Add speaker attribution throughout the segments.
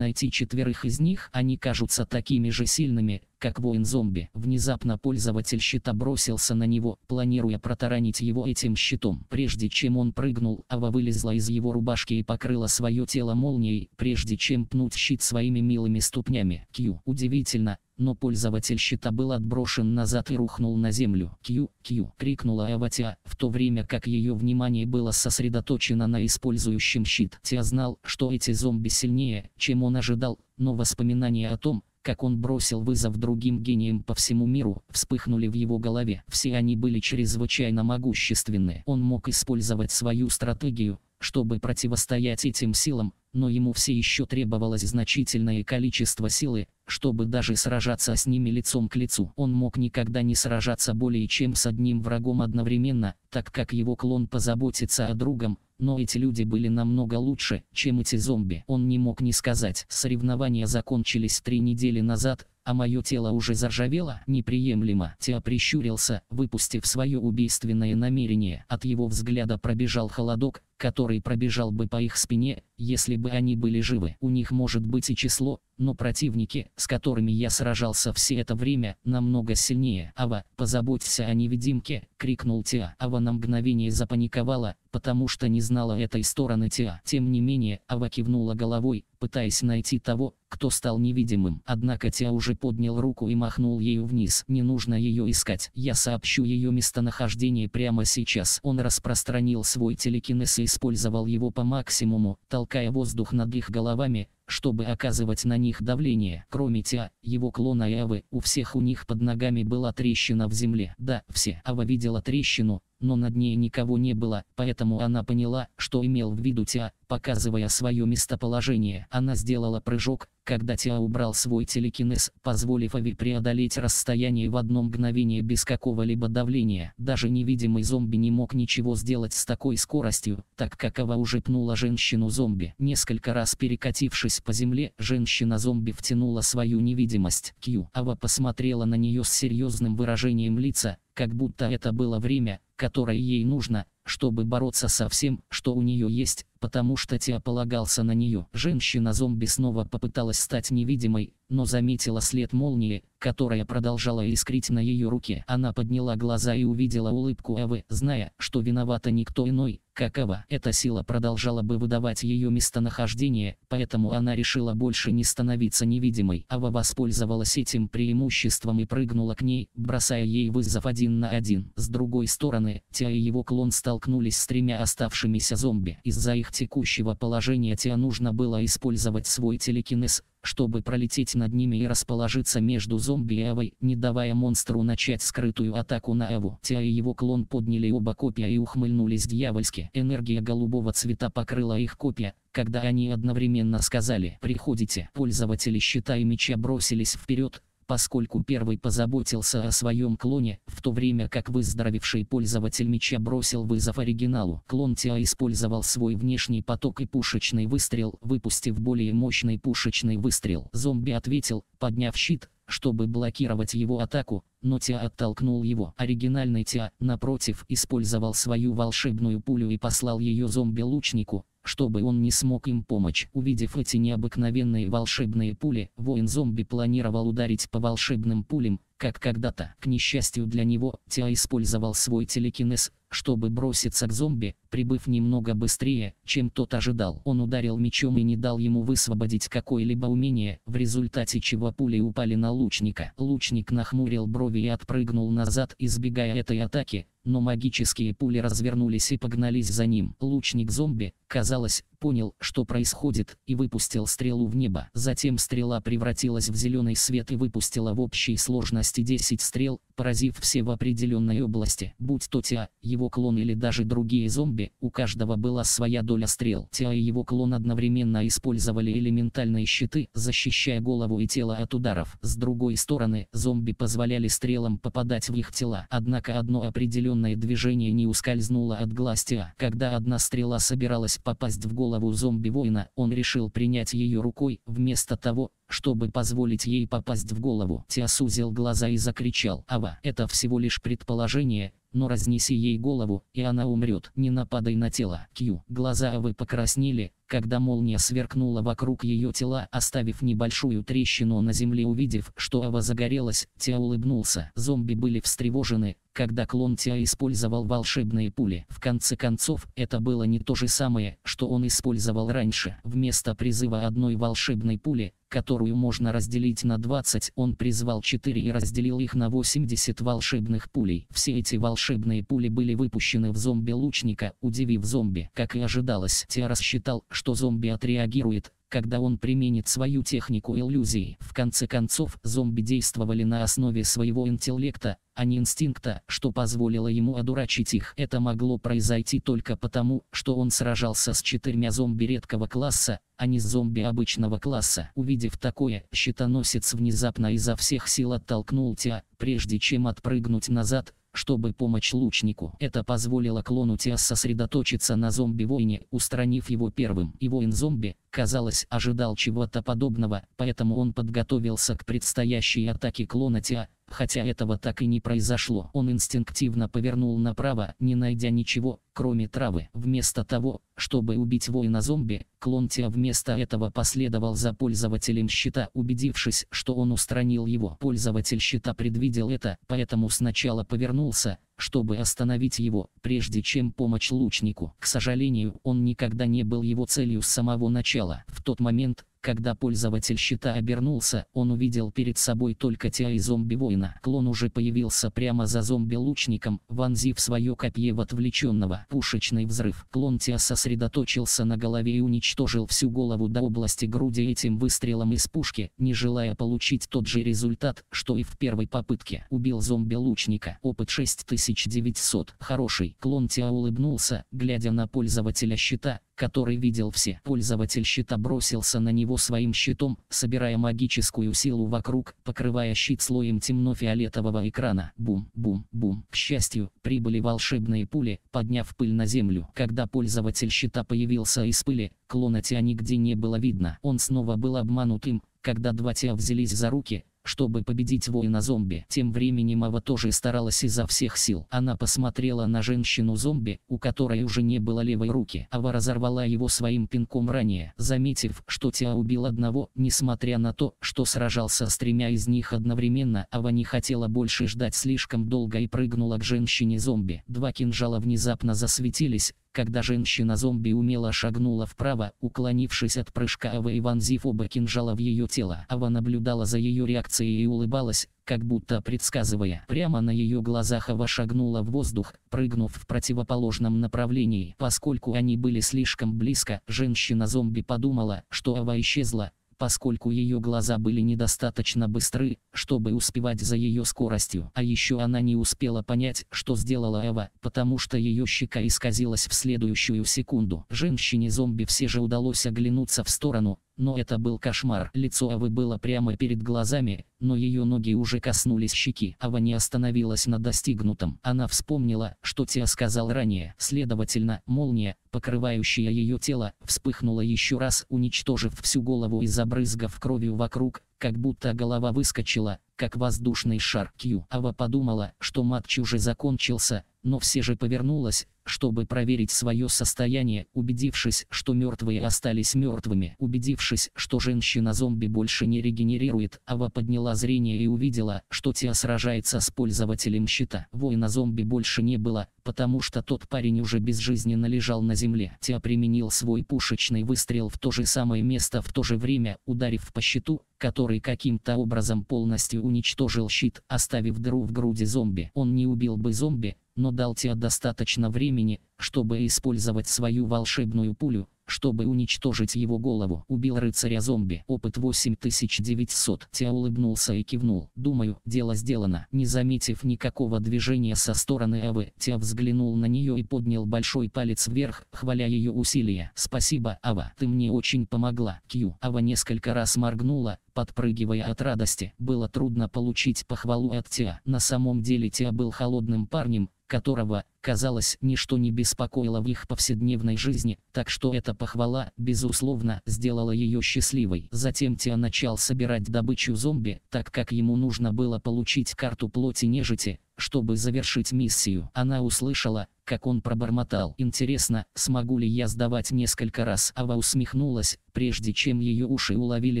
Speaker 1: Найти четверых из них, они кажутся такими же сильными, как воин-зомби. Внезапно пользователь щита бросился на него, планируя протаранить его этим щитом. Прежде чем он прыгнул, Ава вылезла из его рубашки и покрыла свое тело молнией, прежде чем пнуть щит своими милыми ступнями. Кью. Удивительно, но пользователь щита был отброшен назад и рухнул на землю. «Кью, Кью!» — крикнула Аватя, в то время как ее внимание было сосредоточено на использующем щит. Тя знал, что эти зомби сильнее, чем он ожидал, но воспоминания о том, как он бросил вызов другим гениям по всему миру, вспыхнули в его голове. Все они были чрезвычайно могущественны. Он мог использовать свою стратегию, чтобы противостоять этим силам, но ему все еще требовалось значительное количество силы, чтобы даже сражаться с ними лицом к лицу. Он мог никогда не сражаться более чем с одним врагом одновременно, так как его клон позаботится о другом, но эти люди были намного лучше, чем эти зомби. Он не мог не сказать. Соревнования закончились три недели назад, а мое тело уже заржавело, неприемлемо. Тео прищурился, выпустив свое убийственное намерение. От его взгляда пробежал холодок, который пробежал бы по их спине, если бы они были живы. У них может быть и число, но противники, с которыми я сражался все это время, намного сильнее. «Ава, позаботься о невидимке!» — крикнул Тиа. Ава на мгновение запаниковала, потому что не знала этой стороны Тиа. Тем не менее, Ава кивнула головой, пытаясь найти того, кто стал невидимым. Однако Тиа уже поднял руку и махнул ею вниз. Не нужно ее искать. Я сообщу ее местонахождение прямо сейчас. Он распространил свой телекинез и использовал его по максимуму, толкая воздух над их головами, чтобы оказывать на них давление. Кроме Тиа, его клона и Авы, у всех у них под ногами была трещина в земле. Да, все. Ава видела трещину, но над ней никого не было, поэтому она поняла, что имел в виду Тиа, показывая свое местоположение. Она сделала прыжок, когда Тиа убрал свой телекинез, позволив Ави преодолеть расстояние в одно мгновение без какого-либо давления. Даже невидимый зомби не мог ничего сделать с такой скоростью, так как Ава уже пнула женщину-зомби. Несколько раз перекатившись по земле, женщина-зомби втянула свою невидимость. Кью. Ава посмотрела на нее с серьезным выражением лица, как будто это было время, которое ей нужно, чтобы бороться со всем, что у нее есть, потому что Тиа полагался на нее. Женщина-зомби снова попыталась стать невидимой, но заметила след молнии, которая продолжала искрить на ее руке. Она подняла глаза и увидела улыбку Авы, зная, что виновата никто иной, как Ава. Эта сила продолжала бы выдавать ее местонахождение, поэтому она решила больше не становиться невидимой. Ава воспользовалась этим преимуществом и прыгнула к ней, бросая ей вызов один на один. С другой стороны, Тиа и его клон столкнулись с тремя оставшимися зомби. Из-за их текущего положения Тиа нужно было использовать свой телекинез, чтобы пролететь над ними и расположиться между зомби и Авой, не давая монстру начать скрытую атаку на Аву. Тиа и его клон подняли оба копья и ухмыльнулись дьявольски. Энергия голубого цвета покрыла их копья, когда они одновременно сказали «Приходите». Пользователи щита и меча бросились вперед, поскольку первый позаботился о своем клоне, в то время как выздоровевший пользователь меча бросил вызов оригиналу. Клон Тиа использовал свой внешний поток и пушечный выстрел, выпустив более мощный пушечный выстрел. Зомби ответил, подняв щит, чтобы блокировать его атаку, но Тиа оттолкнул его. Оригинальный Тиа, напротив, использовал свою волшебную пулю и послал ее зомби-лучнику, чтобы он не смог им помочь. Увидев эти необыкновенные волшебные пули, воин-зомби планировал ударить по волшебным пулям, как когда-то. К несчастью для него, Тиа использовал свой телекинез, чтобы броситься к зомби, прибыв немного быстрее, чем тот ожидал. Он ударил мечом и не дал ему высвободить какое-либо умение, в результате чего пули упали на лучника. Лучник нахмурил брови и отпрыгнул назад, избегая этой атаки, но магические пули развернулись и погнались за ним. Лучник-зомби, казалось, понял, что происходит, и выпустил стрелу в небо. Затем стрела превратилась в зеленый свет и выпустила в общей сложности 10 стрел, поразив все в определенной области. Будь то Тиа, его клон или даже другие зомби, у каждого была своя доля стрел. Тиа и его клон одновременно использовали элементальные щиты, защищая голову и тело от ударов. С другой стороны, зомби позволяли стрелам попадать в их тела. Однако одно определенное движение не ускользнуло от глаз Тиа. Когда одна стрела собиралась попасть в голову зомби-воина, он решил принять ее рукой, вместо того, чтобы позволить ей попасть в голову. Тиа сузил глаза и закричал. «Ава, это всего лишь предположение, но разнеси ей голову, и она умрет. Не нападай на тело. Кью. Глаза Авы покраснели, когда молния сверкнула вокруг ее тела, оставив небольшую трещину на земле увидев, что Ава загорелась, Тя улыбнулся. Зомби были встревожены, когда клон Тя использовал волшебные пули. В конце концов, это было не то же самое, что он использовал раньше. Вместо призыва одной волшебной пули, которую можно разделить на 20, он призвал 4 и разделил их на 80 волшебных пулей. Все эти волшебные пули были выпущены в зомби-лучника, удивив зомби. Как и ожидалось, Тя рассчитал, что зомби отреагирует, когда он применит свою технику иллюзии. В конце концов, зомби действовали на основе своего интеллекта, а не инстинкта, что позволило ему одурачить их. Это могло произойти только потому, что он сражался с четырьмя зомби редкого класса, а не с зомби обычного класса. Увидев такое, щитоносец внезапно изо всех сил оттолкнул Тиа, прежде чем отпрыгнуть назад, чтобы помочь лучнику. Это позволило клону Тиас сосредоточиться на зомби-войне, устранив его первым. И воин-зомби, казалось, ожидал чего-то подобного, поэтому он подготовился к предстоящей атаке клона Тиа, хотя этого так и не произошло. Он инстинктивно повернул направо, не найдя ничего, кроме травы. Вместо того, чтобы убить воина-зомби, клон Тиа вместо этого последовал за пользователем щита, убедившись, что он устранил его. Пользователь щита предвидел это, поэтому сначала повернулся, чтобы остановить его, прежде чем помочь лучнику. К сожалению, он никогда не был его целью с самого начала. В тот момент, когда пользователь щита обернулся, он увидел перед собой только Тиа и зомби-воина. Клон уже появился прямо за зомби-лучником, вонзив свое копье в отвлеченного. Пушечный взрыв. Клон Тиа сосредоточился на голове и уничтожил всю голову до области груди этим выстрелом из пушки, не желая получить тот же результат, что и в первой попытке. Убил зомби-лучника. Опыт 6900. Хороший. Клон Тиа улыбнулся, глядя на пользователя щита, который видел все. Пользователь щита бросился на него своим щитом, собирая магическую силу вокруг, покрывая щит слоем темно-фиолетового экрана. Бум-бум-бум. К счастью, прибыли волшебные пули, подняв пыль на землю. Когда пользователь щита появился из пыли, клона Тиа нигде не было видно. Он снова был обманутым, когда два Тиа взялись за руки, чтобы победить воина-зомби. Тем временем Ава тоже старалась изо всех сил. Она посмотрела на женщину-зомби, у которой уже не было левой руки. Ава разорвала его своим пинком ранее, заметив, что Тиа убил одного, несмотря на то, что сражался с тремя из них одновременно. Ава не хотела больше ждать слишком долго и прыгнула к женщине-зомби. Два кинжала внезапно засветились, когда женщина-зомби умело шагнула вправо, уклонившись от прыжка Авы и вонзив оба кинжала в ее тело. Ава наблюдала за ее реакцией и улыбалась, как будто предсказывая. Прямо на ее глазах Ава шагнула в воздух, прыгнув в противоположном направлении. Поскольку они были слишком близко, женщина-зомби подумала, что Ава исчезла, поскольку ее глаза были недостаточно быстры, чтобы успевать за ее скоростью. А еще она не успела понять, что сделала Эва, потому что ее щека исказилась в следующую секунду. Женщине-зомби все же удалось оглянуться в сторону, но это был кошмар. Лицо Авы было прямо перед глазами, но ее ноги уже коснулись щеки. Ава не остановилась на достигнутом. Она вспомнила, что Тиа сказал ранее. Следовательно, молния, покрывающая ее тело, вспыхнула еще раз, уничтожив всю голову и забрызгав кровью вокруг, как будто голова выскочила, как воздушный шар. Кью. Ава подумала, что матч уже закончился, но все же повернулась, чтобы проверить свое состояние, убедившись, что мертвые остались мертвыми. Убедившись, что женщина-зомби больше не регенерирует, Ава подняла зрение и увидела, что Тиа сражается с пользователем щита. Воина-зомби больше не было, потому что тот парень уже безжизненно лежал на земле. Тиа применил свой пушечный выстрел в то же самое место в то же время, ударив по щиту, который каким-то образом полностью уничтожил щит, оставив дыру в груди зомби. Он не убил бы зомби, но дал Тиа достаточно времени, чтобы использовать свою волшебную пулю, чтобы уничтожить его голову. Убил рыцаря-зомби. Опыт 8900. Тя улыбнулся и кивнул. Думаю, дело сделано. Не заметив никакого движения со стороны Авы, Тя взглянул на нее и поднял большой палец вверх, хваля ее усилия. Спасибо, Ава. Ты мне очень помогла. Кью. Ава несколько раз моргнула, подпрыгивая от радости. Было трудно получить похвалу от Тя. На самом деле Тя был холодным парнем, которого, казалось, ничто не беспокоило в их повседневной жизни, так что эта похвала, безусловно, сделала ее счастливой. Затем Тиа начал собирать добычу зомби, так как ему нужно было получить карту плоти нежити, чтобы завершить миссию. Она услышала, как он пробормотал. «Интересно, смогу ли я сдавать несколько раз?» Ава усмехнулась, прежде чем ее уши уловили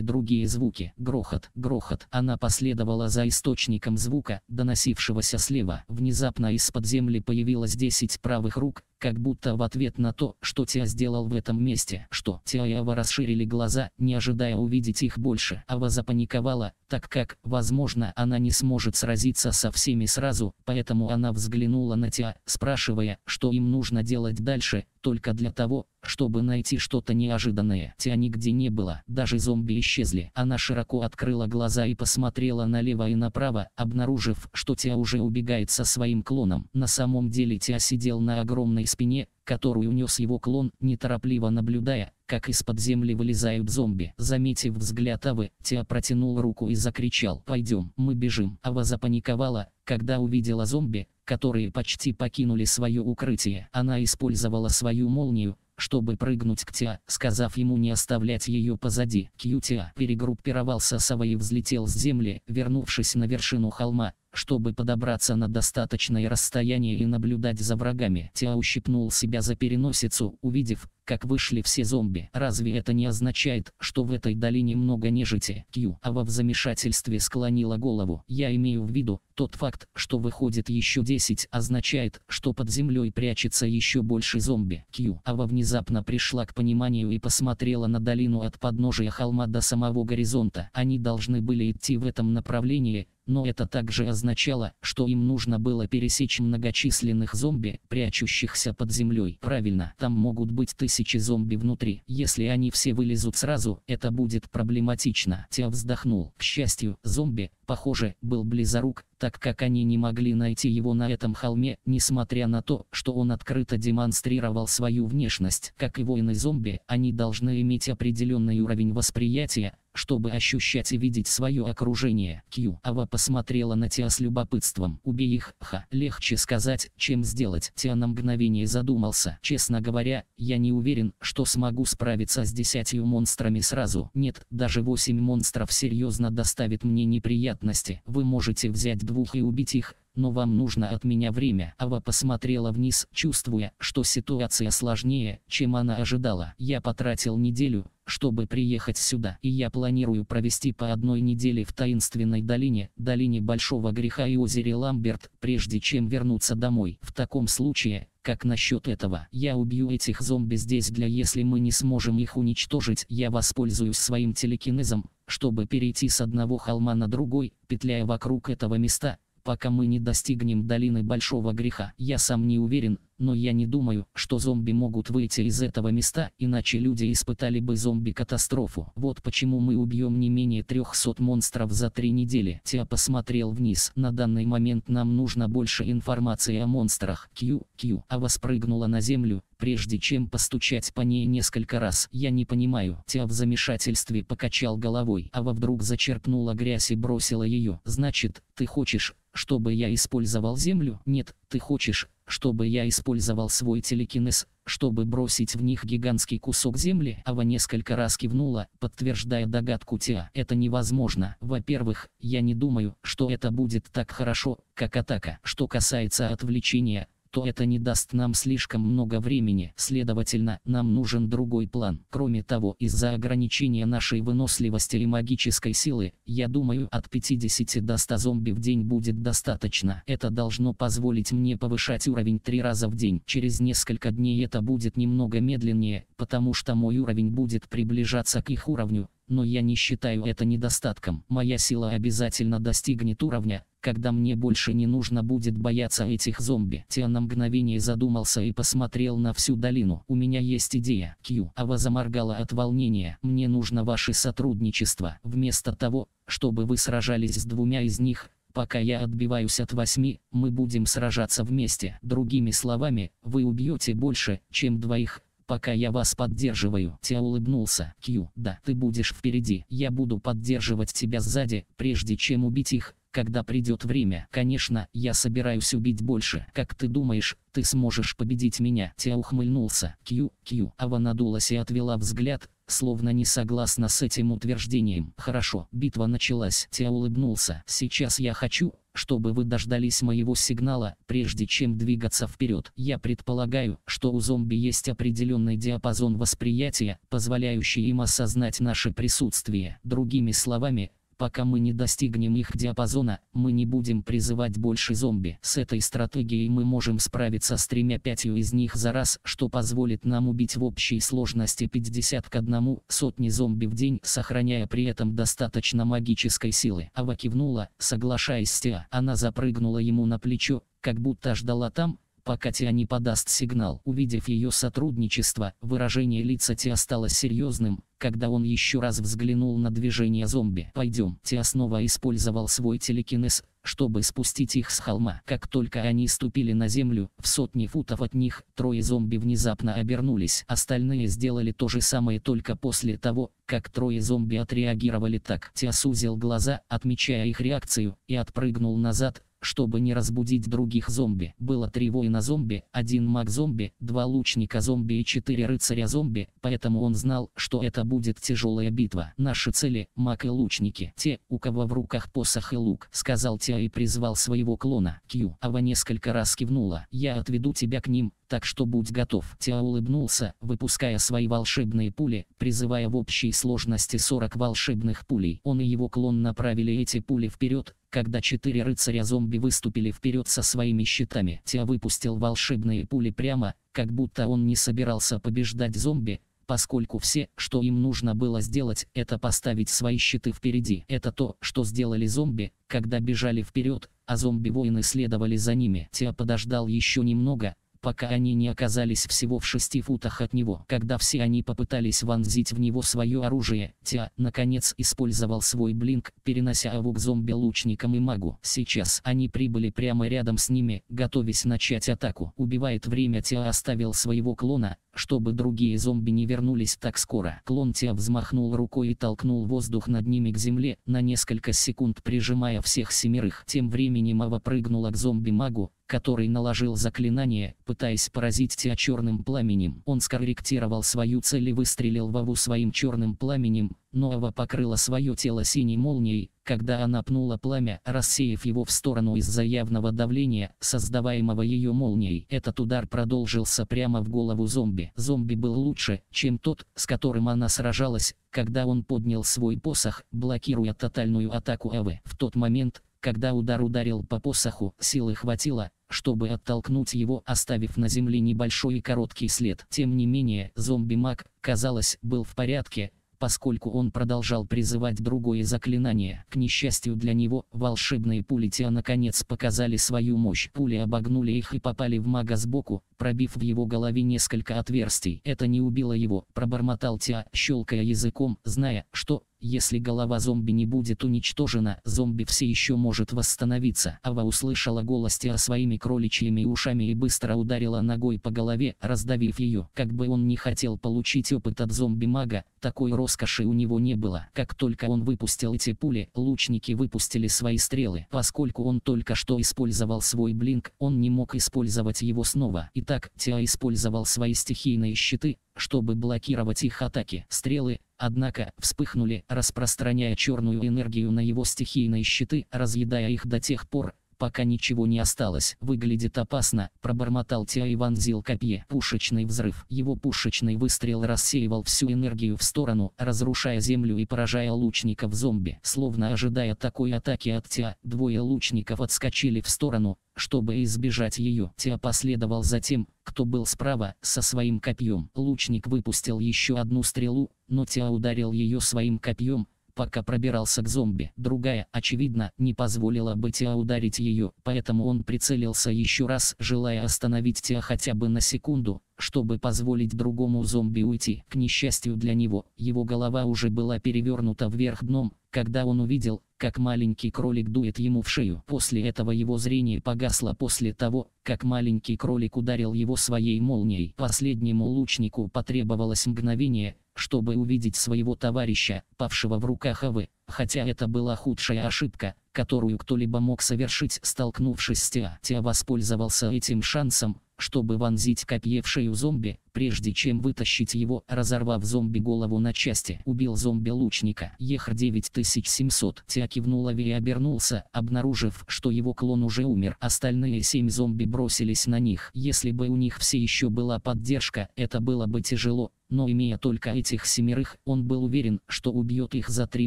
Speaker 1: другие звуки. Грохот, грохот. Она последовала за источником звука, доносившегося слева. Внезапно из-под земли появилось десять правых рук, как будто в ответ на то, что Тиа сделал в этом месте. Что? Тиа и Ава расширили глаза, не ожидая увидеть их больше. Ава запаниковала, так как, возможно, она не сможет сразиться со всеми сразу, поэтому она взглянула на Тиа, спрашивая, что им нужно делать дальше, только для того, чтобы найти что-то неожиданное. Тя нигде не было, даже зомби исчезли. Она широко открыла глаза и посмотрела налево и направо, обнаружив, что Тя уже убегает со своим клоном. На самом деле Тя сидел на огромной спине, которую унес его клон, неторопливо наблюдая, как из-под земли вылезают зомби. Заметив взгляд Авы, Тиа протянул руку и закричал «Пойдем, мы бежим». Ава запаниковала, когда увидела зомби, которые почти покинули свое укрытие. Она использовала свою молнию, чтобы прыгнуть к Тиа, сказав ему не оставлять ее позади. Кьютиа перегруппировался с Авой и взлетел с земли, вернувшись на вершину холма, чтобы подобраться на достаточное расстояние и наблюдать за врагами. Тиа ущипнул себя за переносицу, увидев, как вышли все зомби. Разве это не означает, что в этой долине много нежити? Кью, а во в замешательстве склонила голову. Я имею в виду, тот факт, что выходит еще 10, означает, что под землей прячется еще больше зомби. Кью, Ава внезапно пришла к пониманию и посмотрела на долину от подножия холма до самого горизонта. Они должны были идти в этом направлении, но это также означало, что им нужно было пересечь многочисленных зомби, прячущихся под землей. Правильно, там могут быть тысячи зомби внутри. Если они все вылезут сразу, это будет проблематично. Тя вздохнул. К счастью, зомби, похоже, был близорук, так как они не могли найти его на этом холме, несмотря на то, что он открыто демонстрировал свою внешность. Как и воины-зомби, они должны иметь определенный уровень восприятия, чтобы ощущать и видеть свое окружение. Кью. Ава посмотрела на Тиа с любопытством. Убей их, ха. Легче сказать, чем сделать. Тиа на мгновение задумался. Честно говоря, я не уверен, что смогу справиться с десятью монстрами сразу. Нет, даже восемь монстров серьезно доставит мне неприятности. Вы можете взять двух и убить их, но вам нужно от меня время. Ава посмотрела вниз, чувствуя, что ситуация сложнее, чем она ожидала. Я потратил неделю, чтобы приехать сюда, и я планирую провести по одной неделе в таинственной долине, долине Большого Греха и озере Ламберт, прежде чем вернуться домой. В таком случае, как насчет этого? Я убью этих зомби здесь для если мы не сможем их уничтожить, я воспользуюсь своим телекинезом, чтобы перейти с одного холма на другой, петляя вокруг этого места, пока мы не достигнем долины Большого Греха. Я сам не уверен, но я не думаю, что зомби могут выйти из этого места, иначе люди испытали бы зомби-катастрофу. Вот почему мы убьем не менее 300 монстров за три недели. Тя посмотрел вниз. На данный момент нам нужно больше информации о монстрах. Кью, Кью, а воспрыгнула на землю, прежде чем постучать по ней несколько раз. Я не понимаю. Тя в замешательстве покачал головой. Ава вдруг зачерпнула грязь и бросила ее. Значит, ты хочешь, чтобы я использовал землю? Нет, ты хочешь, чтобы я использовал свой телекинез, чтобы бросить в них гигантский кусок земли, Ава несколько раз кивнула, подтверждая догадку Тиа. Это невозможно. Во-первых, я не думаю, что это будет так хорошо, как атака. Что касается отвлечения, то это не даст нам слишком много времени, следовательно, нам нужен другой план. Кроме того, из-за ограничения нашей выносливости и магической силы, я думаю, от 50 до 100 зомби в день будет достаточно. Это должно позволить мне повышать уровень три раза в день. Через несколько дней это будет немного медленнее, потому что мой уровень будет приближаться к их уровню, но я не считаю это недостатком. Моя сила обязательно достигнет уровня, когда мне больше не нужно будет бояться этих зомби. Тиа на мгновение задумался и посмотрел на всю долину. У меня есть идея. Кью. Ава заморгала от волнения. Мне нужно ваше сотрудничество. Вместо того, чтобы вы сражались с двумя из них, Пока я отбиваюсь от восьми, мы будем сражаться вместе. Другими словами, вы убьете больше, чем двоих, пока я вас поддерживаю. Тя улыбнулся. Кью, да, ты будешь впереди. Я буду поддерживать тебя сзади, прежде чем убить их когда придет время. Конечно, я собираюсь убить больше. Как ты думаешь, ты сможешь победить меня?» Тя ухмыльнулся. Кью, Кью. Ава надулась и отвела взгляд, словно не согласна с этим утверждением. «Хорошо, битва началась». Тя улыбнулся. «Сейчас я хочу, чтобы вы дождались моего сигнала, прежде чем двигаться вперед. Я предполагаю, что у зомби есть определенный диапазон восприятия, позволяющий им осознать наше присутствие. Другими словами, Пока мы не достигнем их диапазона, мы не будем призывать больше зомби. С этой стратегией мы можем справиться с тремя-пятью из них за раз, что позволит нам убить в общей сложности 50 к 1 сотни зомби в день, сохраняя при этом достаточно магической силы. Ава кивнула, соглашаясь с Теа. Она запрыгнула ему на плечо, как будто ждала там, пока Тиа не подаст сигнал. Увидев ее сотрудничество, выражение лица Тиа стало серьезным, когда он еще раз взглянул на движение зомби. «Пойдем». Тиа снова использовал свой телекинез, чтобы спустить их с холма. Как только они ступили на землю, в сотни футов от них, трое зомби внезапно обернулись. Остальные сделали то же самое только после того, как трое зомби отреагировали так. Тиа сузил глаза, отмечая их реакцию, и отпрыгнул назад, чтобы не разбудить других зомби. Было три воина-зомби, один маг-зомби, два лучника-зомби и четыре рыцаря-зомби, поэтому он знал, что это будет тяжелая битва. Наши цели – маг и лучники. Те, у кого в руках посох и лук, сказал Тя и призвал своего клона. Кью. Ава несколько раз кивнула. Я отведу тебя к ним, так что будь готов. Тя улыбнулся, выпуская свои волшебные пули, призывая в общей сложности 40 волшебных пулей. Он и его клон направили эти пули вперед, когда четыре рыцаря-зомби выступили вперед со своими щитами. Тя выпустил волшебные пули прямо, как будто он не собирался побеждать зомби, поскольку все, что им нужно было сделать, это поставить свои щиты впереди. Это то, что сделали зомби, когда бежали вперед, а зомби-воины следовали за ними. Тя подождал еще немного, пока они не оказались всего в шести футах от него. Когда все они попытались вонзить в него свое оружие, Тя, наконец, использовал свой блинк, перенося его к зомби-лучникам и магу. Сейчас они прибыли прямо рядом с ними, готовясь начать атаку. Убивает время Тя оставил своего клона, чтобы другие зомби не вернулись так скоро. Клон Тя взмахнул рукой и толкнул воздух над ними к земле, на несколько секунд прижимая всех семерых. Тем временем Ава прыгнула к зомби-магу, который наложил заклинание, пытаясь поразить Тиа черным пламенем. Он скорректировал свою цель и выстрелил в Аву своим черным пламенем, но Ава покрыла свое тело синей молнией, когда она пнула пламя, рассеяв его в сторону из-за явного давления, создаваемого ее молнией. Этот удар продолжился прямо в голову зомби. Зомби был лучше, чем тот, с которым она сражалась, когда он поднял свой посох, блокируя тотальную атаку Авы. В тот момент, когда удар ударил по посоху, силы хватило, чтобы оттолкнуть его, оставив на земле небольшой и короткий след. Тем не менее, зомби-маг, казалось, был в порядке, поскольку он продолжал призывать другое заклинание. К несчастью для него, волшебные пули Тиа наконец показали свою мощь. Пули обогнули их и попали в мага сбоку, пробив в его голове несколько отверстий. Это не убило его, пробормотал Тиа, щелкая языком, зная, что, если голова зомби не будет уничтожена, зомби все еще может восстановиться. Ава услышала голос Тиа своими кроличьими ушами и быстро ударила ногой по голове, раздавив ее. Как бы он не хотел получить опыт от зомби-мага, такой роскоши у него не было. Как только он выпустил эти пули, лучники выпустили свои стрелы. Поскольку он только что использовал свой блинк, он не мог использовать его снова. Итак, Тиа использовал свои стихийные щиты, чтобы блокировать их атаки. Стрелы, однако, вспыхнули, распространяя черную энергию на его стихийные щиты, разъедая их до тех пор, пока ничего не осталось. Выглядит опасно, пробормотал Тиа и вонзил копье. Пушечный взрыв. Его пушечный выстрел рассеивал всю энергию в сторону, разрушая землю и поражая лучников зомби. Словно ожидая такой атаки от Тиа, двое лучников отскочили в сторону, чтобы избежать ее. Тиа последовал за тем, кто был справа, со своим копьем. Лучник выпустил еще одну стрелу, но Тиа ударил ее своим копьем, пока пробирался к зомби. Другая, очевидно, не позволила бы Тиа ударить ее, поэтому он прицелился еще раз, желая остановить Тиа хотя бы на секунду, чтобы позволить другому зомби уйти. К несчастью для него, его голова уже была перевернута вверх дном, когда он увидел, как маленький кролик дует ему в шею. После этого его зрение погасло после того, как маленький кролик ударил его своей молнией. Последнему лучнику потребовалось мгновение, чтобы увидеть своего товарища, павшего в руках Авы, хотя это была худшая ошибка, которую кто-либо мог совершить, столкнувшись с Теа. Теа воспользовался этим шансом, чтобы вонзить копье в шею зомби, прежде чем вытащить его, разорвав зомби голову на части. Убил зомби-лучника. Ехр 9700. Тя кивнул и обернулся, обнаружив, что его клон уже умер. Остальные семь зомби бросились на них. Если бы у них все еще была поддержка, это было бы тяжело, но имея только этих семерых, он был уверен, что убьет их за три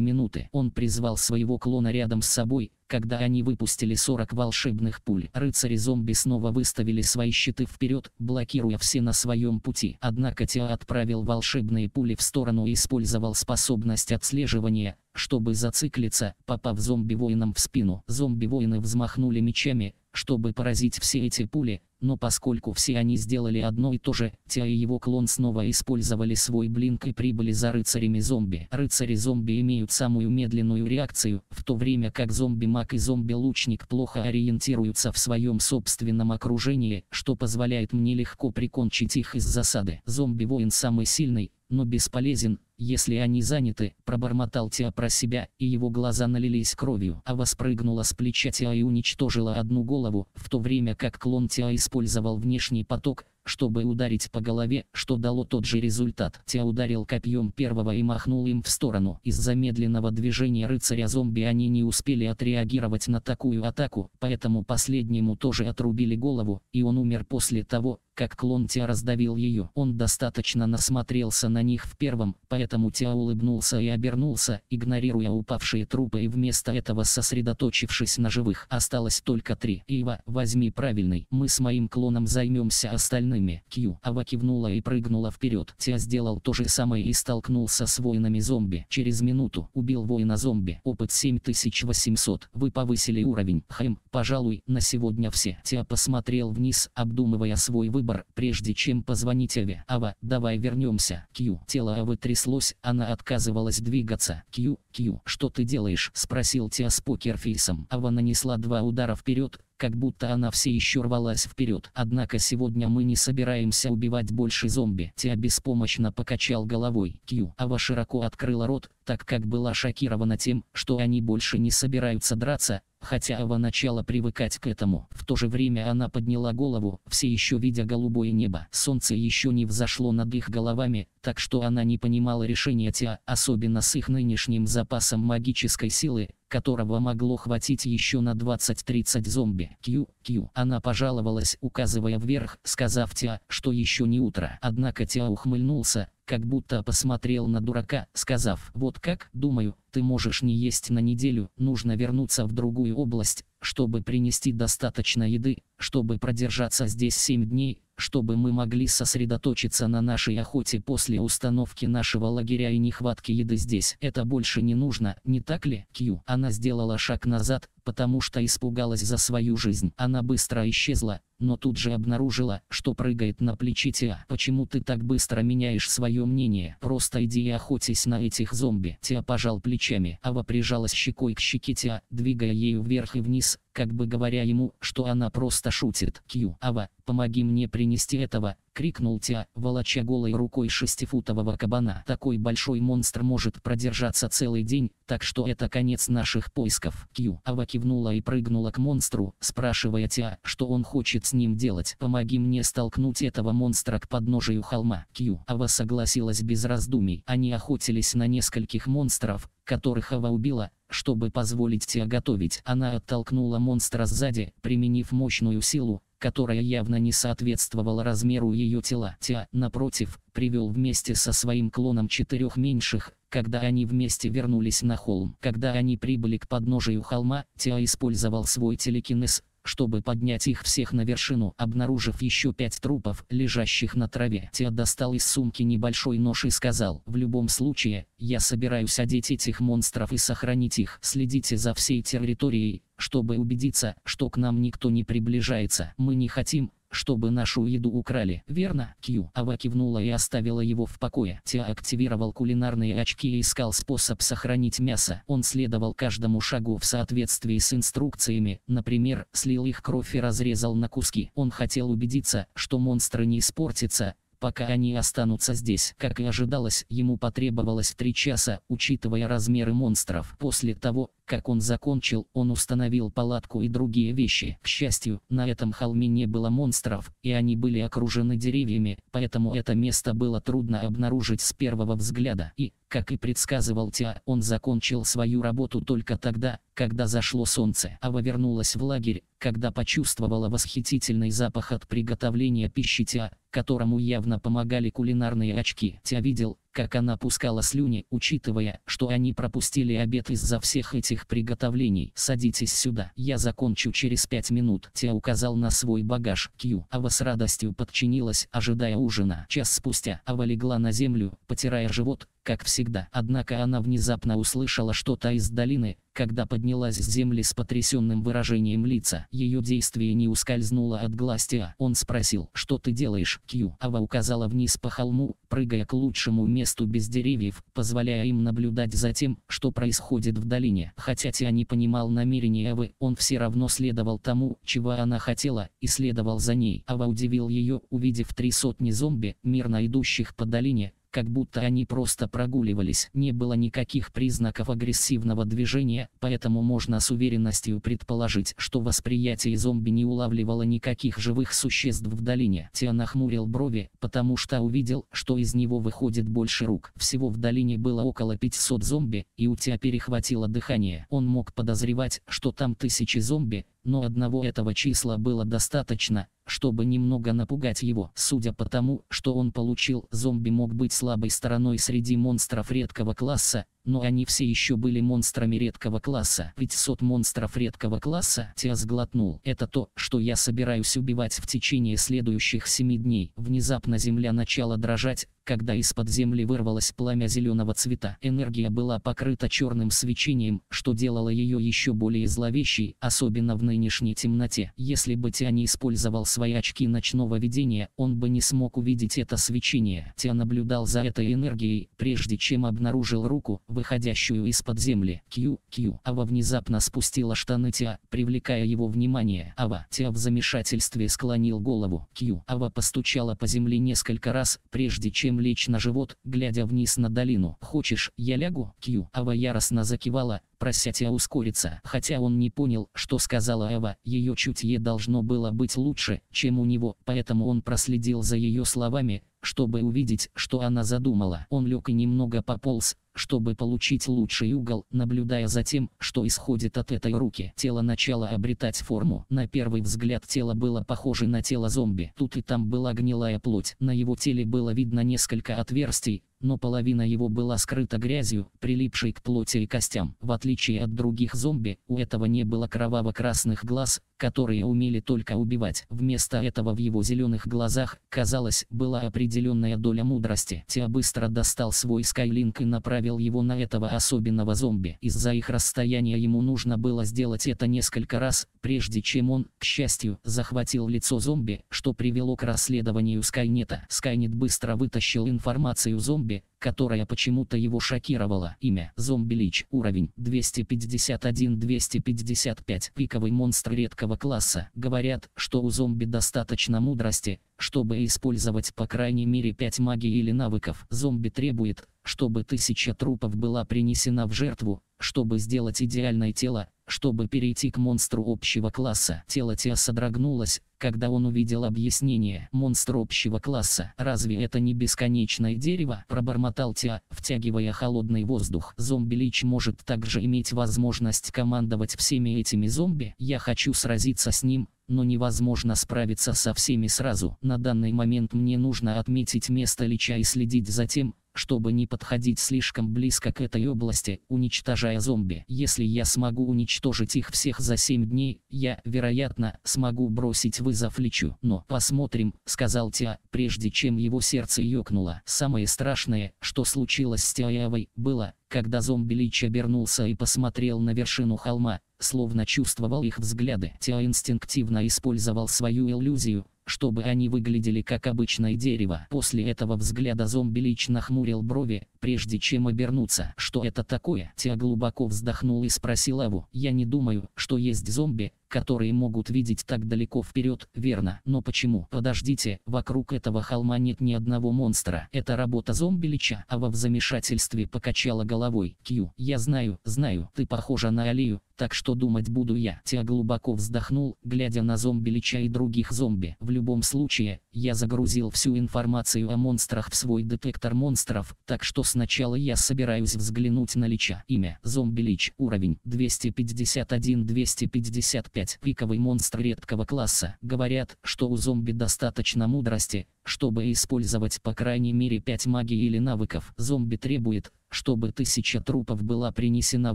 Speaker 1: минуты. Он призвал своего клона рядом с собой, когда они выпустили 40 волшебных пуль. Рыцари-зомби снова выставили свои щиты вперед, блокируя все на своем пути. Однако Тео отправил волшебные пули в сторону и использовал способность отслеживания, чтобы зациклиться, попав зомби-воинам в спину. Зомби-воины взмахнули мечами, чтобы поразить все эти пули, но поскольку все они сделали одно и то же, Тя и его клон снова использовали свой блинк и прибыли за рыцарями-зомби. Рыцари-зомби имеют самую медленную реакцию, в то время как зомби-маг и зомби-лучник плохо ориентируются в своем собственном окружении, что позволяет мне легко прикончить их из засады. Зомби-воин самый сильный, но бесполезен, если они заняты, пробормотал Тиа про себя, и его глаза налились кровью, а воспрыгнула с плеча Тиа и уничтожила одну голову, в то время как клон Тиа использовал внешний поток, чтобы ударить по голове, что дало тот же результат. Тя ударил копьем первого и махнул им в сторону. Из-за медленного движения рыцаря-зомби они не успели отреагировать на такую атаку, поэтому последнему тоже отрубили голову, и он умер после того, как клон Тя раздавил ее. Он достаточно насмотрелся на них в первом, поэтому Тя улыбнулся и обернулся, игнорируя упавшие трупы и вместо этого сосредоточившись на живых. Осталось только три. Ива, возьми правильный. Мы с моим клоном займемся остальными. Кью. Ава кивнула и прыгнула вперед. Тя сделал то же самое и столкнулся с воинами зомби. Через минуту убил воина зомби. Опыт 7800. Вы повысили уровень. Хэм, пожалуй, на сегодня все. Тя посмотрел вниз, обдумывая свой выбор выбор, прежде чем позвонить Аве. Ава, давай вернемся. Кью. Тело Авы тряслось, она отказывалась двигаться. Кью, Кью, что ты делаешь? Спросил Тиа с покерфейсом. Ава нанесла два удара вперед, как будто она все еще рвалась вперед. Однако сегодня мы не собираемся убивать больше зомби. Тиа беспомощно покачал головой. Кью. Ава широко открыла рот, так как была шокирована тем, что они больше не собираются драться, хотя Ава начала привыкать к этому. В то же время она подняла голову, все еще видя голубое небо. Солнце еще не взошло над их головами, так что она не понимала решения Тиа, особенно с их нынешним запасом магической силы, которого могло хватить еще на 20-30 зомби. Кью, Кью. Она пожаловалась, указывая вверх, сказав Тиа, что еще не утро. Однако Тиа ухмыльнулся, как будто посмотрел на дурака, сказав, вот как, думаю, ты можешь не есть на неделю, нужно вернуться в другую область, чтобы принести достаточно еды, чтобы продержаться здесь 7 дней, чтобы мы могли сосредоточиться на нашей охоте после установки нашего лагеря и нехватки еды здесь. Это больше не нужно, не так ли? Кью. Она сделала шаг назад, потому что испугалась за свою жизнь. Она быстро исчезла, но тут же обнаружила, что прыгает на плечи Тиа. «Почему ты так быстро меняешь свое мнение? Просто иди и охотись на этих зомби». Тиа пожал плечами. Ава прижалась щекой к щеке Тиа, двигая ею вверх и вниз, как бы говоря ему, что она просто шутит. «Кью, Ава, помоги мне принести этого!» — крикнул Тиа, волоча голой рукой шестифутового кабана. «Такой большой монстр может продержаться целый день, так что это конец наших поисков». Кью, Ава кивнула и прыгнула к монстру, спрашивая Тиа, что он хочет с ним делать. «Помоги мне столкнуть этого монстра к подножию холма». Кью, Ава согласилась без раздумий. Они охотились на нескольких монстров, которых Ава убила, чтобы позволить Тиа готовить. Она оттолкнула монстра сзади, применив мощную силу, которая явно не соответствовала размеру ее тела. Тиа, напротив, привел вместе со своим клоном четырех меньших, когда они вместе вернулись на холм. Когда они прибыли к подножию холма, Тиа использовал свой телекинез, чтобы поднять их всех на вершину, обнаружив еще пять трупов, лежащих на траве. Тео достал из сумки небольшой нож и сказал, в любом случае, я собираюсь одеть этих монстров и сохранить их. Следите за всей территорией, чтобы убедиться, что к нам никто не приближается. Мы не хотим, чтобы нашу еду украли. Верно? Кью. Ава кивнула и оставила его в покое. Тиа активировал кулинарные очки и искал способ сохранить мясо. Он следовал каждому шагу в соответствии с инструкциями, например, слил их кровь и разрезал на куски. Он хотел убедиться, что монстры не испортятся, пока они останутся здесь. Как и ожидалось, ему потребовалось три часа, учитывая размеры монстров. После того, Как он закончил, он установил палатку и другие вещи. К счастью, на этом холме не было монстров, и они были окружены деревьями, поэтому это место было трудно обнаружить с первого взгляда. И, как и предсказывал Тиа, он закончил свою работу только тогда, когда зашло солнце. Ава вернулась в лагерь, когда почувствовала восхитительный запах от приготовления пищи Тиа, которому явно помогали кулинарные очки. Тиа видел, как она пускала слюни, учитывая, что они пропустили обед из-за всех этих приготовлений. «Садитесь сюда, я закончу через пять минут». Тиа указал на свой багаж. Кью. Ава с радостью подчинилась, ожидая ужина. Час спустя Ава легла на землю, потирая живот, как всегда. Однако она внезапно услышала что-то из долины, когда поднялась с земли с потрясенным выражением лица. Ее действие не ускользнуло от глаз Тиа. Он спросил, что ты делаешь, Кью? Ава указала вниз по холму, прыгая к лучшему месту без деревьев, позволяя им наблюдать за тем, что происходит в долине. Хотя Тиа не понимал намерения Авы, он все равно следовал тому, чего она хотела, и следовал за ней. Ава удивил ее, увидев три сотни зомби, мирно идущих по долине, как будто они просто прогуливались. Не было никаких признаков агрессивного движения, поэтому можно с уверенностью предположить, что восприятие зомби не улавливало никаких живых существ в долине. Тиа нахмурил брови, потому что увидел, что из него выходит больше рук. Всего в долине было около 500 зомби, и у Тиа перехватило дыхание. Он мог подозревать, что там тысячи зомби, но одного этого числа было достаточно, чтобы немного напугать его. Судя по тому, что он получил, зомби мог быть слабой стороной среди монстров редкого класса, но они все еще были монстрами редкого класса. 500 монстров редкого класса, Тиа сглотнул. Это то, что я собираюсь убивать в течение следующих 7 дней. Внезапно земля начала дрожать, когда из-под земли вырвалось пламя зеленого цвета. Энергия была покрыта черным свечением, что делало ее еще более зловещей, особенно в нынешней темноте. Если бы Тиа не использовал свои очки ночного видения, он бы не смог увидеть это свечение. Тиа наблюдал за этой энергией, прежде чем обнаружил руку, выходящую из-под земли. Кью, Кью. Ава внезапно спустила штаны Тиа, привлекая его внимание. Ава. Тиа в замешательстве склонил голову. Кью. Ава постучала по земле несколько раз, прежде чем лечь на живот, глядя вниз на долину. «Хочешь, я лягу?» Кью. Ава яростно закивала, прося Тиа ускориться. Хотя он не понял, что сказала Ава, ее чутье должно было быть лучше, чем у него, поэтому он проследил за ее словами, чтобы увидеть, что она задумала. Он лег и немного пополз, чтобы получить лучший угол, наблюдая за тем, что исходит от этой руки. Тело начало обретать форму. На первый взгляд тело было похоже на тело зомби. Тут и там была гнилая плоть. На его теле было видно несколько отверстий, но половина его была скрыта грязью, прилипшей к плоти и костям. В отличие от других зомби, у этого не было кроваво-красных глаз, которые умели только убивать. Вместо этого в его зеленых глазах, казалось, была определенная доля мудрости. Тео быстро достал свой скайлинк и направил его на этого особенного зомби. Из-за их расстояния ему нужно было сделать это несколько раз, прежде чем он, к счастью, захватил лицо зомби, что привело к расследованию Скайнета. Скайнет быстро вытащил информацию зомби, которая почему-то его шокировала. Имя Зомби Лич. Уровень 251-255. Пиковый монстр редкого класса. Говорят, что у зомби достаточно мудрости, чтобы использовать по крайней мере 5 магий или навыков. Зомби требует, чтобы тысяча трупов была принесена в жертву, чтобы сделать идеальное тело, чтобы перейти к монстру общего класса. Тело Теа содрогнулось, когда он увидел объяснение «монстр общего класса». «Разве это не бесконечное дерево?» – пробормотал Теа, втягивая холодный воздух. «Зомби-лич может также иметь возможность командовать всеми этими зомби. Я хочу сразиться с ним, но невозможно справиться со всеми сразу. На данный момент мне нужно отметить место Лича и следить за тем, чтобы не подходить слишком близко к этой области, уничтожая зомби. Если я смогу уничтожить их всех за 7 дней, я, вероятно, смогу бросить вызов Личу. Но посмотрим, сказал Тиа, прежде чем его сердце ёкнуло. Самое страшное, что случилось с Тиаевой, было, когда зомби Лич обернулся и посмотрел на вершину холма, словно чувствовал их взгляды. Тиа инстинктивно использовал свою иллюзию, чтобы они выглядели как обычное дерево. После этого взгляда зомби Лич нахмурил брови, прежде чем обернуться. Что это такое? Тиа глубоко вздохнул и спросил Аву. Я не думаю, что есть зомби, которые могут видеть так далеко вперед, верно. Но почему? Подождите, вокруг этого холма нет ни одного монстра. Это работа зомби Лича. Ава в замешательстве покачала головой. Кью, я знаю, знаю, ты похожа на Алию, так что думать буду я. Тя глубоко вздохнул, глядя на зомби Лича и других зомби. В любом случае, я загрузил всю информацию о монстрах в свой детектор монстров, так что сначала я собираюсь взглянуть на Лича. Имя, зомби Лич, уровень, 251-255, пиковый монстр редкого класса. Говорят, что у зомби достаточно мудрости, чтобы использовать по крайней мере 5 магий или навыков. Зомби требует, чтобы тысяча трупов была принесена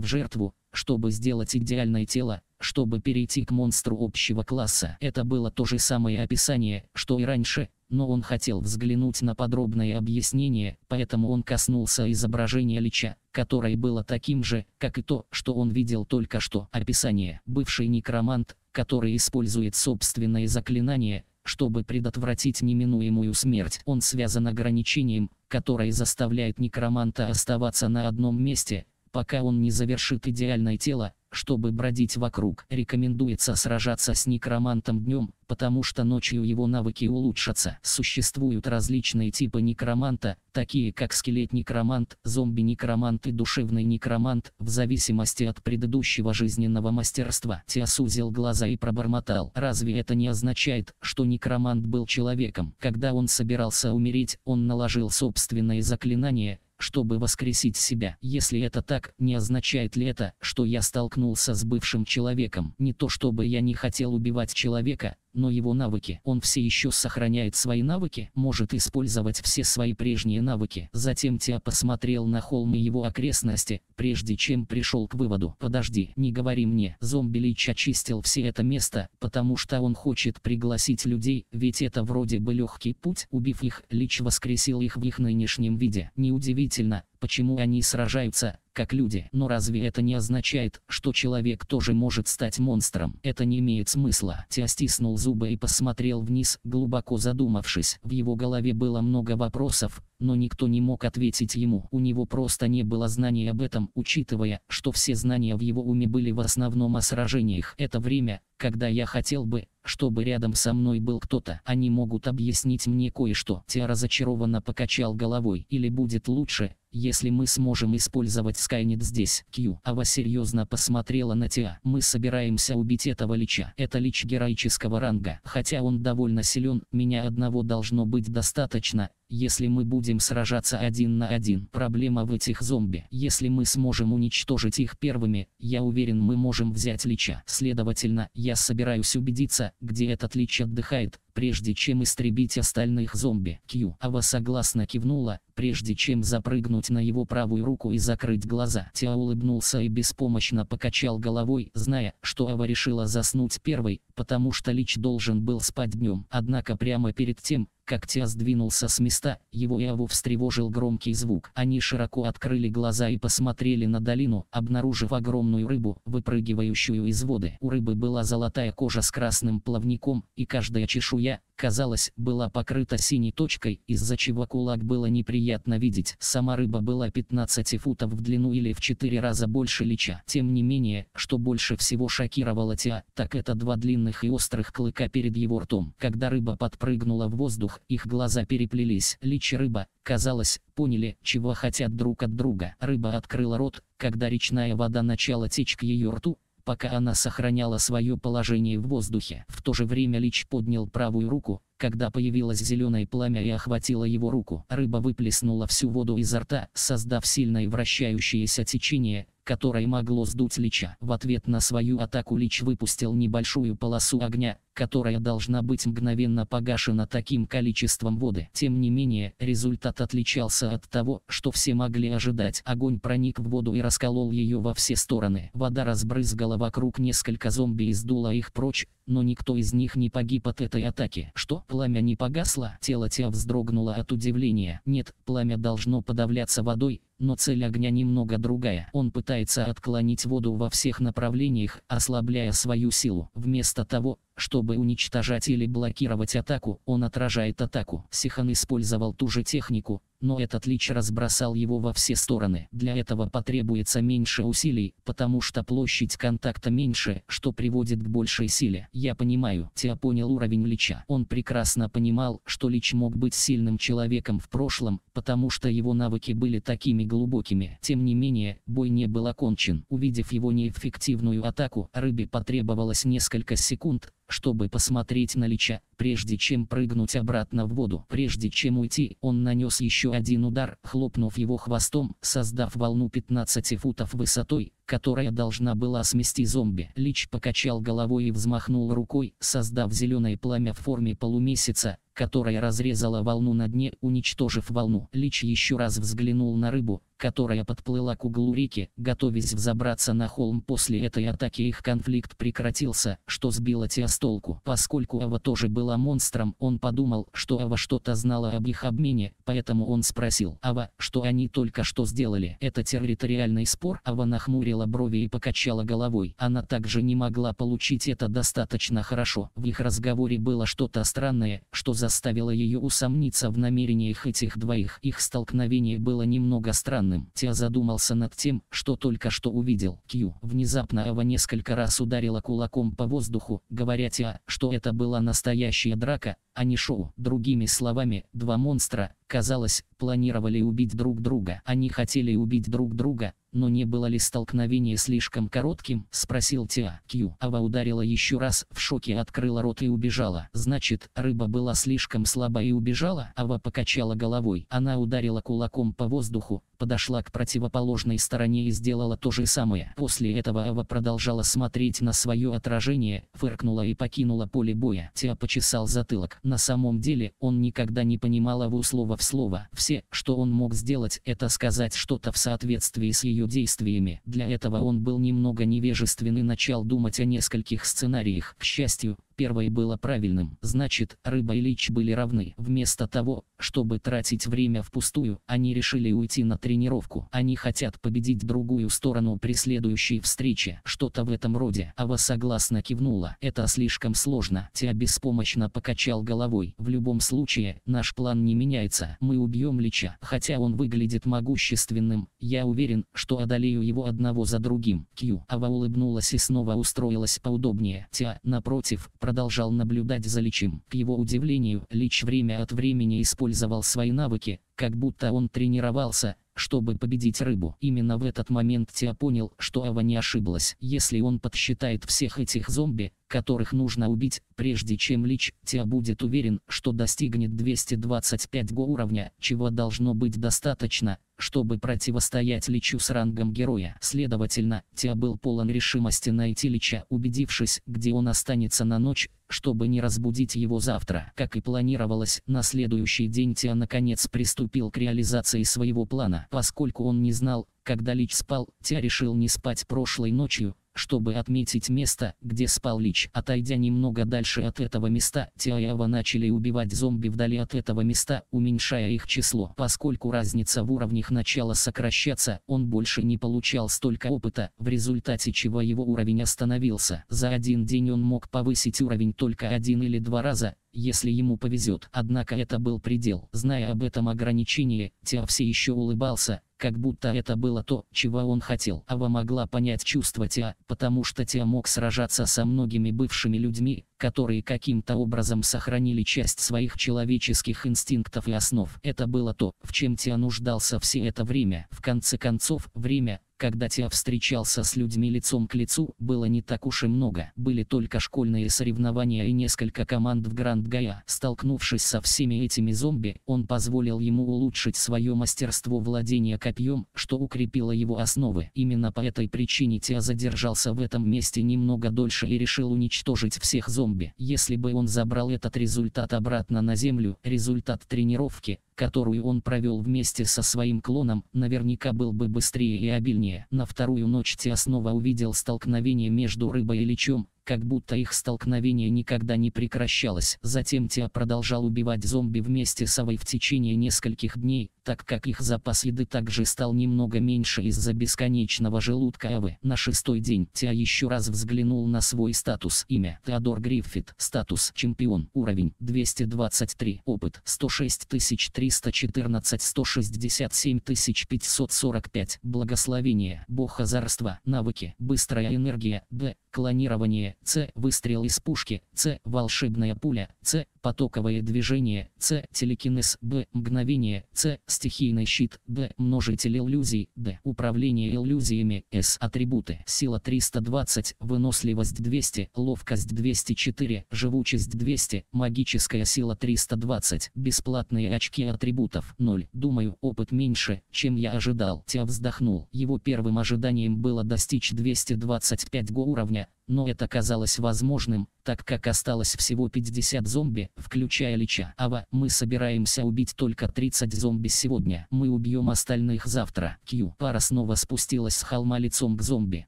Speaker 1: в жертву, чтобы сделать идеальное тело, чтобы перейти к монстру общего класса. Это было то же самое описание, что и раньше, но он хотел взглянуть на подробное объяснение, поэтому он коснулся изображения Лича, которое было таким же, как и то, что он видел только что. Описание. Бывший некромант, который использует собственное заклинание, чтобы предотвратить неминуемую смерть. Он связан ограничением, которое заставляет некроманта оставаться на одном месте, пока он не завершит идеальное тело, чтобы бродить вокруг. Рекомендуется сражаться с некромантом днем, потому что ночью его навыки улучшатся. Существуют различные типы некроманта, такие как скелет-некромант, зомби-некромант и душевный некромант, в зависимости от предыдущего жизненного мастерства. Тя глаза и пробормотал. Разве это не означает, что некромант был человеком? Когда он собирался умереть, он наложил собственное заклинание, чтобы воскресить себя. Если это так, не означает ли это, что я столкнулся с бывшим человеком? Не то чтобы я не хотел убивать человека, но его навыки. Он все еще сохраняет свои навыки, может использовать все свои прежние навыки. Затем Тя посмотрел на холм и его окрестности, прежде чем пришел к выводу. Подожди, не говори мне. Зомби Лич очистил все это место, потому что он хочет пригласить людей, ведь это вроде бы легкий путь. Убив их, Лич воскресил их в их нынешнем виде. Неудивительно, почему они сражаются, как люди. Но разве это не означает, что человек тоже может стать монстром? Это не имеет смысла. Тя стиснул зубы и посмотрел вниз, глубоко задумавшись. В его голове было много вопросов, но никто не мог ответить ему. У него просто не было знаний об этом, учитывая, что все знания в его уме были в основном о сражениях. Это время, когда я хотел бы, чтобы рядом со мной был кто-то. Они могут объяснить мне кое-что. Тя разочарованно покачал головой. Или будет лучше, если мы сможем использовать Скайнет здесь. Кью. Ава серьезно посмотрела на Тиа. Мы собираемся убить этого лича. Это лич героического ранга. Хотя он довольно силен, меня одного должно быть достаточно, если мы будем сражаться один на один. Проблема в этих зомби. Если мы сможем уничтожить их первыми, я уверен мы можем взять лича. Следовательно, я собираюсь убедиться, где этот лич отдыхает, прежде чем истребить остальных зомби. Кью. Ава согласно кивнула, прежде чем запрыгнуть на его правую руку и закрыть глаза. Тя улыбнулся и беспомощно покачал головой, зная, что Ава решила заснуть первой, потому что Лич должен был спать днем. Однако прямо перед тем, как Тя сдвинулся с места, его и Аву встревожил громкий звук. Они широко открыли глаза и посмотрели на долину, обнаружив огромную рыбу, выпрыгивающую из воды. У рыбы была золотая кожа с красным плавником, и каждая чешуя, казалось, была покрыта синей точкой, из-за чего кулак было неприятно видеть. Сама рыба была 15 футов в длину или в 4 раза больше лича. Тем не менее, что больше всего шокировало Тиа, так это два длинных и острых клыка перед его ртом. Когда рыба подпрыгнула в воздух, их глаза переплелись. Лич и рыба, казалось, поняли, чего хотят друг от друга. Рыба открыла рот, когда речная вода начала течь к ее рту, пока она сохраняла свое положение в воздухе. В то же время Лич поднял правую руку, когда появилось зеленое пламя и охватило его руку. Рыба выплеснула всю воду изо рта, создав сильное вращающееся течение, которое могло сдуть Лича. В ответ на свою атаку Лич выпустил небольшую полосу огня, которая должна быть мгновенно погашена таким количеством воды. Тем не менее, результат отличался от того, что все могли ожидать. Огонь проник в воду и расколол ее во все стороны. Вода разбрызгала вокруг несколько зомби и сдула их прочь, но никто из них не погиб от этой атаки. Что, пламя не погасло? Тело Тя вздрогнуло от удивления. Нет, пламя должно подавляться водой, но цель огня немного другая. Он пытается отклонить воду во всех направлениях, ослабляя свою силу. Вместо того, чтобы уничтожать или блокировать атаку, он отражает атаку. Сихан использовал ту же технику, но этот лич разбросал его во все стороны. Для этого потребуется меньше усилий, потому что площадь контакта меньше, что приводит к большей силе. Я понимаю, Теа понял уровень лича. Он прекрасно понимал, что лич мог быть сильным человеком в прошлом, потому что его навыки были такими глубокими. Тем не менее, бой не был окончен. Увидев его неэффективную атаку, рыбе потребовалось несколько секунд, чтобы посмотреть на Лича, прежде чем прыгнуть обратно в воду. Прежде чем уйти, он нанес еще один удар, хлопнув его хвостом, создав волну 15 футов высотой, которая должна была смести зомби. Лич покачал головой и взмахнул рукой, создав зеленое пламя в форме полумесяца, которая разрезала волну на дне, уничтожив волну. Лич еще раз взглянул на рыбу, которая подплыла к углу реки, готовясь взобраться на холм. После этой атаки их конфликт прекратился, что сбило Теа с толку. Поскольку Ава тоже была монстром, он подумал, что Ава что-то знала об их обмене, поэтому он спросил Ава, что они только что сделали. Это территориальный спор? Ава нахмурила брови и покачала головой. Она также не могла получить это достаточно хорошо. В их разговоре было что-то странное, что заставило ее усомниться в намерениях этих двоих. Их столкновение было немного странным. Тя задумался над тем, что только что увидел. Кью. Внезапно Ава несколько раз ударила кулаком по воздуху, говоря Тя, что это была настоящая драка, а не шоу. Другими словами, два монстра, казалось, планировали убить друг друга. Они хотели убить друг друга, но не было ли столкновение слишком коротким? Спросил Тиа. Кью. Ава ударила еще раз, в шоке открыла рот и убежала. Значит, рыба была слишком слаба и убежала? Ава покачала головой. Она ударила кулаком по воздуху, подошла к противоположной стороне и сделала то же самое. После этого Ава продолжала смотреть на свое отражение, фыркнула и покинула поле боя. Тиа почесал затылок. На самом деле, он никогда не понимал Аву слова в слово. Все, что он мог сделать, это сказать что-то в соответствии с ее действиями. Для этого он был немного невежествен и начал думать о нескольких сценариях. К счастью, Первое было правильным, значит, рыба и лич были равны. Вместо того, чтобы тратить время впустую, они решили уйти на тренировку. Они хотят победить другую сторону при следующей встрече. Что-то в этом роде. Ава согласно кивнула. Это слишком сложно. Тя беспомощно покачал головой. В любом случае, наш план не меняется. Мы убьем лича. Хотя он выглядит могущественным, я уверен, что одолею его одного за другим. Кью. Ава улыбнулась и снова устроилась поудобнее. Тя, напротив, продолжал наблюдать за Личем. К его удивлению, Лич время от времени использовал свои навыки, как будто он тренировался, чтобы победить рыбу. Именно в этот момент Тиа понял, что Ава не ошиблась. Если он подсчитает всех этих зомби, которых нужно убить, прежде чем Лич, Тиа будет уверен, что достигнет 225 го уровня, чего должно быть достаточно, чтобы противостоять Личу с рангом героя. Следовательно, Тиа был полон решимости найти Лича, убедившись, где он останется на ночь, чтобы не разбудить его завтра. Как и планировалось, на следующий день Тиа наконец приступил к реализации своего плана. Поскольку он не знал, когда Лич спал, Тиа решил не спать прошлой ночью, чтобы отметить место, где спал Лич. Отойдя немного дальше от этого места, Тиаева начали убивать зомби вдали от этого места, уменьшая их число. Поскольку разница в уровнях начала сокращаться, он больше не получал столько опыта, в результате чего его уровень остановился. За один день он мог повысить уровень только один или два раза, если ему повезет. Однако это был предел. Зная об этом ограничении, Тиа все еще улыбался, как будто это было то, чего он хотел. Ава могла понять чувства Тиа, потому что Тиа мог сражаться со многими бывшими людьми, которые каким-то образом сохранили часть своих человеческих инстинктов и основ. Это было то, в чем Тиа нуждался все это время. В конце концов, время, когда Тиа встречался с людьми лицом к лицу, было не так уж и много. Были только школьные соревнования и несколько команд в Гранд Гая. Столкнувшись со всеми этими зомби, он позволил ему улучшить свое мастерство владения копьем, что укрепило его основы. Именно по этой причине Тиа задержался в этом месте немного дольше и решил уничтожить всех зомби. Если бы он забрал этот результат обратно на землю, результат тренировки, которую он провел вместе со своим клоном, наверняка был бы быстрее и обильнее. На вторую ночь Тиа снова увидел столкновение между рыбой и личом, как будто их столкновение никогда не прекращалось. Затем Тиа продолжал убивать зомби вместе с Авой в течение нескольких дней, так как их запас еды также стал немного меньше из-за бесконечного желудка Авы. На шестой день Тиа еще раз взглянул на свой статус. Имя Теодор Гриффит. Статус чемпион. Уровень 223. Опыт 106 314 167 545. Благословение. Бог озарства. Навыки. Быстрая энергия. Б. Клонирование. С. Выстрел из пушки. С. Волшебная пуля. С. Потоковое движение. С. Телекинез. Б. Мгновение. С. Стихийный щит. Д. Множитель иллюзий. Д. Управление иллюзиями. С. Атрибуты. Сила 320. Выносливость 200. Ловкость 204. Живучесть 200. Магическая сила 320. Бесплатные очки атрибутов 0. Думаю, опыт меньше, чем я ожидал. Тя вздохнул. Его первым ожиданием было достичь 225 го уровня, но это казалось возможным, так как осталось всего 50 зомби, включая Лича. Ава, мы собираемся убить только 30 зомби сегодня. Мы убьем остальных завтра. Кью. Пара снова спустилась с холма лицом к зомби.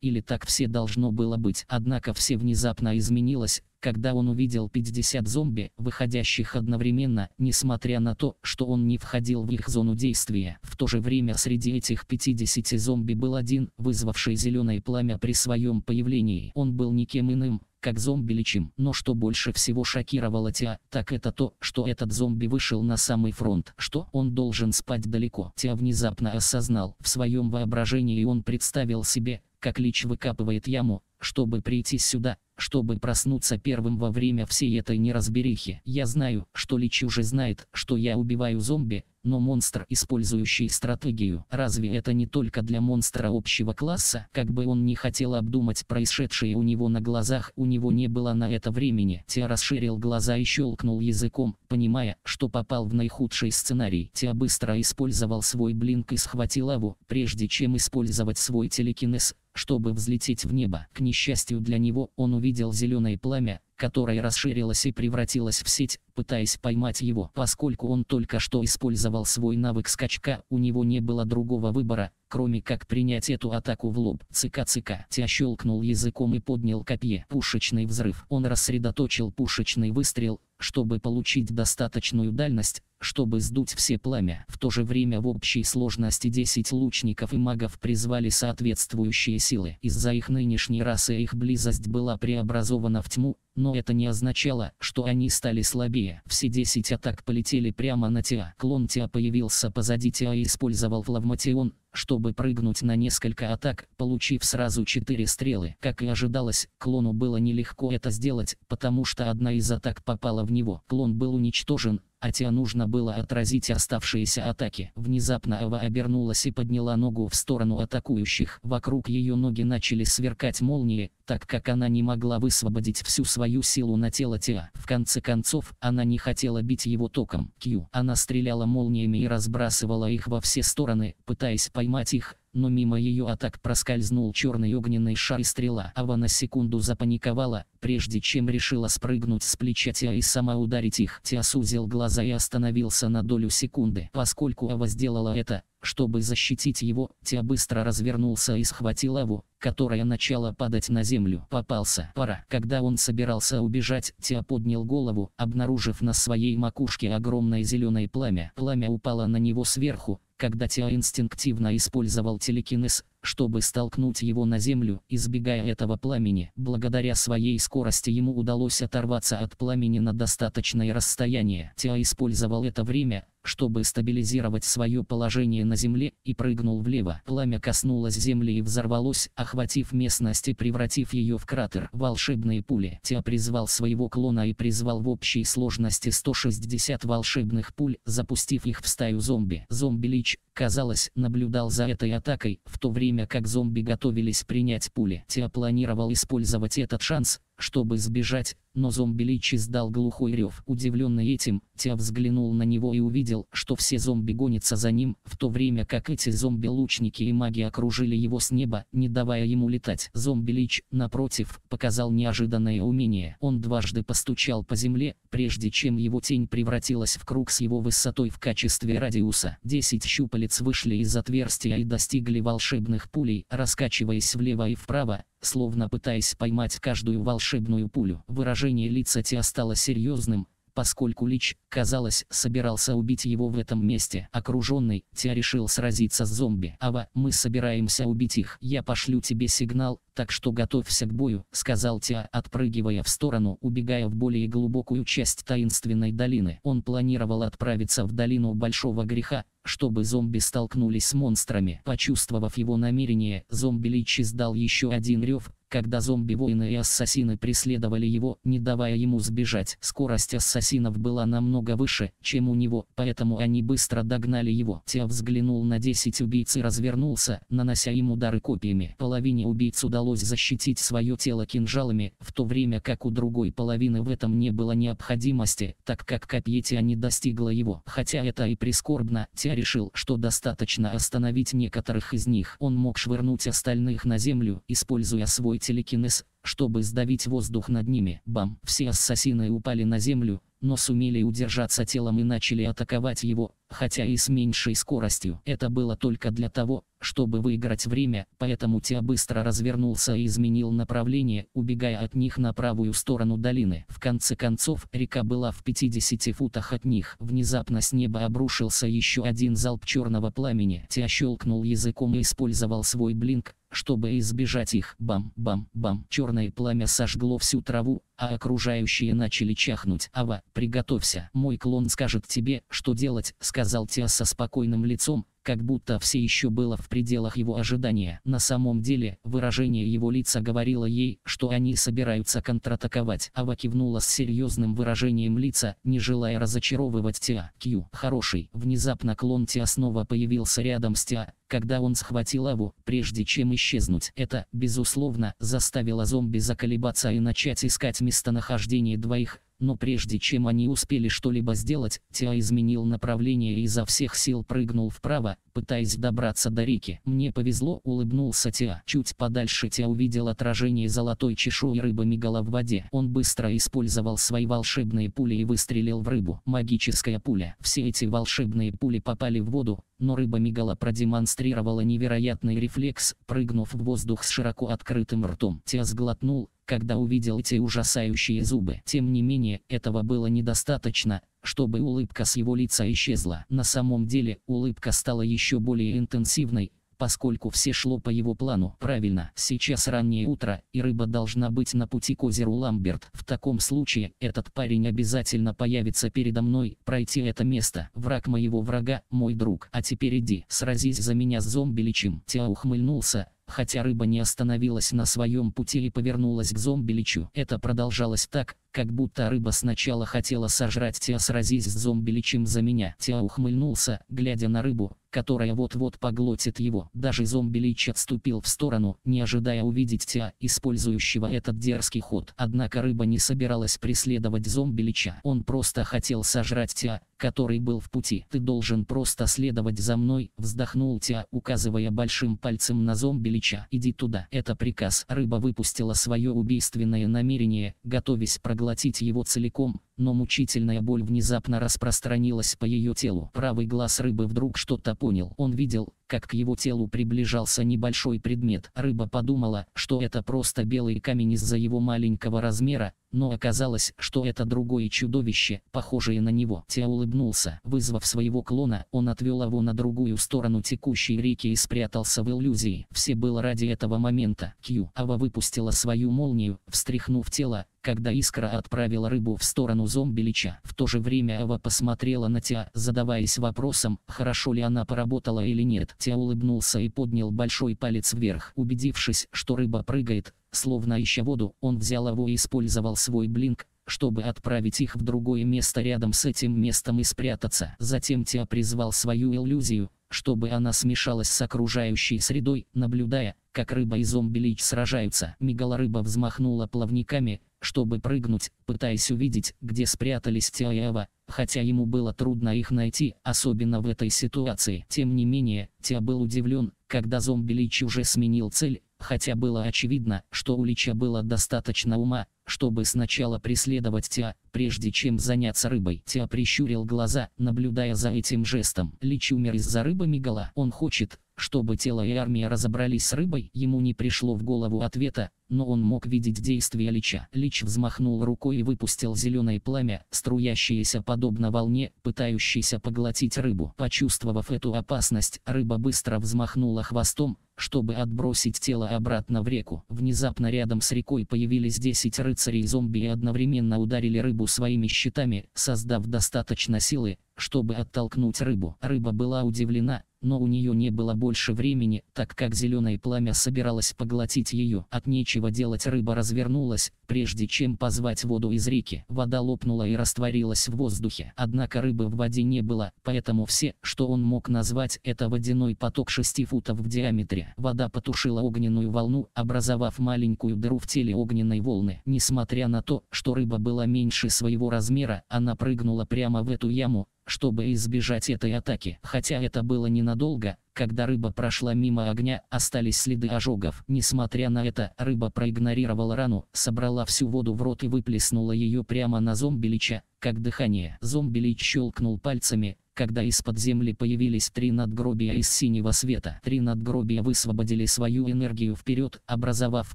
Speaker 1: Или так все должно было быть. Однако все внезапно изменилось, когда он увидел 50 зомби, выходящих одновременно, несмотря на то, что он не входил в их зону действия. В то же время среди этих 50 зомби был один, вызвавший зеленое пламя при своем появлении. Он был никем иным, как зомби лечим. Но что больше всего шокировало Тиа, так это то, что этот зомби вышел на самый фронт. Что? Он должен спать далеко. Тиа внезапно осознал. В своем воображении он представил себе, как Лич выкапывает яму, чтобы прийти сюда, чтобы проснуться первым во время всей этой неразберихи. Я знаю, что Лич уже знает, что я убиваю зомби, но монстр, использующий стратегию, разве это не только для монстра общего класса? Как бы он ни хотел обдумать происшедшее у него на глазах, у него не было на это времени. Тиа расширил глаза и щелкнул языком, понимая, что попал в наихудший сценарий. Тиа быстро использовал свой блинк и схватил Аву, прежде чем использовать свой телекинез, чтобы взлететь в небо. К несчастью для него, он увидел зеленое пламя, которое расширилось и превратилось в сеть, пытаясь поймать его. Поскольку он только что использовал свой навык скачка, у него не было другого выбора, кроме как принять эту атаку в лоб. Цика-цика. Тя щелкнул языком и поднял копье. Пушечный взрыв. Он рассредоточил пушечный выстрел, чтобы получить достаточную дальность, чтобы сдуть все пламя. В то же время в общей сложности 10 лучников и магов призвали соответствующие силы. Из-за их нынешней расы их близость была преобразована в тьму, но это не означало, что они стали слабее. Все 10 атак полетели прямо на Тиа. Клон Тиа появился позади Тиа и использовал флавматион, чтобы прыгнуть на несколько атак, получив сразу 4 стрелы. Как и ожидалось, клону было нелегко это сделать, потому что одна из атак попала в него. Клон был уничтожен, а Тиа нужно было отразить оставшиеся атаки. Внезапно Ава обернулась и подняла ногу в сторону атакующих. Вокруг ее ноги начали сверкать молнии, так как она не могла высвободить всю свою силу на тело Тиа. В конце концов, она не хотела бить его током. Кью. Она стреляла молниями и разбрасывала их во все стороны, пытаясь поймать их, но мимо ее атак проскользнул черный огненный шар и стрела. Ава на секунду запаниковала, прежде чем решила спрыгнуть с плеча Тиа и сама ударить их. Тиа сузил глаза и остановился на долю секунды. Поскольку Ава сделала это, чтобы защитить его, Тиа быстро развернулся и схватил Аву, которая начала падать на землю. Попался. Пора. Когда он собирался убежать, Тиа поднял голову, обнаружив на своей макушке огромное зеленое пламя. Пламя упало на него сверху, когда Тиа инстинктивно использовал телекинез, чтобы столкнуть его на землю, избегая этого пламени. Благодаря своей скорости ему удалось оторваться от пламени на достаточное расстояние. Тиа использовал это время, чтобы стабилизировать свое положение на земле, и прыгнул влево. Пламя коснулось земли и взорвалось, охватив местность и превратив ее в кратер. Волшебные пули. Тиа призвал своего клона и призвал в общей сложности 160 волшебных пуль, запустив их в стаю зомби. Зомби-лич, казалось, наблюдал за этой атакой, в то время как зомби готовились принять пули. Тиа планировал использовать этот шанс, чтобы сбежать, но зомби Лич издал глухой рев. Удивленный этим, Тя взглянул на него и увидел, что все зомби гонятся за ним, в то время как эти зомби-лучники и маги окружили его с неба, не давая ему летать. Зомби Лич, напротив, показал неожиданное умение. Он дважды постучал по земле, прежде чем его тень превратилась в круг с его высотой в качестве радиуса. Десять щупалец вышли из отверстия и достигли волшебных пулей, раскачиваясь влево и вправо, словно пытаясь поймать каждую волшебную пулю. Выражение лица Ти стало серьезным, поскольку Лич, казалось, собирался убить его в этом месте. Окруженный, Тя решил сразиться с зомби. «Ава, мы собираемся убить их. Я пошлю тебе сигнал, так что готовься к бою», — сказал Тя, отпрыгивая в сторону, убегая в более глубокую часть таинственной долины. Он планировал отправиться в долину Большого Греха, чтобы зомби столкнулись с монстрами. Почувствовав его намерение, зомби Лич издал еще один рев, когда зомби-воины и ассасины преследовали его, не давая ему сбежать. Скорость ассасинов была намного выше, чем у него, поэтому они быстро догнали его. Теа взглянул на 10 убийц и развернулся, нанося им удары копьями. Половине убийц удалось защитить свое тело кинжалами, в то время как у другой половины в этом не было необходимости, так как копье Теа не достигло его. Хотя это и прискорбно, Теа решил, что достаточно остановить некоторых из них. Он мог швырнуть остальных на землю, используя свой телекинез, чтобы сдавить воздух над ними. Бам! Все ассасины упали на землю, но сумели удержаться телом и начали атаковать его, хотя и с меньшей скоростью. Это было только для того, чтобы выиграть время, поэтому Тя быстро развернулся и изменил направление, убегая от них на правую сторону долины. В конце концов, река была в 50 футах от них. Внезапно с неба обрушился еще один залп черного пламени. Тя щелкнул языком и использовал свой блинк, чтобы избежать их. Бам-бам-бам. Черное пламя сожгло всю траву, а окружающие начали чахнуть. «Ава, приготовься, мой клон скажет тебе, что делать», — сказал Тиа со спокойным лицом, как будто все еще было в пределах его ожидания. На самом деле, выражение его лица говорило ей, что они собираются контратаковать. Ава кивнула с серьезным выражением лица, не желая разочаровывать Тиа. Кью, хороший. Внезапно клон Тиа снова появился рядом с Тиа, когда он схватил Аву, прежде чем исчезнуть. Это, безусловно, заставило зомби заколебаться и начать искать местонахождение двоих, но прежде чем они успели что-либо сделать, Тиа изменил направление и изо всех сил прыгнул вправо, пытаясь добраться до реки. Мне повезло, улыбнулся Тиа. Чуть подальше Тиа увидел отражение золотой чешуи рыбы мигала в воде. Он быстро использовал свои волшебные пули и выстрелил в рыбу. Магическая пуля. Все эти волшебные пули попали в воду, но рыба мигала продемонстрировала невероятный рефлекс, прыгнув в воздух с широко открытым ртом. Тиа сглотнул, когда увидел эти ужасающие зубы. Тем не менее, этого было недостаточно, чтобы улыбка с его лица исчезла. На самом деле, улыбка стала еще более интенсивной, поскольку все шло по его плану. Правильно, сейчас раннее утро, и рыба должна быть на пути к озеру Ламберт. В таком случае, этот парень обязательно появится передо мной, пройти это место. Враг моего врага, мой друг. А теперь иди, сразись за меня с зомби-личем. Теа ухмыльнулся, хотя рыба не остановилась на своем пути и повернулась к зомби-личу. Это продолжалось так, как будто рыба сначала хотела сожрать Теа сразись с зомби-личем за меня. Теа ухмыльнулся, глядя на рыбу, которая вот-вот поглотит его. Даже зомби-лич отступил в сторону, не ожидая увидеть Теа, использующего этот дерзкий ход. Однако рыба не собиралась преследовать зомби-лича. Он просто хотел сожрать Теа, который был в пути. «Ты должен просто следовать за мной», — вздохнул Теа, указывая большим пальцем на зомби-лича. «Иди туда». Это приказ. Рыба выпустила свое убийственное намерение, готовясь проглотить его целиком, но мучительная боль внезапно распространилась по ее телу. Правый глаз рыбы вдруг что-то понял. Он видел, как к его телу приближался небольшой предмет. Рыба подумала, что это просто белый камень из-за его маленького размера, но оказалось, что это другое чудовище, похожее на него. Те улыбнулся. Вызвав своего клона, он отвел его на другую сторону текущей реки и спрятался в иллюзии. Все было ради этого момента. Кью. Ава выпустила свою молнию, встряхнув тело, когда искра отправила рыбу в сторону зомби-лича. В то же время Ава посмотрела на Тя, задаваясь вопросом, хорошо ли она поработала или нет. Тя улыбнулся и поднял большой палец вверх. Убедившись, что рыба прыгает, словно ища воду, он взял его и использовал свой блинк, чтобы отправить их в другое место рядом с этим местом и спрятаться. Затем Тя призвал свою иллюзию, чтобы она смешалась с окружающей средой, наблюдая, как рыба и зомби-лич сражаются. Мегалорыба взмахнула плавниками, чтобы прыгнуть, пытаясь увидеть, где спрятались Тиа и Ава, хотя ему было трудно их найти, особенно в этой ситуации. Тем не менее, Тиа был удивлен, когда зомби-лич уже сменил цель, хотя было очевидно, что у Лича было достаточно ума, чтобы сначала преследовать Тиа, прежде чем заняться рыбой. Тиа прищурил глаза, наблюдая за этим жестом. Лич умер из-за рыбы Мигала. Он хочет, чтобы тело и армия разобрались с рыбой, ему не пришло в голову ответа, но он мог видеть действия Лича. Лич взмахнул рукой и выпустил зеленое пламя, струящееся подобно волне, пытающейся поглотить рыбу. Почувствовав эту опасность, рыба быстро взмахнула хвостом, чтобы отбросить тело обратно в реку. Внезапно рядом с рекой появились 10 рыцарей-зомби и одновременно ударили рыбу своими щитами, создав достаточно силы, чтобы оттолкнуть рыбу. Рыба была удивлена, но у нее не было больше времени, так как зеленое пламя собиралось поглотить ее. От нечего делать рыба развернулась, прежде чем позвать воду из реки. Вода лопнула и растворилась в воздухе. Однако рыбы в воде не было, поэтому все, что он мог назвать, это водяной поток 6 футов в диаметре. Вода потушила огненную волну, образовав маленькую дыру в теле огненной волны. Несмотря на то, что рыба была меньше своего размера, она прыгнула прямо в эту яму, чтобы избежать этой атаки. Хотя это было ненадолго, когда рыба прошла мимо огня, остались следы ожогов. Несмотря на это, рыба проигнорировала рану, собрала всю воду в рот и выплеснула ее прямо на зомби-лича, как дыхание. Зомби-лич щелкнул пальцами, когда из-под земли появились три надгробия из синего света. Три надгробия высвободили свою энергию вперед, образовав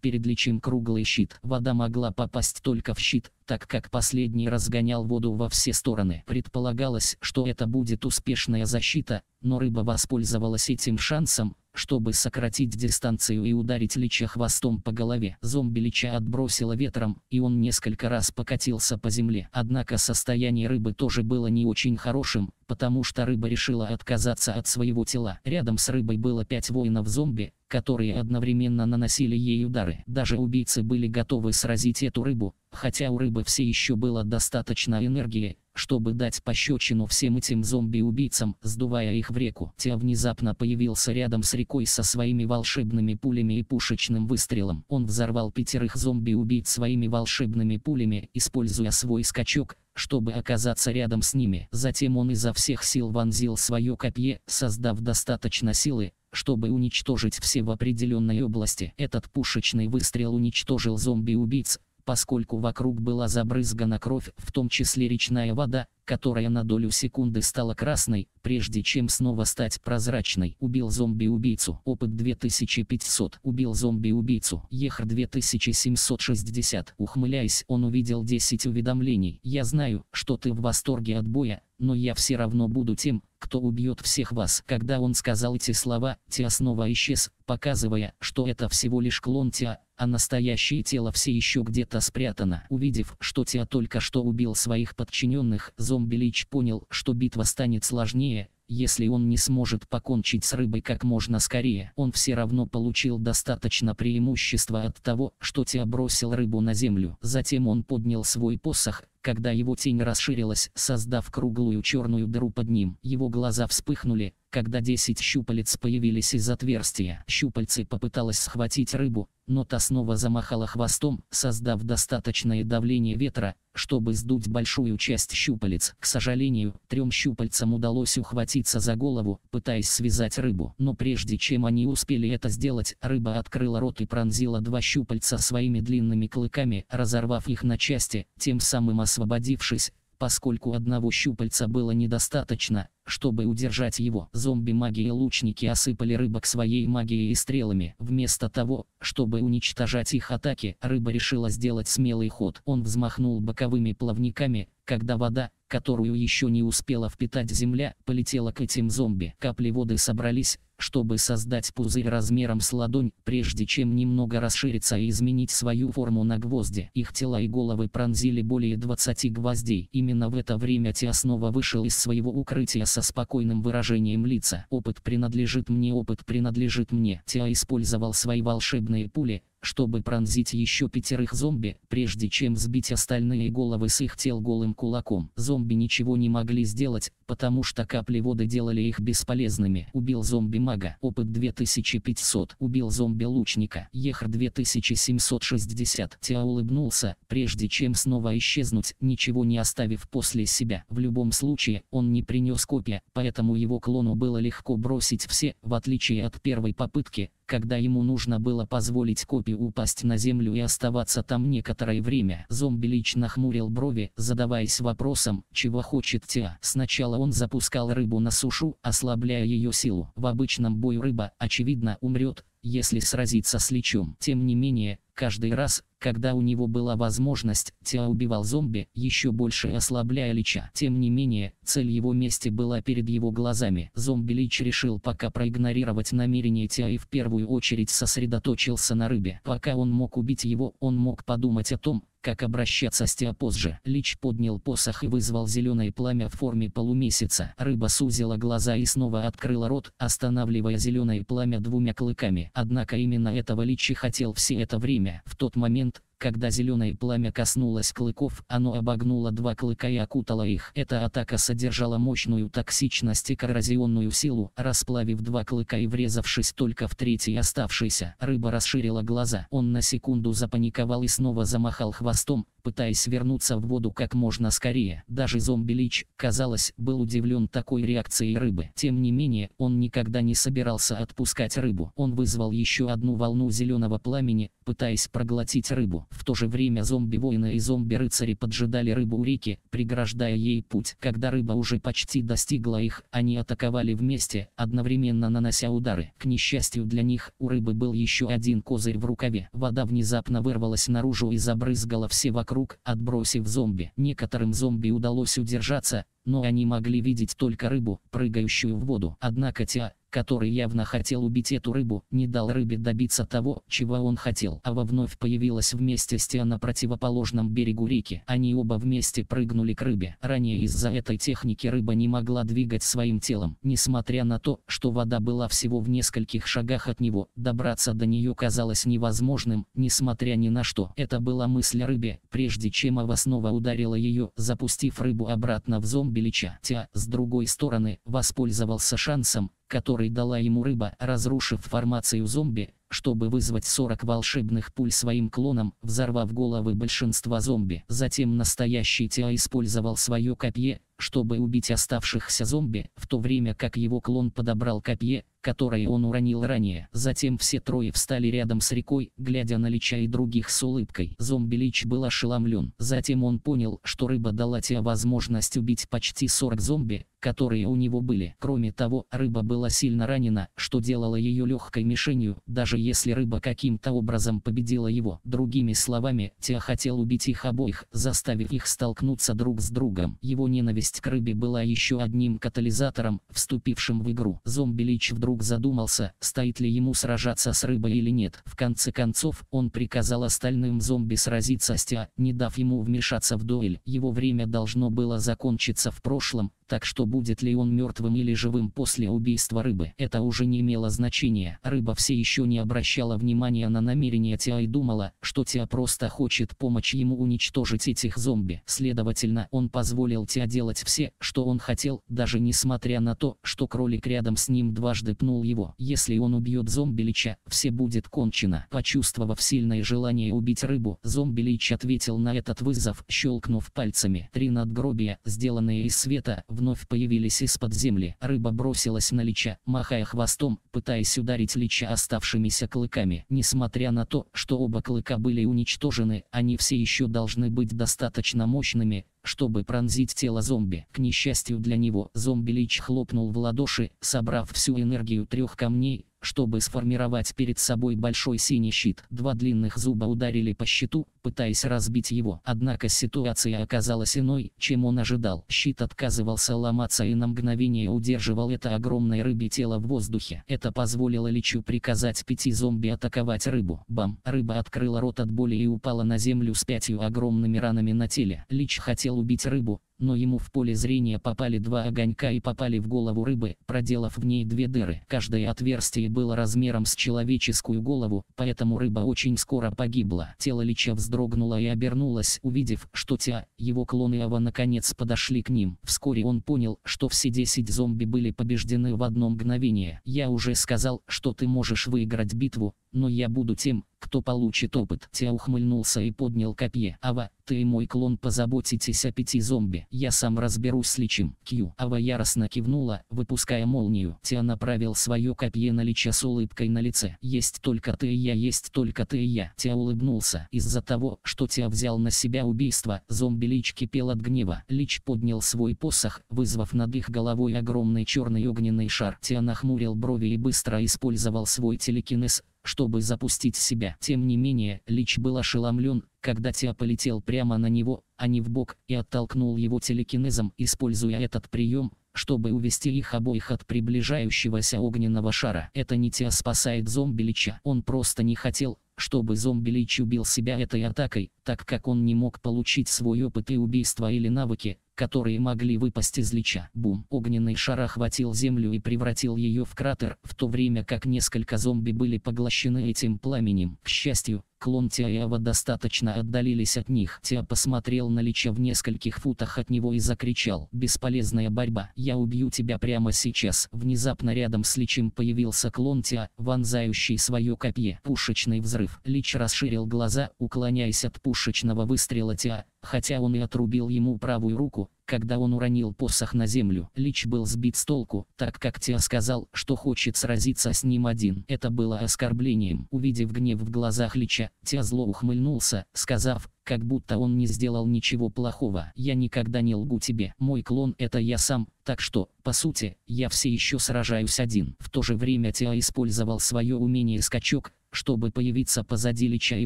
Speaker 1: перед личем круглый щит. Вода могла попасть только в щит, так как последний разгонял воду во все стороны. Предполагалось, что это будет успешная защита, но рыба воспользовалась этим шансом, чтобы сократить дистанцию и ударить Лича хвостом по голове. Зомби Лича отбросило ветром, и он несколько раз покатился по земле. Однако состояние рыбы тоже было не очень хорошим, потому что рыба решила отказаться от своего тела. Рядом с рыбой было пять воинов-зомби, которые одновременно наносили ей удары. Даже убийцы были готовы сразить эту рыбу, хотя у рыбы все еще было достаточно энергии, чтобы дать пощечину всем этим зомби-убийцам, сдувая их в реку. Теа внезапно появился рядом с рекой со своими волшебными пулями и пушечным выстрелом. Он взорвал пятерых зомби-убийц своими волшебными пулями, используя свой скачок, чтобы оказаться рядом с ними. Затем он изо всех сил вонзил свое копье, создав достаточно силы, чтобы уничтожить все в определенной области. Этот пушечный выстрел уничтожил зомби-убийц, поскольку вокруг была забрызгана кровь, в том числе речная вода, которая на долю секунды стала красной, прежде чем снова стать прозрачной. Убил зомби-убийцу. Опыт 2500. Убил зомби-убийцу. Ехр 2760. Ухмыляясь, он увидел 10 уведомлений. Я знаю, что ты в восторге от боя, но я все равно буду тем, кто убьет всех вас. Когда он сказал эти слова, Тиа снова исчез, показывая, что это всего лишь клон Тиа, а настоящее тело все еще где-то спрятано. Увидев, что Тиа только что убил своих подчиненных, зомби Лич понял, что битва станет сложнее, если он не сможет покончить с рыбой как можно скорее. Он все равно получил достаточно преимущества от того, что Тиа бросил рыбу на землю. Затем он поднял свой посох, когда его тень расширилась, создав круглую черную дыру под ним. Его глаза вспыхнули, когда 10 щупалец появились из отверстия. Щупальцы попыталась схватить рыбу, но та снова замахала хвостом, создав достаточное давление ветра, чтобы сдуть большую часть щупалец. К сожалению, трем щупальцам удалось ухватиться за голову, пытаясь связать рыбу. Но прежде чем они успели это сделать, рыба открыла рот и пронзила два щупальца своими длинными клыками, разорвав их на части, тем самым освободившись, поскольку одного щупальца было недостаточно, чтобы удержать его. Зомби-маги и лучники осыпали рыбок своей магией и стрелами. Вместо того, чтобы уничтожать их атаки, рыба решила сделать смелый ход. Он взмахнул боковыми плавниками, когда вода, которую еще не успела впитать земля, полетела к этим зомби. Капли воды собрались, чтобы создать пузырь размером с ладонь, прежде чем немного расшириться и изменить свою форму на гвозди. Их тела и головы пронзили более 20 гвоздей. Именно в это время Тиа снова вышел из своего укрытия со спокойным выражением лица. Опыт принадлежит мне, опыт принадлежит мне. Тиа использовал свои волшебные пули, чтобы пронзить еще пятерых зомби, прежде чем сбить остальные головы с их тел голым кулаком. Зомби ничего не могли сделать, потому что капли воды делали их бесполезными. Убил зомби-мага. Опыт 2500. Убил зомби-лучника. Ехр 2760. Теа улыбнулся, прежде чем снова исчезнуть, ничего не оставив после себя. В любом случае, он не принес копия, поэтому его клону было легко бросить все, в отличие от первой попытки, когда ему нужно было позволить копии упасть на землю и оставаться там некоторое время. Зомби лично хмурил брови, задаваясь вопросом, чего хочет Теа. Сначала он запускал рыбу на сушу, ослабляя ее силу. В обычном бою рыба, очевидно, умрет, если сразиться с личом. Тем не менее, каждый раз, когда у него была возможность, Теа убивал зомби, еще больше ослабляя Лича. Тем не менее, цель его мести была перед его глазами. Зомби-Лич решил пока проигнорировать намерение Теа и в первую очередь сосредоточился на рыбе. Пока он мог убить его, он мог подумать о том, как обращаться с позже. Лич поднял посох и вызвал зеленое пламя в форме полумесяца. Рыба сузила глаза и снова открыла рот, останавливая зеленое пламя двумя клыками. Однако именно этого Лич и хотел все это время. В тот момент, когда зеленое пламя коснулось клыков, оно обогнуло два клыка и окутало их. Эта атака содержала мощную токсичность и коррозионную силу, расплавив два клыка и врезавшись только в третий оставшийся. Рыба расширила глаза. Он на секунду запаниковал и снова замахал хвостом, пытаясь вернуться в воду как можно скорее. Даже зомби-лич, казалось, был удивлен такой реакцией рыбы. Тем не менее, он никогда не собирался отпускать рыбу. Он вызвал еще одну волну зеленого пламени, пытаясь проглотить рыбу. В то же время зомби-воины и зомби-рыцари поджидали рыбу у реки, преграждая ей путь. Когда рыба уже почти достигла их, они атаковали вместе, одновременно нанося удары. К несчастью для них, у рыбы был еще один козырь в рукаве. Вода внезапно вырвалась наружу и забрызгала все вокруг отбросив зомби. Некоторым зомби удалось удержаться, но они могли видеть только рыбу, прыгающую в воду. Однако Тиа, который явно хотел убить эту рыбу, не дал рыбе добиться того, чего он хотел. Ава вновь появилась вместе с Теа на противоположном берегу реки. Они оба вместе прыгнули к рыбе. Ранее из-за этой техники рыба не могла двигать своим телом. Несмотря на то, что вода была всего в нескольких шагах от него, добраться до нее казалось невозможным, несмотря ни на что. Это была мысль рыбе, прежде чем Ава снова ударила ее, запустив рыбу обратно в зомби Лича. Тя, с другой стороны, воспользовался шансом, который дала ему рыба, разрушив формацию зомби, чтобы вызвать 40 волшебных пуль своим клонам, взорвав головы большинства зомби. Затем настоящий Теа использовал свое копье, чтобы убить оставшихся зомби, в то время как его клон подобрал копье, которое он уронил ранее. Затем все трое встали рядом с рекой, глядя на Лича и других с улыбкой. Зомби-Лич был ошеломлен. Затем он понял, что рыба дала Теа возможность убить почти 40 зомби, которые у него были. Кроме того, рыба была сильно ранена, что делало ее легкой мишенью, даже если рыба каким-то образом победила его. Другими словами, Теа хотел убить их обоих, заставив их столкнуться друг с другом. Его ненависть к рыбе была еще одним катализатором, вступившим в игру. Зомби-Лич вдруг задумался, стоит ли ему сражаться с рыбой или нет. В конце концов, он приказал остальным зомби сразиться с Теа, не дав ему вмешаться в дуэль. Его время должно было закончиться в прошлом, так что будет ли он мертвым или живым после убийства рыбы, это уже не имело значения. Рыба все еще не обращала внимания на намерения Тиа и думала, что Тиа просто хочет помочь ему уничтожить этих зомби. Следовательно, он позволил Тиа делать все, что он хотел, даже несмотря на то, что кролик рядом с ним дважды пнул его. Если он убьет зомби Лича, все будет кончено. Почувствовав сильное желание убить рыбу, зомби Лич ответил на этот вызов, щелкнув пальцами. Три надгробия, сделанные из света, в вновь появились из-под земли. Рыба бросилась на Лича, махая хвостом, пытаясь ударить Лича оставшимися клыками. Несмотря на то, что оба клыка были уничтожены, они все еще должны быть достаточно мощными, чтобы пронзить тело зомби. К несчастью для него, зомби-лич хлопнул в ладоши, собрав всю энергию трех камней, чтобы сформировать перед собой большой синий щит. Два длинных зуба ударили по щиту, пытаясь разбить его. Однако ситуация оказалась иной, чем он ожидал. Щит отказывался ломаться и на мгновение удерживал это огромное рыбье тело в воздухе. Это позволило Личу приказать пяти зомби атаковать рыбу. Бам! Рыба открыла рот от боли и упала на землю с пятью огромными ранами на теле. Лич хотел убить рыбу, но ему в поле зрения попали два огонька и попали в голову рыбы, проделав в ней две дыры. Каждое отверстие было размером с человеческую голову, поэтому рыба очень скоро погибла. Тело Лича вздрогнуло и обернулось, увидев, что Тя, его клон Ава наконец подошли к ним. Вскоре он понял, что все 10 зомби были побеждены в одно мгновение. Я уже сказал, что ты можешь выиграть битву, но я буду тем, кто получит опыт. Тя ухмыльнулся и поднял копье. Ава, ты и мой клон позаботитесь о пяти зомби. Я сам разберусь с личем. Кью. Ава яростно кивнула, выпуская молнию. Тя направил свое копье на лича с улыбкой на лице. Есть только ты и я, есть только ты и я. Тя улыбнулся. Из-за того, что Тя взял на себя убийство, зомби-лич кипел от гнева. Лич поднял свой посох, вызвав над их головой огромный черный огненный шар. Тя нахмурил брови и быстро использовал свой телекинез, чтобы запустить себя. Тем не менее, Лич был ошеломлен, когда Тиа полетел прямо на него, а не в бок, и оттолкнул его телекинезом, используя этот прием, чтобы увести их обоих от приближающегося огненного шара. Это не Тиа спасает зомби Лича, он просто не хотел, чтобы зомби Лич убил себя этой атакой, так как он не мог получить свой опыт и убийства или навыки, которые могли выпасть из лича. Бум! Огненный шар охватил землю и превратил ее в кратер, в то время как несколько зомби были поглощены этим пламенем. К счастью, клон Тиа и Ава достаточно отдалились от них. Тиа посмотрел на Лича в нескольких футах от него и закричал. «Бесполезная борьба, я убью тебя прямо сейчас». Внезапно рядом с Личем появился клон Тиа, вонзающий свое копье. Пушечный взрыв. Лич расширил глаза, уклоняясь от пушечного выстрела Тиа, хотя он и отрубил ему правую руку, когда он уронил посох на землю. Лич был сбит с толку, так как Тиа сказал, что хочет сразиться с ним один. Это было оскорблением. Увидев гнев в глазах Лича, Тиа зло ухмыльнулся, сказав, как будто он не сделал ничего плохого. Я никогда не лгу тебе. Мой клон это я сам, так что, по сути, я все еще сражаюсь один. В то же время Тиа использовал свое умение скачок, чтобы появиться позади Лича и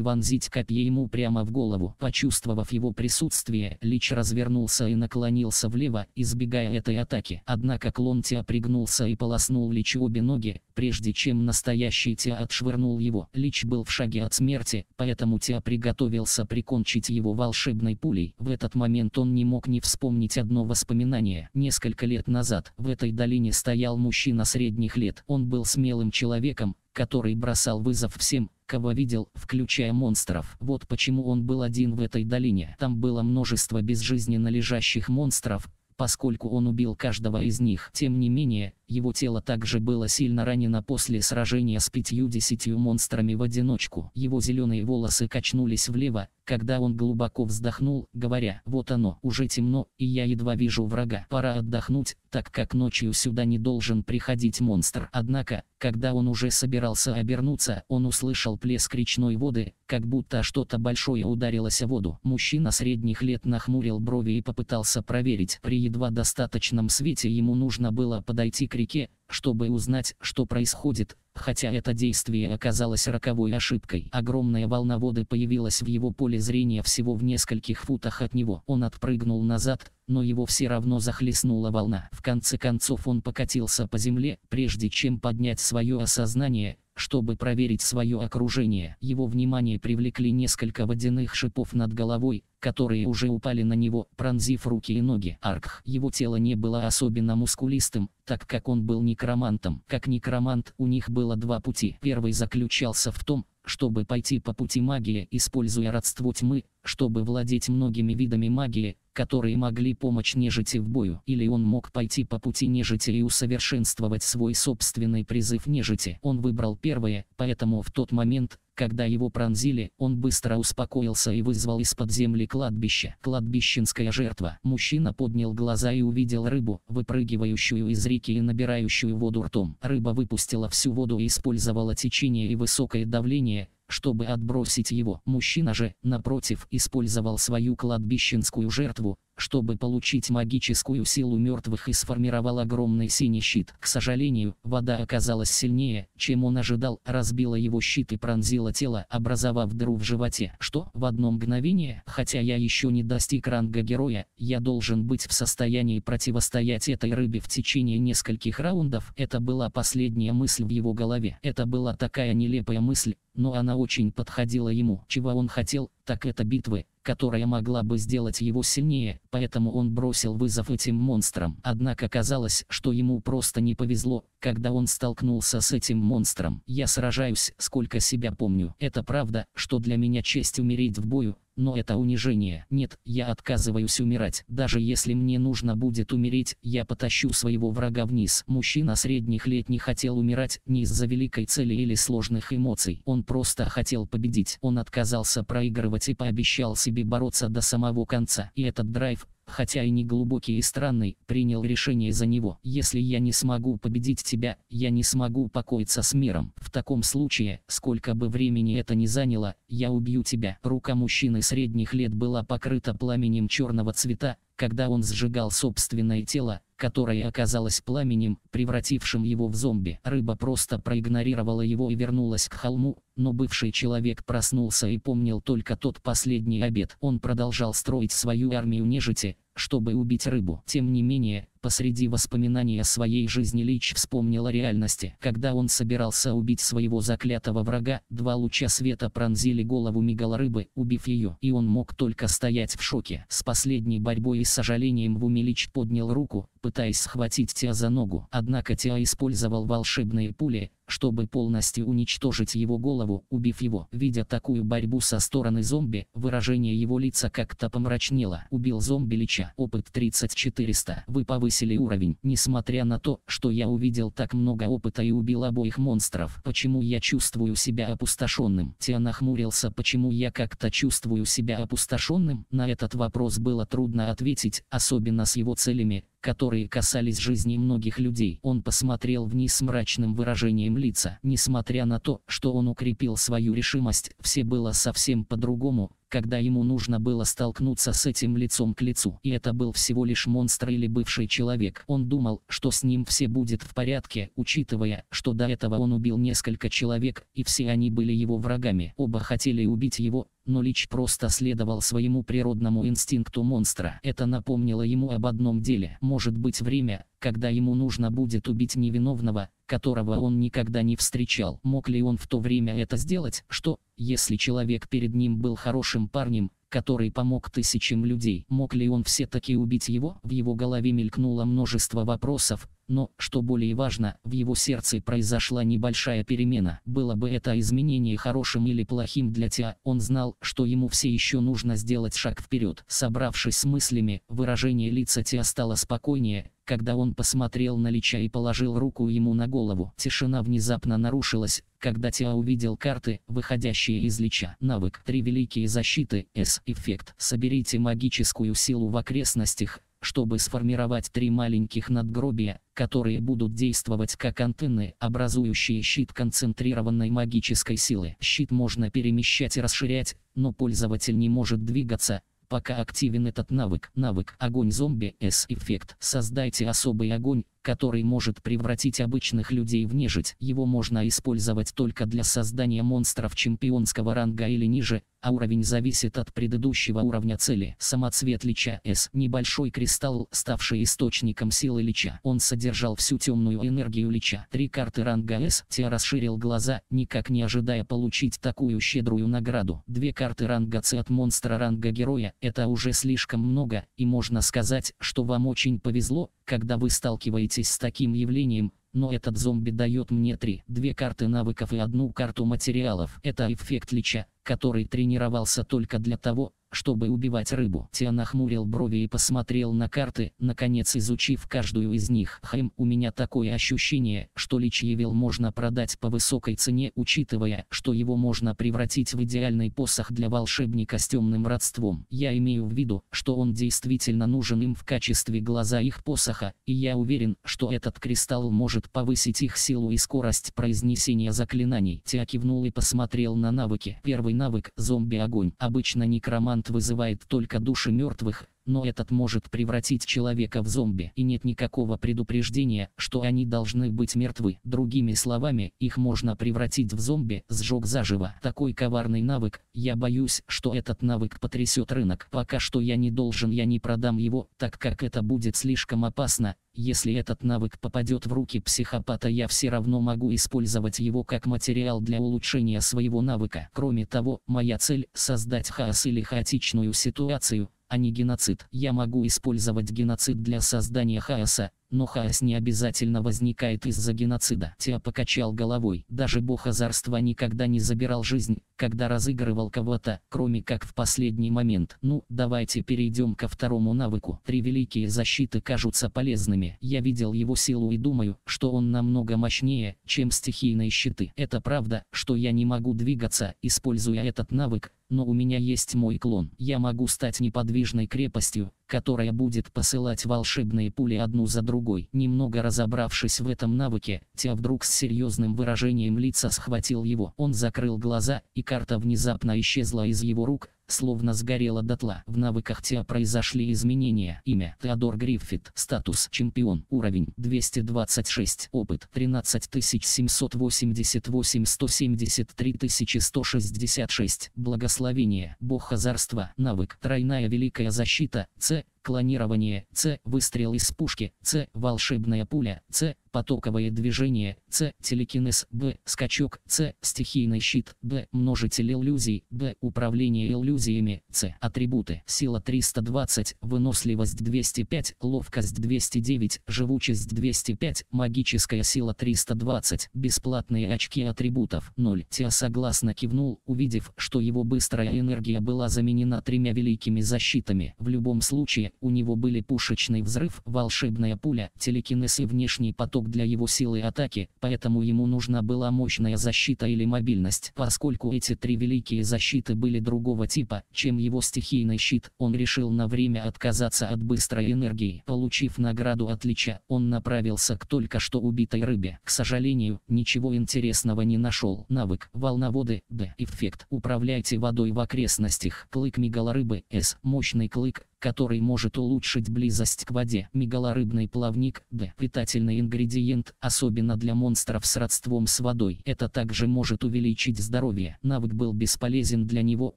Speaker 1: вонзить копье ему прямо в голову. Почувствовав его присутствие, Лич развернулся и наклонился влево, избегая этой атаки. Однако клон Тиа пригнулся и полоснул Личу обе ноги, прежде чем настоящий Тиа отшвырнул его. Лич был в шаге от смерти, поэтому Тиа приготовился прикончить его волшебной пулей. В этот момент он не мог не вспомнить одно воспоминание. Несколько лет назад в этой долине стоял мужчина средних лет. Он был смелым человеком, который бросал вызов всем, кого видел, включая монстров. Вот почему он был один в этой долине. Там было множество безжизненно лежащих монстров, поскольку он убил каждого из них. Тем не менее, его тело также было сильно ранено после сражения с пятью-десятью монстрами в одиночку. Его зеленые волосы качнулись влево, когда он глубоко вздохнул, говоря, вот оно, уже темно, и я едва вижу врага. Пора отдохнуть, так как ночью сюда не должен приходить монстр. Однако, когда он уже собирался обернуться, он услышал плеск речной воды, как будто что-то большое ударилось о воду. Мужчина средних лет нахмурил брови и попытался проверить. При едва достаточном свете ему нужно было подойти к реке, чтобы узнать, что происходит, хотя это действие оказалось роковой ошибкой. Огромная волна воды появилась в его поле зрения всего в нескольких футах от него. Он отпрыгнул назад, но его все равно захлестнула волна. В конце концов он покатился по земле, прежде чем поднять свое осознание, чтобы проверить свое окружение. Его внимание привлекли несколько водяных шипов над головой, которые уже упали на него, пронзив руки и ноги. Аркх. Его тело не было особенно мускулистым, так как он был некромантом. Как некромант, у них было два пути. Первый заключался в том, чтобы пойти по пути магии, используя родство тьмы, чтобы владеть многими видами магии, которые могли помочь нежити в бою. Или он мог пойти по пути нежити и усовершенствовать свой собственный призыв нежити. Он выбрал первое, поэтому в тот момент, когда его пронзили, он быстро успокоился и вызвал из-под земли кладбище. Кладбищенская жертва. Мужчина поднял глаза и увидел рыбу, выпрыгивающую из реки и набирающую воду ртом. Рыба выпустила всю воду и использовала течение и высокое давление, чтобы отбросить его. Мужчина же, напротив, использовал свою кладбищенскую жертву, чтобы получить магическую силу мертвых и сформировал огромный синий щит. К сожалению, вода оказалась сильнее, чем он ожидал, разбила его щит и пронзила тело, образовав дыру в животе. Что? В одно мгновение? Хотя я еще не достиг ранга героя, я должен быть в состоянии противостоять этой рыбе в течение нескольких раундов. Это была последняя мысль в его голове. Это была такая нелепая мысль, но она очень подходила ему. Чего он хотел, так это битвы, которая могла бы сделать его сильнее, поэтому он бросил вызов этим монстрам. Однако казалось, что ему просто не повезло, когда он столкнулся с этим монстром. Я сражаюсь, сколько себя помню. Это правда, что для меня честь умереть в бою, но это унижение. Нет, я отказываюсь умирать. Даже если мне нужно будет умереть, я потащу своего врага вниз. Мужчина средних лет не хотел умирать не из-за великой цели или сложных эмоций. Он просто хотел победить. Он отказался проигрывать и пообещал себе бороться до самого конца. И этот драйв, хотя и не глубокий и странный, принял решение за него. Если я не смогу победить тебя, я не смогу покоиться с миром. В таком случае, сколько бы времени это ни заняло, я убью тебя. Рука мужчины средних лет была покрыта пламенем черного цвета, когда он сжигал собственное тело, которое оказалось пламенем, превратившим его в зомби. Рыба просто проигнорировала его и вернулась к холму, но бывший человек проснулся и помнил только тот последний обед. Он продолжал строить свою армию нежити, чтобы убить рыбу. Тем не менее, посреди воспоминаний о своей жизни Лич вспомнил о реальности. Когда он собирался убить своего заклятого врага, два луча света пронзили голову мегалорыбы, убив ее, и он мог только стоять в шоке. С последней борьбой и сожалением в уме Лич поднял руку, пытаясь схватить Тиа за ногу. Однако Тиа использовал волшебные пули, чтобы полностью уничтожить его голову, убив его. Видя такую борьбу со стороны зомби, выражение его лица как-то помрачнело. Убил зомби Лича. Опыт 30400. Вы повысили уровень. Несмотря на то, что я увидел так много опыта и убил обоих монстров. Почему я чувствую себя опустошенным? Тиа нахмурился. Почему я как-то чувствую себя опустошенным? На этот вопрос было трудно ответить, особенно с его целями, которые касались жизни многих людей. Он посмотрел вниз с мрачным выражением лица. Несмотря на то, что он укрепил свою решимость, все было совсем по-другому, когда ему нужно было столкнуться с этим лицом к лицу. И это был всего лишь монстр или бывший человек. Он думал, что с ним все будет в порядке, учитывая, что до этого он убил несколько человек, и все они были его врагами. Оба хотели убить его, но Лич просто следовал своему природному инстинкту монстра. Это напомнило ему об одном деле. Может быть время, когда ему нужно будет убить невиновного, которого он никогда не встречал. Мог ли он в то время это сделать? Что, если человек перед ним был хорошим парнем, который помог тысячам людей. Мог ли он все-таки убить его? В его голове мелькнуло множество вопросов, но, что более важно, в его сердце произошла небольшая перемена. Было бы это изменение хорошим или плохим для Тиа, он знал, что ему все еще нужно сделать шаг вперед. Собравшись с мыслями, выражение лица Тиа стало спокойнее, когда он посмотрел на Лича и положил руку ему на голову. Тишина внезапно нарушилась, когда Тиа увидел карты, выходящие из Лича. Навык «Три великие защиты» S-эффект. Соберите магическую силу в окрестностях, чтобы сформировать три маленьких надгробия, которые будут действовать как антенны, образующие щит концентрированной магической силы. Щит можно перемещать и расширять, но пользователь не может двигаться, пока активен этот навык. Навык «Огонь зомби» S-эффект. Создайте особый огонь, который может превратить обычных людей в нежить. Его можно использовать только для создания монстров чемпионского ранга или ниже, а уровень зависит от предыдущего уровня цели. Самоцвет Лича S. Небольшой кристалл, ставший источником силы Лича. Он содержал всю темную энергию Лича. Три карты ранга S. Те расширил глаза, никак не ожидая получить такую щедрую награду. Две карты ранга C от монстра ранга героя. Это уже слишком много, и можно сказать, что вам очень повезло, когда вы сталкиваетесь с таким явлением, но этот зомби дает мне три, две карты навыков и одну карту материалов. Это эффект Лича, который тренировался только для того, чтобы убивать рыбу. Тиа нахмурил брови и посмотрел на карты, наконец изучив каждую из них. Хэм, у меня такое ощущение, что Лич Евил можно продать по высокой цене, учитывая, что его можно превратить в идеальный посох для волшебника с темным родством. Я имею в виду, что он действительно нужен им в качестве глаза их посоха, и я уверен, что этот кристалл может повысить их силу и скорость произнесения заклинаний. Тиа кивнул и посмотрел на навыки. Первый навык – зомби-огонь. Обычно некромант вызывает только души мертвых, но этот может превратить человека в зомби, и нет никакого предупреждения, что они должны быть мертвы. Другими словами, их можно превратить в зомби, сжег заживо. Такой коварный навык, я боюсь, что этот навык потрясет рынок. Пока что я не должен, я не продам его, так как это будет слишком опасно. Если этот навык попадет в руки психопата, я все равно могу использовать его как материал для улучшения своего навыка. Кроме того, моя цель – создать хаос или хаотичную ситуацию, а не геноцид. Я могу использовать геноцид для создания хаоса, но хаос не обязательно возникает из-за геноцида. Теа покачал головой. Даже бог озарства никогда не забирал жизнь, когда разыгрывал кого-то, кроме как в последний момент. Ну, давайте перейдем ко второму навыку. Три великие защиты кажутся полезными. Я видел его силу и думаю, что он намного мощнее, чем стихийные щиты. Это правда, что я не могу двигаться, используя этот навык, но у меня есть мой клон. Я могу стать неподвижной крепостью, которая будет посылать волшебные пули одну за другой. Немного разобравшись в этом навыке, Тя вдруг с серьезным выражением лица схватил его. Он закрыл глаза, и карта внезапно исчезла из его рук, словно сгорела дотла. В навыках Тиа произошли изменения. Имя Теодор Гриффит. Статус чемпион. Уровень 226. Опыт 13788 173 166. Благословение. Бог хазарства. Навык. Тройная великая защита. С. Клонирование. С. Выстрел из пушки. С. Волшебная пуля. С. Потоковое движение. С. Телекинез. Б. Скачок. С. Стихийный щит. Б. Множитель иллюзий. Б. Управление иллюзиями. С. Атрибуты. Сила 320. Выносливость 205. Ловкость 209. Живучесть 205. Магическая сила 320. Бесплатные очки атрибутов. 0. Теа согласно кивнул, увидев, что его быстрая энергия была заменена тремя великими защитами. В любом случае, у него были пушечный взрыв, волшебная пуля, телекинез и внешний поток для его силы атаки, поэтому ему нужна была мощная защита или мобильность. Поскольку эти три великие защиты были другого типа, чем его стихийный щит, он решил на время отказаться от быстрой энергии. Получив награду отличия, он направился к только что убитой рыбе. К сожалению, ничего интересного не нашел. Навык волноводы Д. Эффект. Управляйте водой в окрестностях. Клык мегалорыбы С. Мощный клык, который может улучшить близость к воде. Мегалорыбный плавник Д. Питательный ингредиент, особенно для монстров с родством с водой. Это также может увеличить здоровье. Навык был бесполезен для него,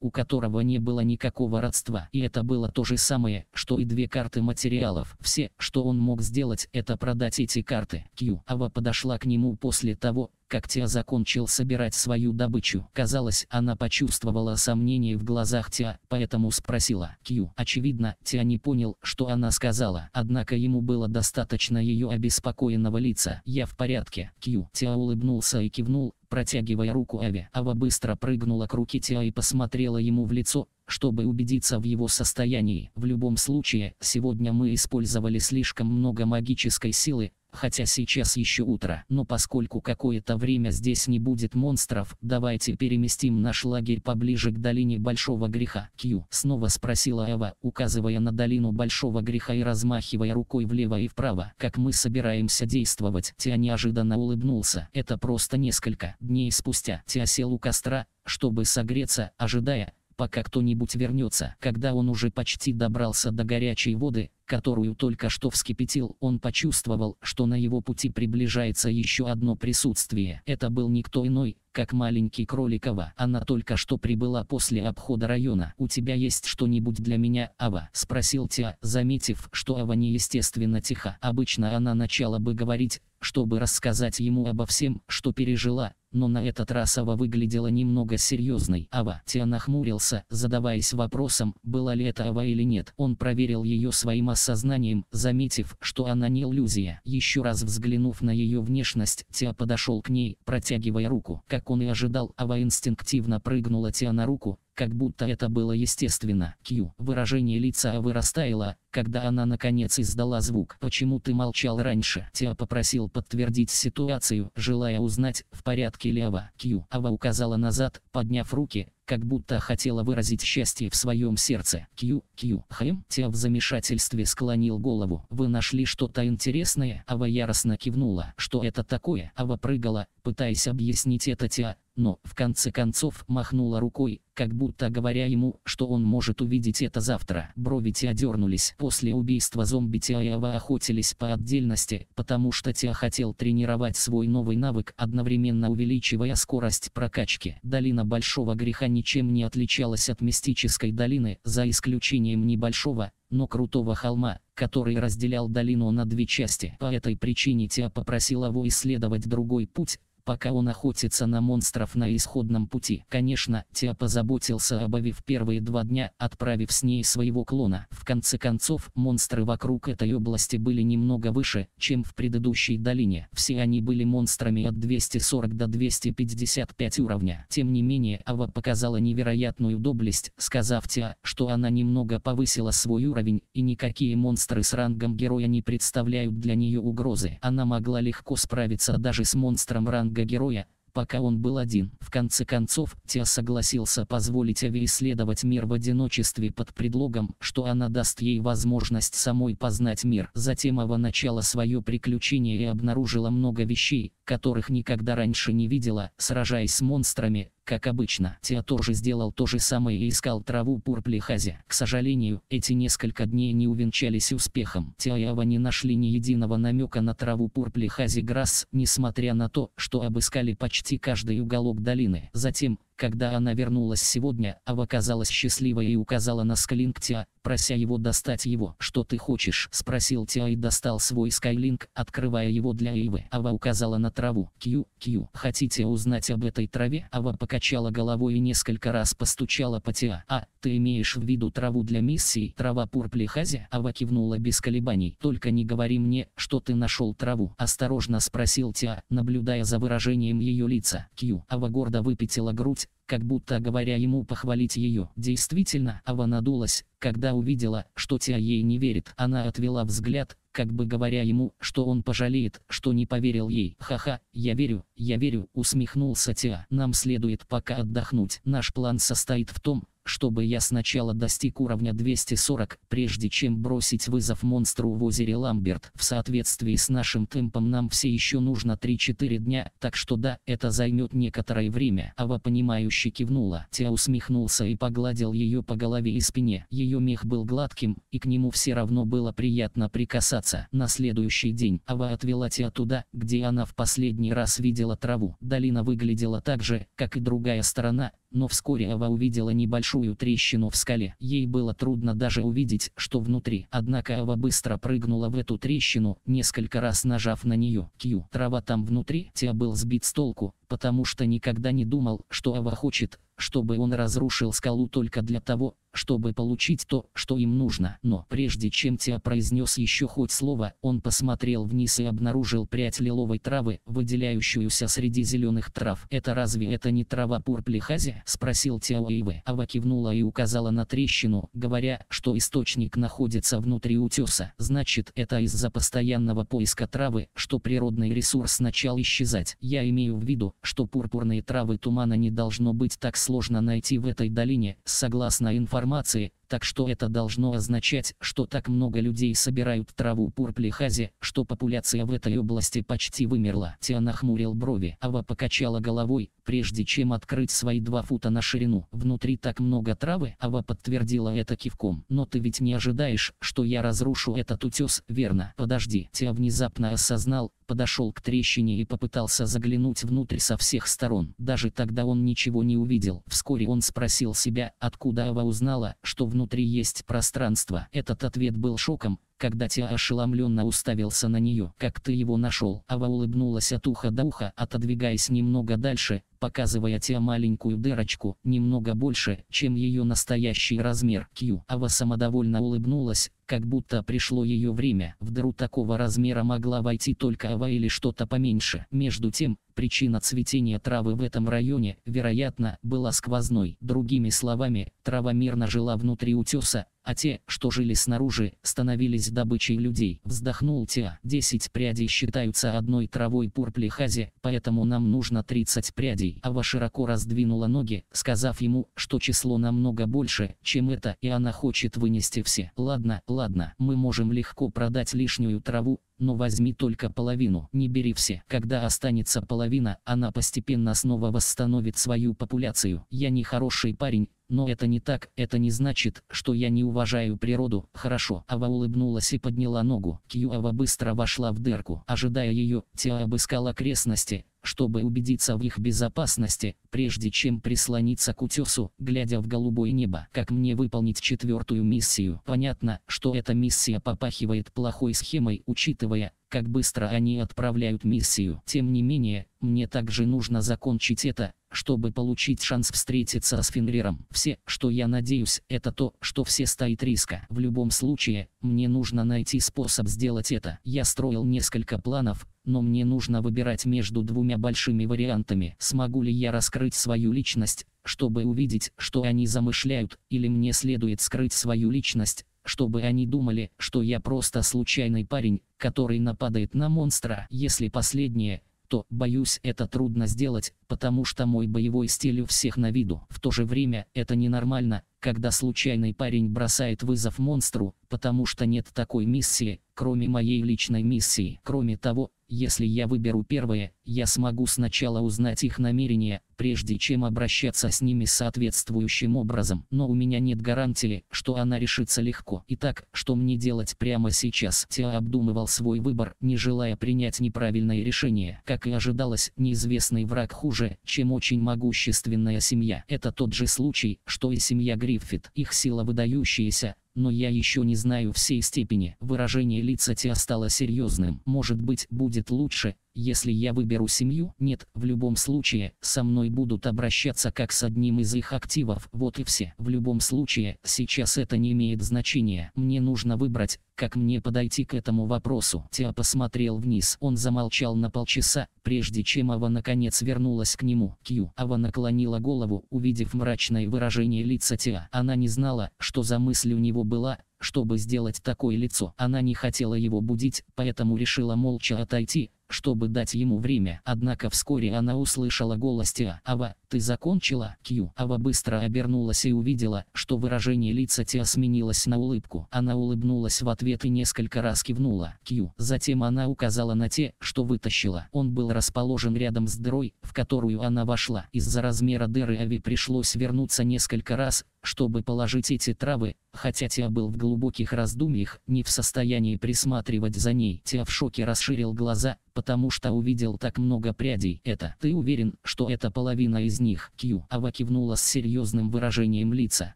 Speaker 1: у которого не было никакого родства. И это было то же самое, что и две карты материалов. Все, что он мог сделать, это продать эти карты. Q. Ава подошла к нему после того, как Тиа закончил собирать свою добычу. Казалось, она почувствовала сомнение в глазах Тиа, поэтому спросила. Кью. Очевидно, Тиа не понял, что она сказала, однако ему было достаточно ее обеспокоенного лица. «Я в порядке». Кью. Тиа улыбнулся и кивнул, протягивая руку Аве. Ава быстро прыгнула к руке Тиа и посмотрела ему в лицо, чтобы убедиться в его состоянии. В любом случае, сегодня мы использовали слишком много магической силы, хотя сейчас еще утро. Но поскольку какое-то время здесь не будет монстров, давайте переместим наш лагерь поближе к долине Большого Греха. Кью снова спросила Эва, указывая на долину Большого Греха и размахивая рукой влево и вправо. Как мы собираемся действовать? Тя неожиданно улыбнулся. Это просто несколько дней спустя. Тя сел у костра, чтобы согреться, ожидая, пока кто-нибудь вернется. Когда он уже почти добрался до горячей воды, которую только что вскипятил, он почувствовал, что на его пути приближается еще одно присутствие. Это был никто иной, как маленький кроликова. Она только что прибыла после обхода района. «У тебя есть что-нибудь для меня, Ава?» – спросил Тиа, заметив, что Ава неестественно тихо. Обычно она начала бы говорить, чтобы рассказать ему обо всем, что пережила, но на этот раз Ава выглядела немного серьезной. Ава, Тиа нахмурился, задаваясь вопросом, была ли это Ава или нет. Он проверил ее своим осознанием, заметив, что она не иллюзия. Еще раз взглянув на ее внешность, Тиа подошел к ней, протягивая руку. Как он и ожидал, Ава инстинктивно прыгнула Тиа на руку, как будто это было естественно. Кью. Выражение лица Авы растаяло, когда она наконец издала звук. «Почему ты молчал раньше?» Тиа попросил подтвердить ситуацию, желая узнать, в порядке ли Ава. Кью. Ава указала назад, подняв руки, как будто хотела выразить счастье в своем сердце. Кью, Кью, Хэм, Тиа в замешательстве склонил голову. «Вы нашли что-то интересное?» Ава яростно кивнула. «Что это такое?» Ава прыгала, пытаясь объяснить это Тиа, но, в конце концов, махнула рукой, как будто говоря ему, что он может увидеть это завтра. Брови Тиа дернулись. После убийства зомби Тиа и Ава охотились по отдельности, потому что Тиа хотел тренировать свой новый навык, одновременно увеличивая скорость прокачки. Долина Большого Греха ничем не отличалась от мистической долины, за исключением небольшого, но крутого холма, который разделял долину на две части. По этой причине Тиа попросил его исследовать другой путь, пока он охотится на монстров на исходном пути. Конечно, Тиа позаботился об Ави в первые два дня, отправив с ней своего клона. В конце концов, монстры вокруг этой области были немного выше, чем в предыдущей долине. Все они были монстрами от 240 до 255 уровня. Тем не менее, Ава показала невероятную доблесть, сказав Тиа, что она немного повысила свой уровень, и никакие монстры с рангом героя не представляют для нее угрозы. Она могла легко справиться даже с монстром ранга героя, пока он был один. В конце концов, Тиа согласился позволить Ави исследовать мир в одиночестве под предлогом, что она даст ей возможность самой познать мир. Затем Ава начала свое приключение и обнаружила много вещей, которых никогда раньше не видела, сражаясь с монстрами, как обычно, Теа тоже сделал то же самое и искал траву Пурплихази. К сожалению, эти несколько дней не увенчались успехом. Ава не нашли ни единого намека на траву Пурплихази Грасс, несмотря на то, что обыскали почти каждый уголок долины. Затем, когда она вернулась сегодня, Ава оказалась счастливой и указала на скалинг Тиа, прося его достать его. «Что ты хочешь?» – спросил Тиа и достал свой скайлинг, открывая его для Ивы. Ава указала на траву. «Кью, Кью, хотите узнать об этой траве?» Ава покачала головой и несколько раз постучала по Тиа. «А, ты имеешь в виду траву для миссии?» «Трава пурплихази?» Ава кивнула без колебаний. «Только не говори мне, что ты нашел траву», – осторожно спросил Тиа, наблюдая за выражением ее лица. Кью. Ава гордо выпятила грудь, как будто говоря ему похвалить ее. Действительно, Ава надулась, когда увидела, что Тиа ей не верит. Она отвела взгляд, как бы говоря ему, что он пожалеет, что не поверил ей. «Ха-ха, я верю, я верю», усмехнулся Тиа. «Нам следует пока отдохнуть. Наш план состоит в том, чтобы я сначала достиг уровня 240, прежде чем бросить вызов монстру в озере Ламберт. В соответствии с нашим темпом нам все еще нужно 3-4 дня, так что да, это займет некоторое время. Ава понимающе кивнула. Теа усмехнулся и погладил ее по голове и спине. Ее мех был гладким, и к нему все равно было приятно прикасаться. На следующий день Ава отвела Теа туда, где она в последний раз видела траву. Долина выглядела так же, как и другая сторона, но вскоре Ава увидела небольшую трещину в скале. Ей было трудно даже увидеть, что внутри. Однако Ава быстро прыгнула в эту трещину, несколько раз нажав на нее. Кью. Трава там внутри. Тя был сбит с толку, потому что никогда не думал, что Ава хочет, чтобы он разрушил скалу только для того, чтобы получить то, что им нужно. Но прежде чем Тиа произнес еще хоть слово, он посмотрел вниз и обнаружил прядь лиловой травы, выделяющуюся среди зеленых трав. «Это разве это не трава пурплихази?» – спросил Тиа Эйве. Ава кивнула и указала на трещину, говоря, что источник находится внутри утеса. Значит, это из-за постоянного поиска травы, что природный ресурс начал исчезать. Я имею в виду, что пурпурные травы тумана не должно быть так сложно найти в этой долине, согласно информации, так что это должно означать, что так много людей собирают траву пурплихази, что популяция в этой области почти вымерла. Тиа нахмурил брови, Ава покачала головой, прежде чем открыть свои два фута на ширину. Внутри так много травы, Ава подтвердила это кивком. Но ты ведь не ожидаешь, что я разрушу этот утес, верно? Подожди. Тиа внезапно осознал, подошел к трещине и попытался заглянуть внутрь со всех сторон. Даже тогда он ничего не увидел. Вскоре он спросил себя, откуда Ава узнала, что внутри есть пространство. Этот ответ был шоком, когда Тиа ошеломленно уставился на нее. «Как ты его нашел?» Ава улыбнулась от уха до уха, отодвигаясь немного дальше, показывая Тиа маленькую дырочку, немного больше, чем ее настоящий размер. Кью. Ава самодовольно улыбнулась, как будто пришло ее время. В дыру такого размера могла войти только Ава или что-то поменьше. Между тем, причина цветения травы в этом районе, вероятно, была сквозной. Другими словами, трава мирно жила внутри утеса, а те, что жили снаружи, становились добычей людей. Вздохнул Тиа. Десять прядей считаются одной травой пурплихази, поэтому нам нужно 30 прядей. Ава широко раздвинула ноги, сказав ему, что число намного больше, чем это, и она хочет вынести все. Ладно, ладно, мы можем легко продать лишнюю траву, но возьми только половину, не бери все. Когда останется половина, она постепенно снова восстановит свою популяцию. Я не хороший парень, но это не так, это не значит, что я не уважаю природу. Хорошо. Ава улыбнулась и подняла ногу. Кьюава быстро вошла в дырку. Ожидая ее, Тиа обыскал окрестности, чтобы убедиться в их безопасности, прежде чем прислониться к утесу, глядя в голубое небо. Как мне выполнить четвертую миссию? Понятно, что эта миссия попахивает плохой схемой, учитывая, как быстро они отправляют миссию. Тем не менее, мне также нужно закончить это, чтобы получить шанс встретиться с Фенриром. Все, что я надеюсь, это то, что все стоит риска. В любом случае, мне нужно найти способ сделать это. Я строил несколько планов, но мне нужно выбирать между двумя большими вариантами. Смогу ли я раскрыть свою личность, чтобы увидеть, что они замышляют, или мне следует скрыть свою личность, чтобы они думали, что я просто случайный парень, который нападает на монстра. Если последнее, то, боюсь, это трудно сделать, потому что мой боевой стиль у всех на виду. В то же время, это ненормально, когда случайный парень бросает вызов монстру, потому что нет такой миссии, кроме моей личной миссии. Кроме того, если я выберу первое, я смогу сначала узнать их намерения, прежде чем обращаться с ними соответствующим образом. Но у меня нет гарантии, что она решится легко. Итак, что мне делать прямо сейчас? Теа обдумывал свой выбор, не желая принять неправильное решение. Как и ожидалось, неизвестный враг хуже, чем очень могущественная семья. Это тот же случай, что и семья Гриффит. Их сила выдающаяся, но я еще не знаю всей степени. Выражение лица Тиа стало серьезным. Может быть, будет лучше, если я выберу семью, нет, в любом случае, со мной будут обращаться как с одним из их активов, вот и все. В любом случае, сейчас это не имеет значения. Мне нужно выбрать, как мне подойти к этому вопросу. Теа посмотрел вниз. Он замолчал на полчаса, прежде чем Ава наконец вернулась к нему. Кью. Ава наклонила голову, увидев мрачное выражение лица Теа. Она не знала, что за мысль у него была, чтобы сделать такое лицо. Она не хотела его будить, поэтому решила молча отойти, чтобы дать ему время. Однако вскоре она услышала голос Тиа. «Ава, ты закончила?» Кью. Ава быстро обернулась и увидела, что выражение лица Тиа сменилось на улыбку. Она улыбнулась в ответ и несколько раз кивнула. Кью. Затем она указала на те, что вытащила. Он был расположен рядом с дырой, в которую она вошла. Из-за размера дыры Ави пришлось вернуться несколько раз, чтобы положить эти травы, хотя Тиа был в глубоких раздумьях, не в состоянии присматривать за ней. Тиа в шоке расширил глаза, потому что увидел так много прядей. Это, ты уверен, что это половина из них? Кью. Ава кивнула с серьезным выражением лица.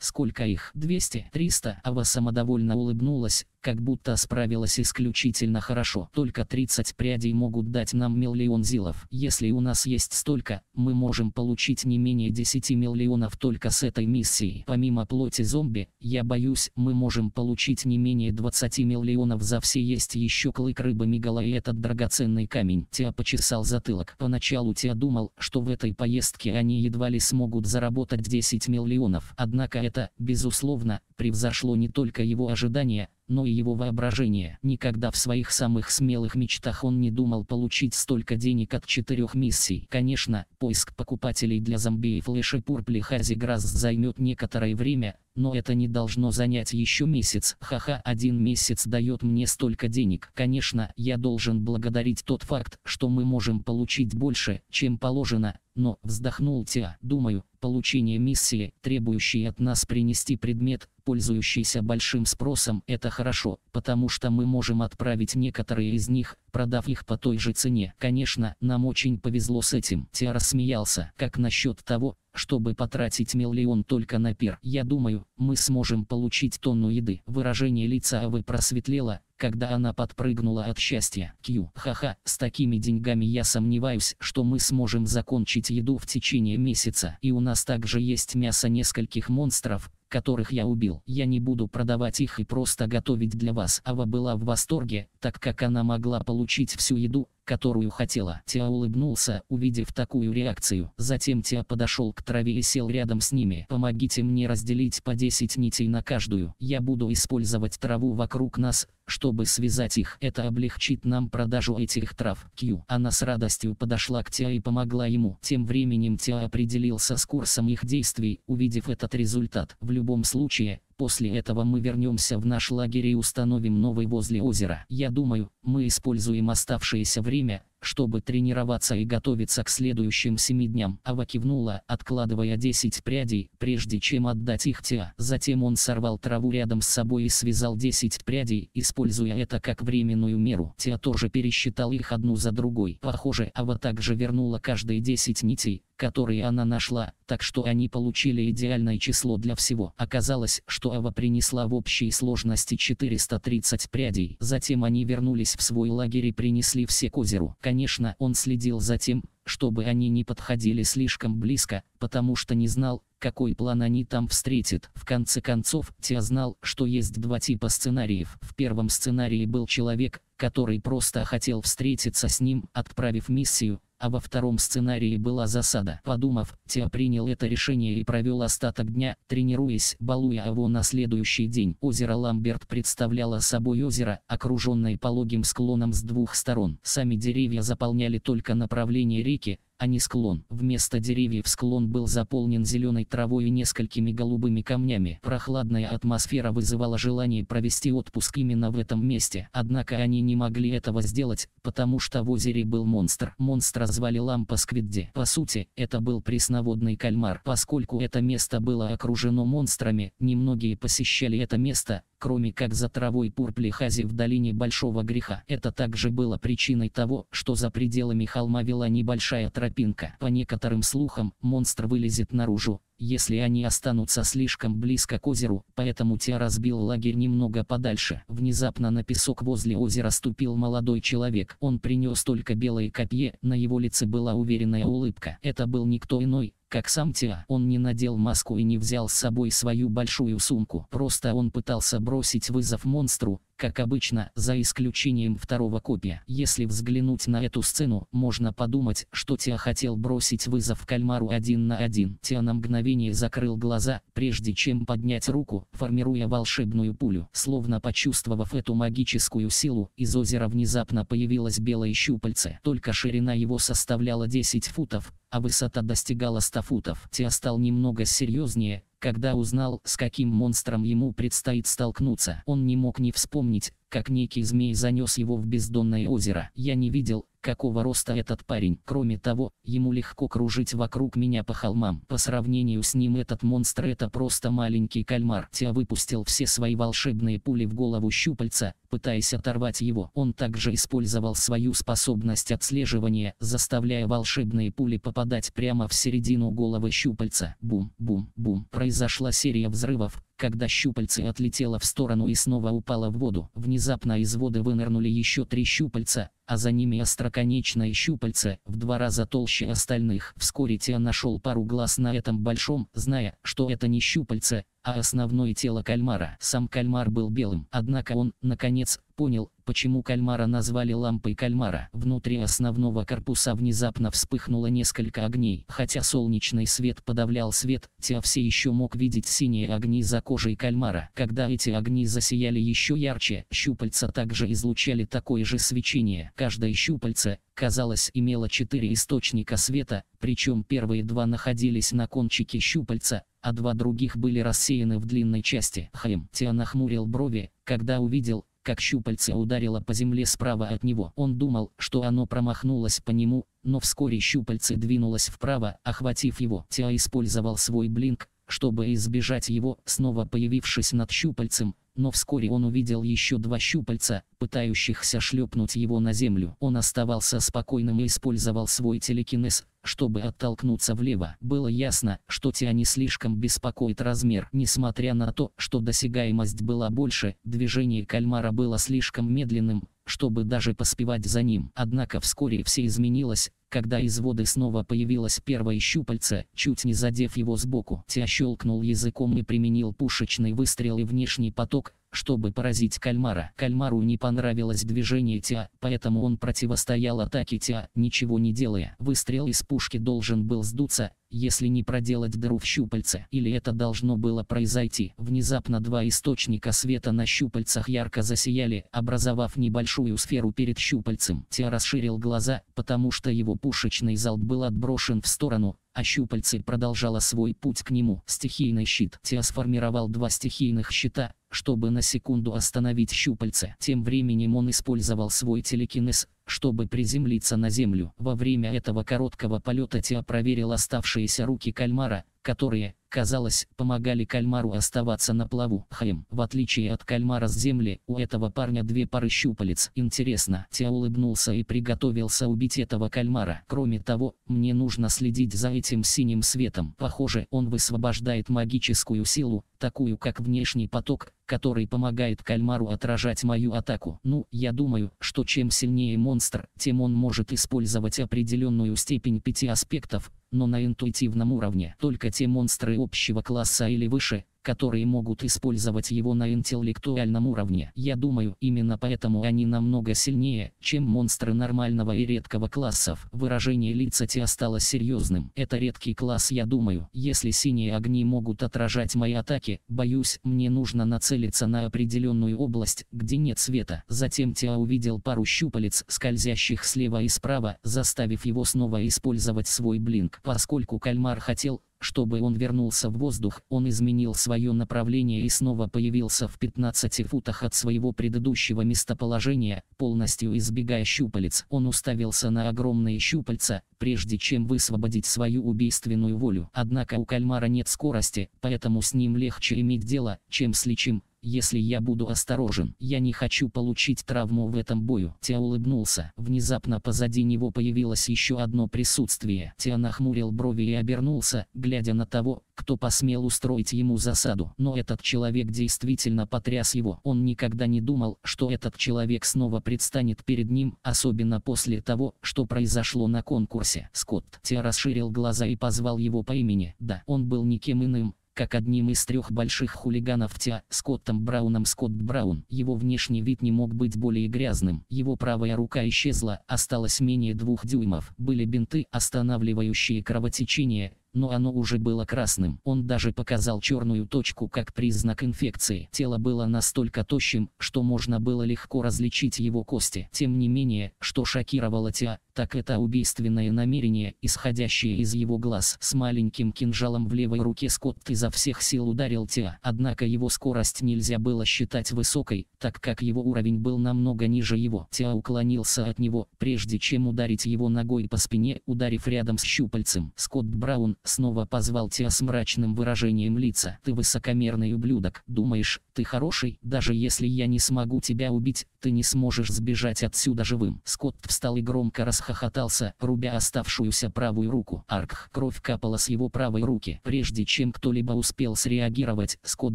Speaker 1: Сколько их? 200? 300? Ава самодовольно улыбнулась, как будто справилась исключительно хорошо. Только 30 прядей могут дать нам миллион зилов. Если у нас есть столько, мы можем получить не менее 10 миллионов только с этой миссией. Помимо плоти зомби, я боюсь, мы можем получить не менее 20 миллионов за все есть еще клык рыбы Мигала и этот драгоценный камень. Теа почесал затылок. Поначалу Теа думал, что в этой поездке они едва ли смогут заработать 10 миллионов. Однако это, безусловно, превзошло не только его ожидания, но и его воображение. Никогда в своих самых смелых мечтах он не думал получить столько денег от четырех миссий. Конечно, поиск покупателей для зомби и Пурпли Хазиграс займет некоторое время, но это не должно занять еще месяц. Ха-ха, один месяц дает мне столько денег. Конечно, я должен благодарить тот факт, что мы можем получить больше, чем положено, но, вздохнул Тиа, думаю, получение миссии, требующей от нас принести предмет, пользующийся большим спросом, это хорошо, потому что мы можем отправить некоторые из них, продав их по той же цене. Конечно, нам очень повезло с этим. Тиа рассмеялся. Как насчет того, чтобы потратить миллион только на пир? Я думаю, мы сможем получить тонну еды. Выражение лица Авы просветлело, когда она подпрыгнула от счастья. Кью, ха-ха, с такими деньгами я сомневаюсь, что мы сможем закончить еду в течение месяца. И у нас также есть мясо нескольких монстров, которых я убил. Я не буду продавать их и просто готовить для вас. Ава была в восторге, так как она могла получить всю еду, которую хотела. Теа улыбнулся, увидев такую реакцию. Затем Теа подошел к траве и сел рядом с ними. «Помогите мне разделить по 10 нитей на каждую. Я буду использовать траву вокруг нас, чтобы связать их. Это облегчит нам продажу этих трав. Кью. Она с радостью подошла к Теа и помогла ему. Тем временем Теа определился с курсом их действий, увидев этот результат. В любом случае, После этого мы вернемся в наш лагерь и установим новый возле озера. Я думаю, мы используем оставшееся время, чтобы тренироваться и готовиться к следующим семи дням. Ава кивнула, откладывая 10 прядей, прежде чем отдать их Тиа. Затем он сорвал траву рядом с собой и связал 10 прядей, используя это как временную меру. Тиа тоже пересчитал их одну за другой. Похоже, Ава также вернула каждые 10 нитей, которые она нашла, так что они получили идеальное число для всего. Оказалось, что Ава принесла в общей сложности 430 прядей. Затем они вернулись в свой лагерь и принесли все к озеру. Конечно, он следил за тем, чтобы они не подходили слишком близко, потому что не знал, какой план они там встретят. В конце концов, Тя знал, что есть два типа сценариев. В первом сценарии был человек, который просто хотел встретиться с ним, отправив миссию, а во втором сценарии была засада. Подумав, Тео принял это решение и провел остаток дня, тренируясь, балуя его на следующий день. Озеро Ламберт представляло собой озеро, окруженное пологим склоном с двух сторон. Сами деревья заполняли только направление реки, а не склон. Вместо деревьев склон был заполнен зеленой травой и несколькими голубыми камнями. Прохладная атмосфера вызывала желание провести отпуск именно в этом месте. Однако они не могли этого сделать, потому что в озере был монстр. Монстра звали Лампа Сквидди. По сути, это был пресноводный кальмар. Поскольку это место было окружено монстрами, немногие посещали это место, кроме как за травой Пурплихази в долине Большого Греха. Это также было причиной того, что за пределами холма вела небольшая тропинка. По некоторым слухам, монстр вылезет наружу, если они останутся слишком близко к озеру, поэтому Тя разбил лагерь немного подальше. Внезапно на песок возле озера ступил молодой человек. Он принес только белое копье, на его лице была уверенная улыбка. Это был никто иной, как сам Тиа. Он не надел маску и не взял с собой свою большую сумку. Просто он пытался бросить вызов монстру, как обычно, за исключением второго копия. Если взглянуть на эту сцену, можно подумать, что Тиа хотел бросить вызов кальмару один на один. Тиа на мгновение закрыл глаза, прежде чем поднять руку, формируя волшебную пулю. Словно почувствовав эту магическую силу, из озера внезапно появилось белое щупальце. Только ширина его составляла 10 футов, а высота достигала 100 футов. Тиа стал немного серьезнее, когда узнал, с каким монстром ему предстоит столкнуться. Он не мог не вспомнить, как некий змей занес его в бездонное озеро. Я не видел, какого роста этот парень. Кроме того, ему легко кружить вокруг меня по холмам. По сравнению с ним этот монстр это просто маленький кальмар. Тя выпустил все свои волшебные пули в голову щупальца, пытаясь оторвать его. Он также использовал свою способность отслеживания, заставляя волшебные пули попадать прямо в середину головы щупальца. Бум-бум-бум. Произошла серия взрывов, когда щупальце отлетело в сторону и снова упало в воду. Внезапно из воды вынырнули еще три щупальца, а за ними остроконечное щупальце, в два раза толще остальных. Вскоре Тео нашел пару глаз на этом большом, зная, что это не щупальце, а основное тело кальмара. Сам кальмар был белым, однако он, наконец, понял, почему кальмара назвали лампой кальмара. Внутри основного корпуса внезапно вспыхнуло несколько огней. Хотя солнечный свет подавлял свет, Тео все еще мог видеть синие огни за кожей кальмара. Когда эти огни засияли еще ярче, щупальца также излучали такое же свечение. Каждое щупальце, казалось, имело четыре источника света, причем первые два находились на кончике щупальца, а два других были рассеяны в длинной части. Хэм. Тео нахмурил брови, когда увидел, как щупальце ударило по земле справа от него. Он думал, что оно промахнулось по нему, но вскоре щупальце двинулось вправо, охватив его. Тео использовал свой блинк, чтобы избежать его, снова появившись над щупальцем, но вскоре он увидел еще два щупальца, пытающихся шлепнуть его на землю. Он оставался спокойным и использовал свой телекинез, чтобы оттолкнуться влево. Было ясно, что не слишком беспокоит размер. Несмотря на то, что досягаемость была больше, движение кальмара было слишком медленным, чтобы даже поспевать за ним. Однако вскоре все изменилось, когда из воды снова появилось первое щупальце, чуть не задев его сбоку. Тя щелкнул языком и применил пушечный выстрел и внешний поток, чтобы поразить кальмара. Кальмару не понравилось движение Тя, поэтому он противостоял атаке Тя, ничего не делая. Выстрел из пушки должен был сдуться, если не проделать дыру в щупальце. Или это должно было произойти. Внезапно два источника света на щупальцах ярко засияли, образовав небольшую сферу перед щупальцем. Тя расширил глаза, потому что его пушечный залп был отброшен в сторону, а щупальце продолжало свой путь к нему. Стихийный щит. Тео сформировал два стихийных щита, чтобы на секунду остановить щупальце. Тем временем он использовал свой телекинез, чтобы приземлиться на землю. Во время этого короткого полета Тео проверил оставшиеся руки кальмара, которые, казалось, помогали кальмару оставаться на плаву. Хм, в отличие от кальмара с земли, у этого парня две пары щупалец. Интересно, Тео улыбнулся и приготовился убить этого кальмара. Кроме того, мне нужно следить за этим синим светом. Похоже, он высвобождает магическую силу, такую как внешний поток, который помогает кальмару отражать мою атаку. Ну, я думаю, что чем сильнее монстр, тем он может использовать определенную степень пяти аспектов, но на интуитивном уровне. Только те монстры общего класса или выше, которые могут использовать его на интеллектуальном уровне. Я думаю, именно поэтому они намного сильнее, чем монстры нормального и редкого классов. Выражение лица Ти стало серьезным. Это редкий класс, я думаю. Если синие огни могут отражать мои атаки, боюсь, мне нужно нацелиться на определенную область, где нет света. Затем Тиа увидел пару щупалец, скользящих слева и справа, заставив его снова использовать свой блинк. Поскольку кальмар хотел, чтобы он вернулся в воздух, он изменил свое направление и снова появился в 15 футах от своего предыдущего местоположения, полностью избегая щупалец. Он уставился на огромные щупальца, прежде чем высвободить свою убийственную волю. Однако у кальмара нет скорости, поэтому с ним легче иметь дело, чем с личим, если я буду осторожен. Я не хочу получить травму в этом бою. Тео улыбнулся. Внезапно позади него появилось еще одно присутствие. Тео нахмурил брови и обернулся, глядя на того, кто посмел устроить ему засаду. Но этот человек действительно потряс его. Он никогда не думал, что этот человек снова предстанет перед ним, особенно после того, что произошло на конкурсе. Скотт. Тео расширил глаза и позвал его по имени. Да, он был никем иным, как одним из трех больших хулиганов Тя, Скоттом Брауном Скотт Браун. Его внешний вид не мог быть более грязным. Его правая рука исчезла, осталось менее двух дюймов. Были бинты, останавливающие кровотечение, но оно уже было красным. Он даже показал черную точку как признак инфекции. Тело было настолько тощим, что можно было легко различить его кости. Тем не менее, что шокировало Тиа, так это убийственное намерение, исходящее из его глаз. С маленьким кинжалом в левой руке Скотт изо всех сил ударил Тиа. Однако его скорость нельзя было считать высокой, так как его уровень был намного ниже его. Тиа уклонился от него, прежде чем ударить его ногой по спине, ударив рядом с щупальцем. Скотт Браун снова позвал Тиа с мрачным выражением лица. «Ты высокомерный ублюдок. Думаешь, ты хороший? Даже если я не смогу тебя убить, ты не сможешь сбежать отсюда живым». Скотт встал и громко расхохотался, рубя оставшуюся правую руку. Арк, кровь капала с его правой руки. Прежде чем кто-либо успел среагировать, Скотт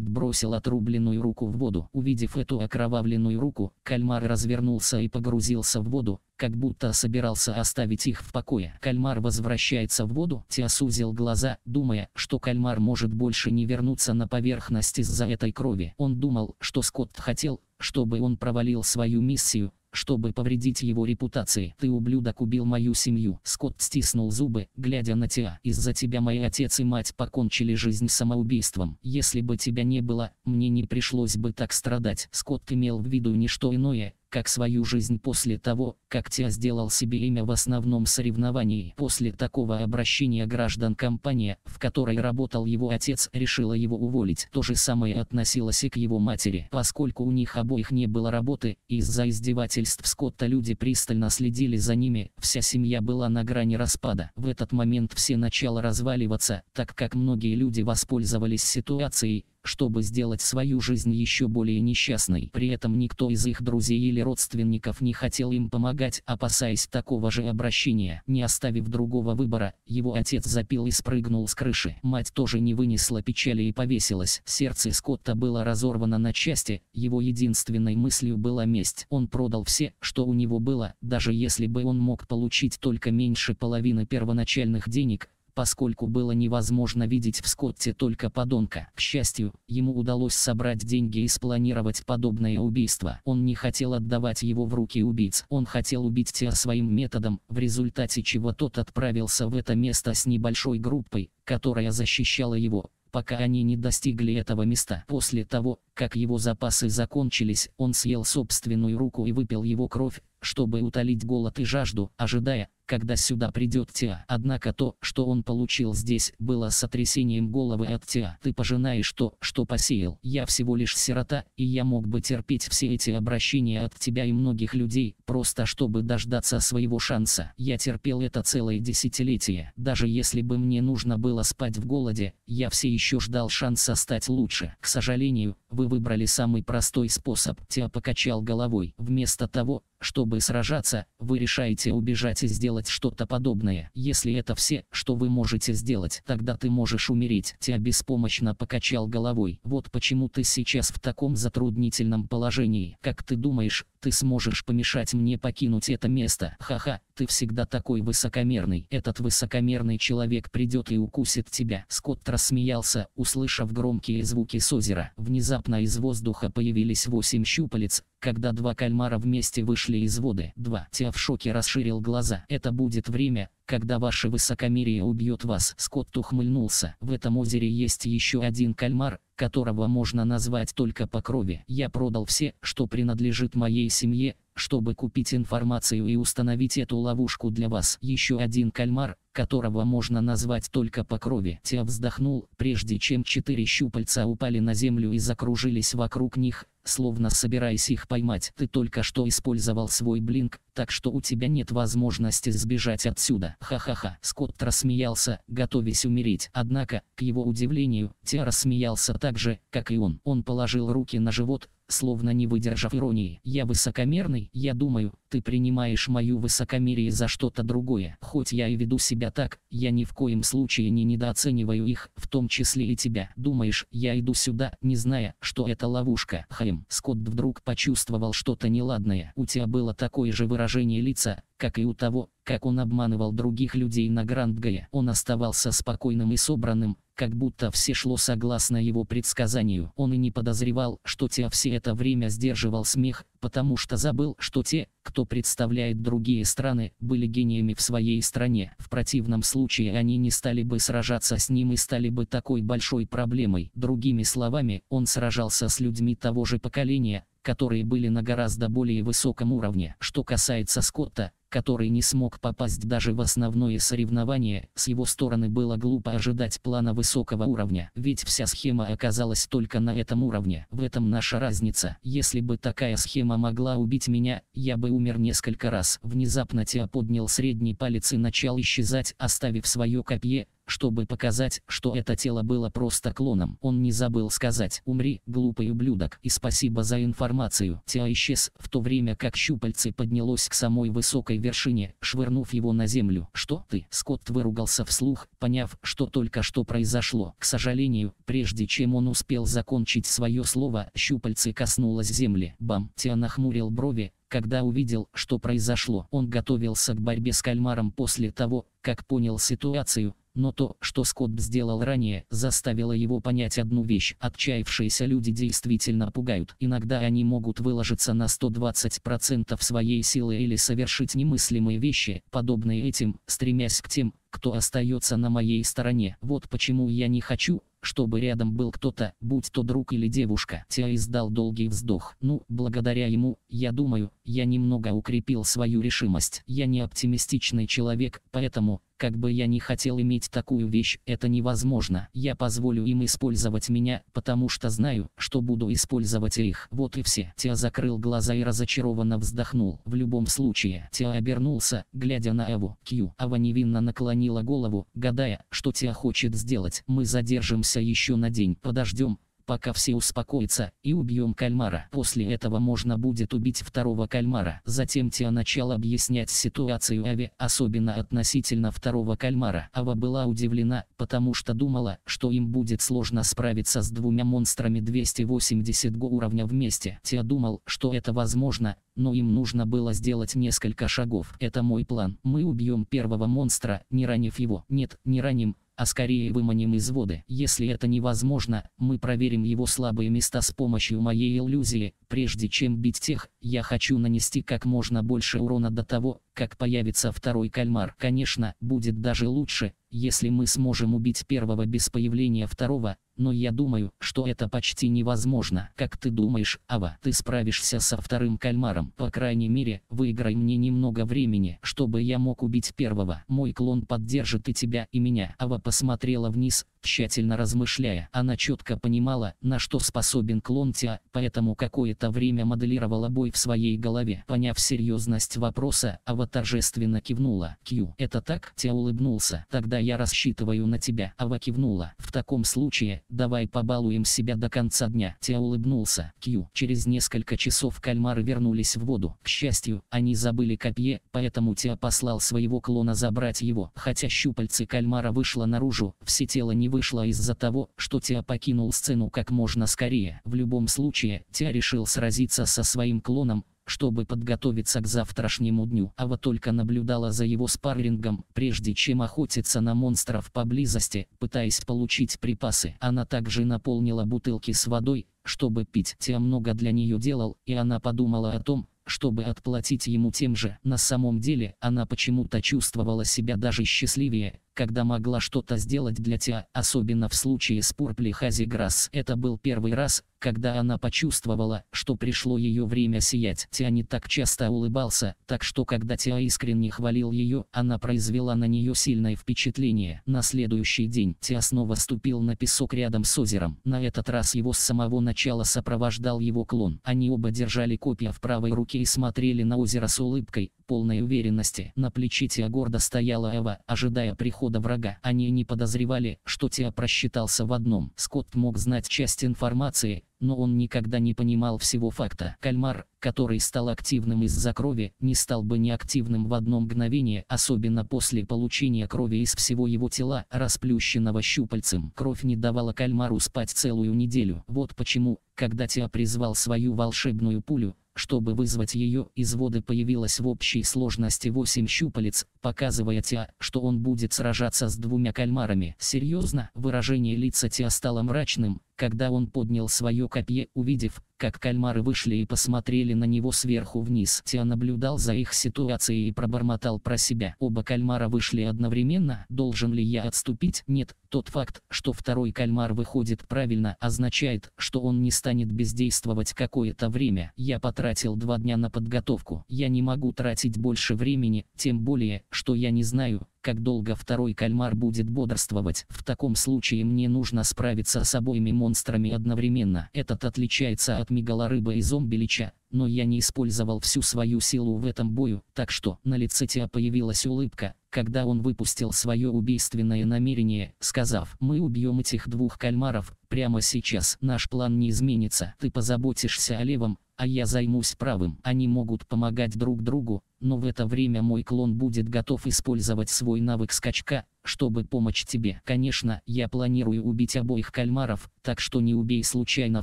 Speaker 1: бросил отрубленную руку в воду. Увидев эту окровавленную руку, кальмар развернулся и погрузился в воду, как будто собирался оставить их в покое. Кальмар возвращается в воду. Тиа сузил глаза, думая, что кальмар может больше не вернуться на поверхность из-за этой крови. Он думал, что Скотт хотел, чтобы он провалил свою миссию, чтобы повредить его репутации. Ты, ублюдок, убил мою семью. Скотт стиснул зубы, глядя на Тиа. Из-за тебя мои отец и мать покончили жизнь самоубийством. Если бы тебя не было, мне не пришлось бы так страдать. Скотт имел в виду не что иное, как свою жизнь после того, как Тя сделал себе имя в основном соревновании. После такого обращения граждан компания, в которой работал его отец, решила его уволить. То же самое относилось и к его матери. Поскольку у них обоих не было работы, из-за издевательств Скотта люди пристально следили за ними, вся семья была на грани распада. В этот момент все начало разваливаться, так как многие люди воспользовались ситуацией, чтобы сделать свою жизнь еще более несчастной. При этом никто из их друзей или родственников не хотел им помогать, опасаясь такого же обращения. Не оставив другого выбора, его отец запил и спрыгнул с крыши. Мать тоже не вынесла печали и повесилась. Сердце Скотта было разорвано на части, его единственной мыслью была месть. Он продал все, что у него было, даже если бы он мог получить только меньше половины первоначальных денег, поскольку было невозможно видеть в Скотте только подонка. К счастью, ему удалось собрать деньги и спланировать подобное убийство. Он не хотел отдавать его в руки убийц. Он хотел убить Теа своим методом, в результате чего тот отправился в это место с небольшой группой, которая защищала его пока они не достигли этого места. После того, как его запасы закончились, он съел собственную руку и выпил его кровь, чтобы утолить голод и жажду, ожидая, когда сюда придет Тиа. Однако то, что он получил здесь, было сотрясением головы от Тиа. Ты пожинаешь то, что посеял. Я всего лишь сирота, и я мог бы терпеть все эти обращения от тебя и многих людей, просто чтобы дождаться своего шанса. Я терпел это целое десятилетие. Даже если бы мне нужно было спать в голоде, я все еще ждал шанса стать лучше. К сожалению, вы выбрали самый простой способ. Тиа покачал головой. Вместо того, чтобы сражаться, вы решаете убежать и сделать что-то подобное. Если это все, что вы можете сделать, тогда ты можешь умереть. Тя беспомощно покачал головой. Вот почему ты сейчас в таком затруднительном положении. Как ты думаешь, ты сможешь помешать мне покинуть это место? Ха-ха, ты всегда такой высокомерный. Этот высокомерный человек придет и укусит тебя. Скотт рассмеялся, услышав громкие звуки с озера. Внезапно из воздуха появились восемь щупалец, когда два кальмара вместе вышли из воды. Два. Тя в шоке расширил глаза. Это будет время, когда ваше высокомерие убьет вас. Скотт ухмыльнулся. В этом озере есть еще один кальмар, которого можно назвать только по крови. Я продал все, что принадлежит моей семье, чтобы купить информацию и установить эту ловушку для вас. Еще один кальмар, которого можно назвать только по крови. Тя вздохнул, прежде чем четыре щупальца упали на землю и закружились вокруг них, словно собираясь их поймать. Ты только что использовал свой блинк, так что у тебя нет возможности сбежать отсюда. Ха-ха-ха. Скотт рассмеялся, готовясь умереть. Однако, к его удивлению, Тиа рассмеялся так же, как и он. Он положил руки на живот, словно не выдержав иронии. «Я высокомерный, я думаю, ты принимаешь мою высокомерие за что-то другое. Хоть я и веду себя так, я ни в коем случае не недооцениваю их, в том числе и тебя. Думаешь, я иду сюда, не зная, что это ловушка?» Хэм, Скотт вдруг почувствовал что-то неладное. У тебя было такое же выражение лица, как и у того, как он обманывал других людей на Грандгае. Он оставался спокойным и собранным, как будто все шло согласно его предсказанию. Он и не подозревал, что Теа все это время сдерживал смех, потому что забыл, что те, кто представляет другие страны, были гениями в своей стране. В противном случае они не стали бы сражаться с ним и стали бы такой большой проблемой. Другими словами, он сражался с людьми того же поколения, которые были на гораздо более высоком уровне. Что касается Скотта, который не смог попасть даже в основное соревнование, с его стороны было глупо ожидать плана высокого уровня, ведь вся схема оказалась только на этом уровне. В этом наша разница. Если бы такая схема могла убить меня, я бы умер несколько раз. Внезапно Теа поднял средний палец и начал исчезать, оставив свое копье, чтобы показать, что это тело было просто клоном. Он не забыл сказать «Умри, глупый ублюдок» и спасибо за информацию. Теа исчез, в то время как щупальце поднялось к самой высокой вершине, швырнув его на землю. «Что ты?» Скотт выругался вслух, поняв, что только что произошло. К сожалению, прежде чем он успел закончить свое слово, щупальце коснулось земли. Бам! Теа нахмурил брови, когда увидел, что произошло. Он готовился к борьбе с кальмаром после того, как понял ситуацию, но то, что Скотт сделал ранее, заставило его понять одну вещь. Отчаявшиеся люди действительно пугают. Иногда они могут выложиться на 120% своей силы или совершить немыслимые вещи, подобные этим, стремясь к тем, кто остается на моей стороне. Вот почему я не хочу, чтобы рядом был кто-то, будь то друг или девушка. Тя издал долгий вздох. Ну, благодаря ему, я думаю, я немного укрепил свою решимость. Я не оптимистичный человек, поэтому, как бы я ни хотел иметь такую вещь, это невозможно. Я позволю им использовать меня, потому что знаю, что буду использовать их. Вот и все. Тя закрыл глаза и разочарованно вздохнул. В любом случае, Тя обернулся, глядя на Эву. Кью. Ава невинно наклонила голову, гадая, что Тя хочет сделать. Мы задержимся еще на день. Подождем, пока все успокоятся, и убьем кальмара. После этого можно будет убить второго кальмара. Затем Тиа начал объяснять ситуацию Ави, особенно относительно второго кальмара. Ава была удивлена, потому что думала, что им будет сложно справиться с двумя монстрами 280 го уровня вместе. Тиа думал, что это возможно, но им нужно было сделать несколько шагов. Это мой план. Мы убьем первого монстра, не ранив его. Нет, не раним, а скорее выманим из воды. Если это невозможно, мы проверим его слабые места с помощью моей иллюзии. Прежде чем бить тех, я хочу нанести как можно больше урона до того, как появится второй кальмар. Конечно, будет даже лучше, если мы сможем убить первого без появления второго, но я думаю, что это почти невозможно. Как ты думаешь, Ава, ты справишься со вторым кальмаром? По крайней мере, выиграй мне немного времени, чтобы я мог убить первого. Мой клон поддержит и тебя, и меня. Ава посмотрела вниз, тщательно размышляя. Она четко понимала, на что способен клон Тиа, поэтому какое-то время моделировала бой в своей голове. Поняв серьезность вопроса, Ава торжественно кивнула. Кью, это так? Тиа улыбнулся. Тогда я рассчитываю на тебя. Ава кивнула. В таком случае, давай побалуем себя до конца дня. Тиа улыбнулся. Кью. Через несколько часов кальмары вернулись в воду. К счастью, они забыли копье, поэтому Тиа послал своего клона забрать его. Хотя щупальцы кальмара вышло наружу, все тело не вышло из-за того, что Тиа покинул сцену как можно скорее. В любом случае, Тиа решил сразиться со своим клоном, чтобы подготовиться к завтрашнему дню. Ава только наблюдала за его спаррингом, прежде чем охотиться на монстров поблизости, пытаясь получить припасы. Она также наполнила бутылки с водой, чтобы пить. Тиа много для нее делал, и она подумала о том, чтобы отплатить ему тем же. На самом деле, она почему-то чувствовала себя даже счастливее, когда могла что-то сделать для Тиа, особенно в случае с Пурпли Хазиграсс. Это был первый раз, когда она почувствовала, что пришло ее время сиять. Тиа не так часто улыбался, так что когда Тиа искренне хвалил ее, она произвела на нее сильное впечатление. На следующий день Тиа снова ступил на песок рядом с озером. На этот раз его с самого начала сопровождал его клон. Они оба держали копья в правой руке и смотрели на озеро с улыбкой, полной уверенности. На плече Тиа гордо стояла Эва, ожидая прихода врага. Они не подозревали, что Тиа просчитался в одном. Скотт мог знать часть информации, но он никогда не понимал всего факта. Кальмар, который стал активным из-за крови, не стал бы неактивным в одно мгновение, особенно после получения крови из всего его тела, расплющенного щупальцем. Кровь не давала кальмару спать целую неделю. Вот почему, когда Тиа призвал свою волшебную пулю, чтобы вызвать ее, из воды появилось в общей сложности 8 щупалец, показывая Тиа, что он будет сражаться с двумя кальмарами. Серьезно, выражение лица Тиа стало мрачным, когда он поднял свое копье, увидев, как кальмары вышли и посмотрели на него сверху вниз. Тиа наблюдал за их ситуацией и пробормотал про себя. Оба кальмара вышли одновременно, должен ли я отступить? Нет, тот факт, что второй кальмар выходит правильно, означает, что он не станет бездействовать какое-то время. Я потратил два дня на подготовку. Я не могу тратить больше времени, тем более, что я не знаю, как долго второй кальмар будет бодрствовать. В таком случае мне нужно справиться с обоими монстрами одновременно. Этот отличается от мегалорыба и зомбилича, но я не использовал всю свою силу в этом бою, так что на лице Тиа появилась улыбка, когда он выпустил свое убийственное намерение, сказав, мы убьем этих двух кальмаров, прямо сейчас. Наш план не изменится. Ты позаботишься о левом, а я займусь правым. Они могут помогать друг другу, но в это время мой клон будет готов использовать свой навык скачка, чтобы помочь тебе. Конечно, я планирую убить обоих кальмаров, так что не убей случайно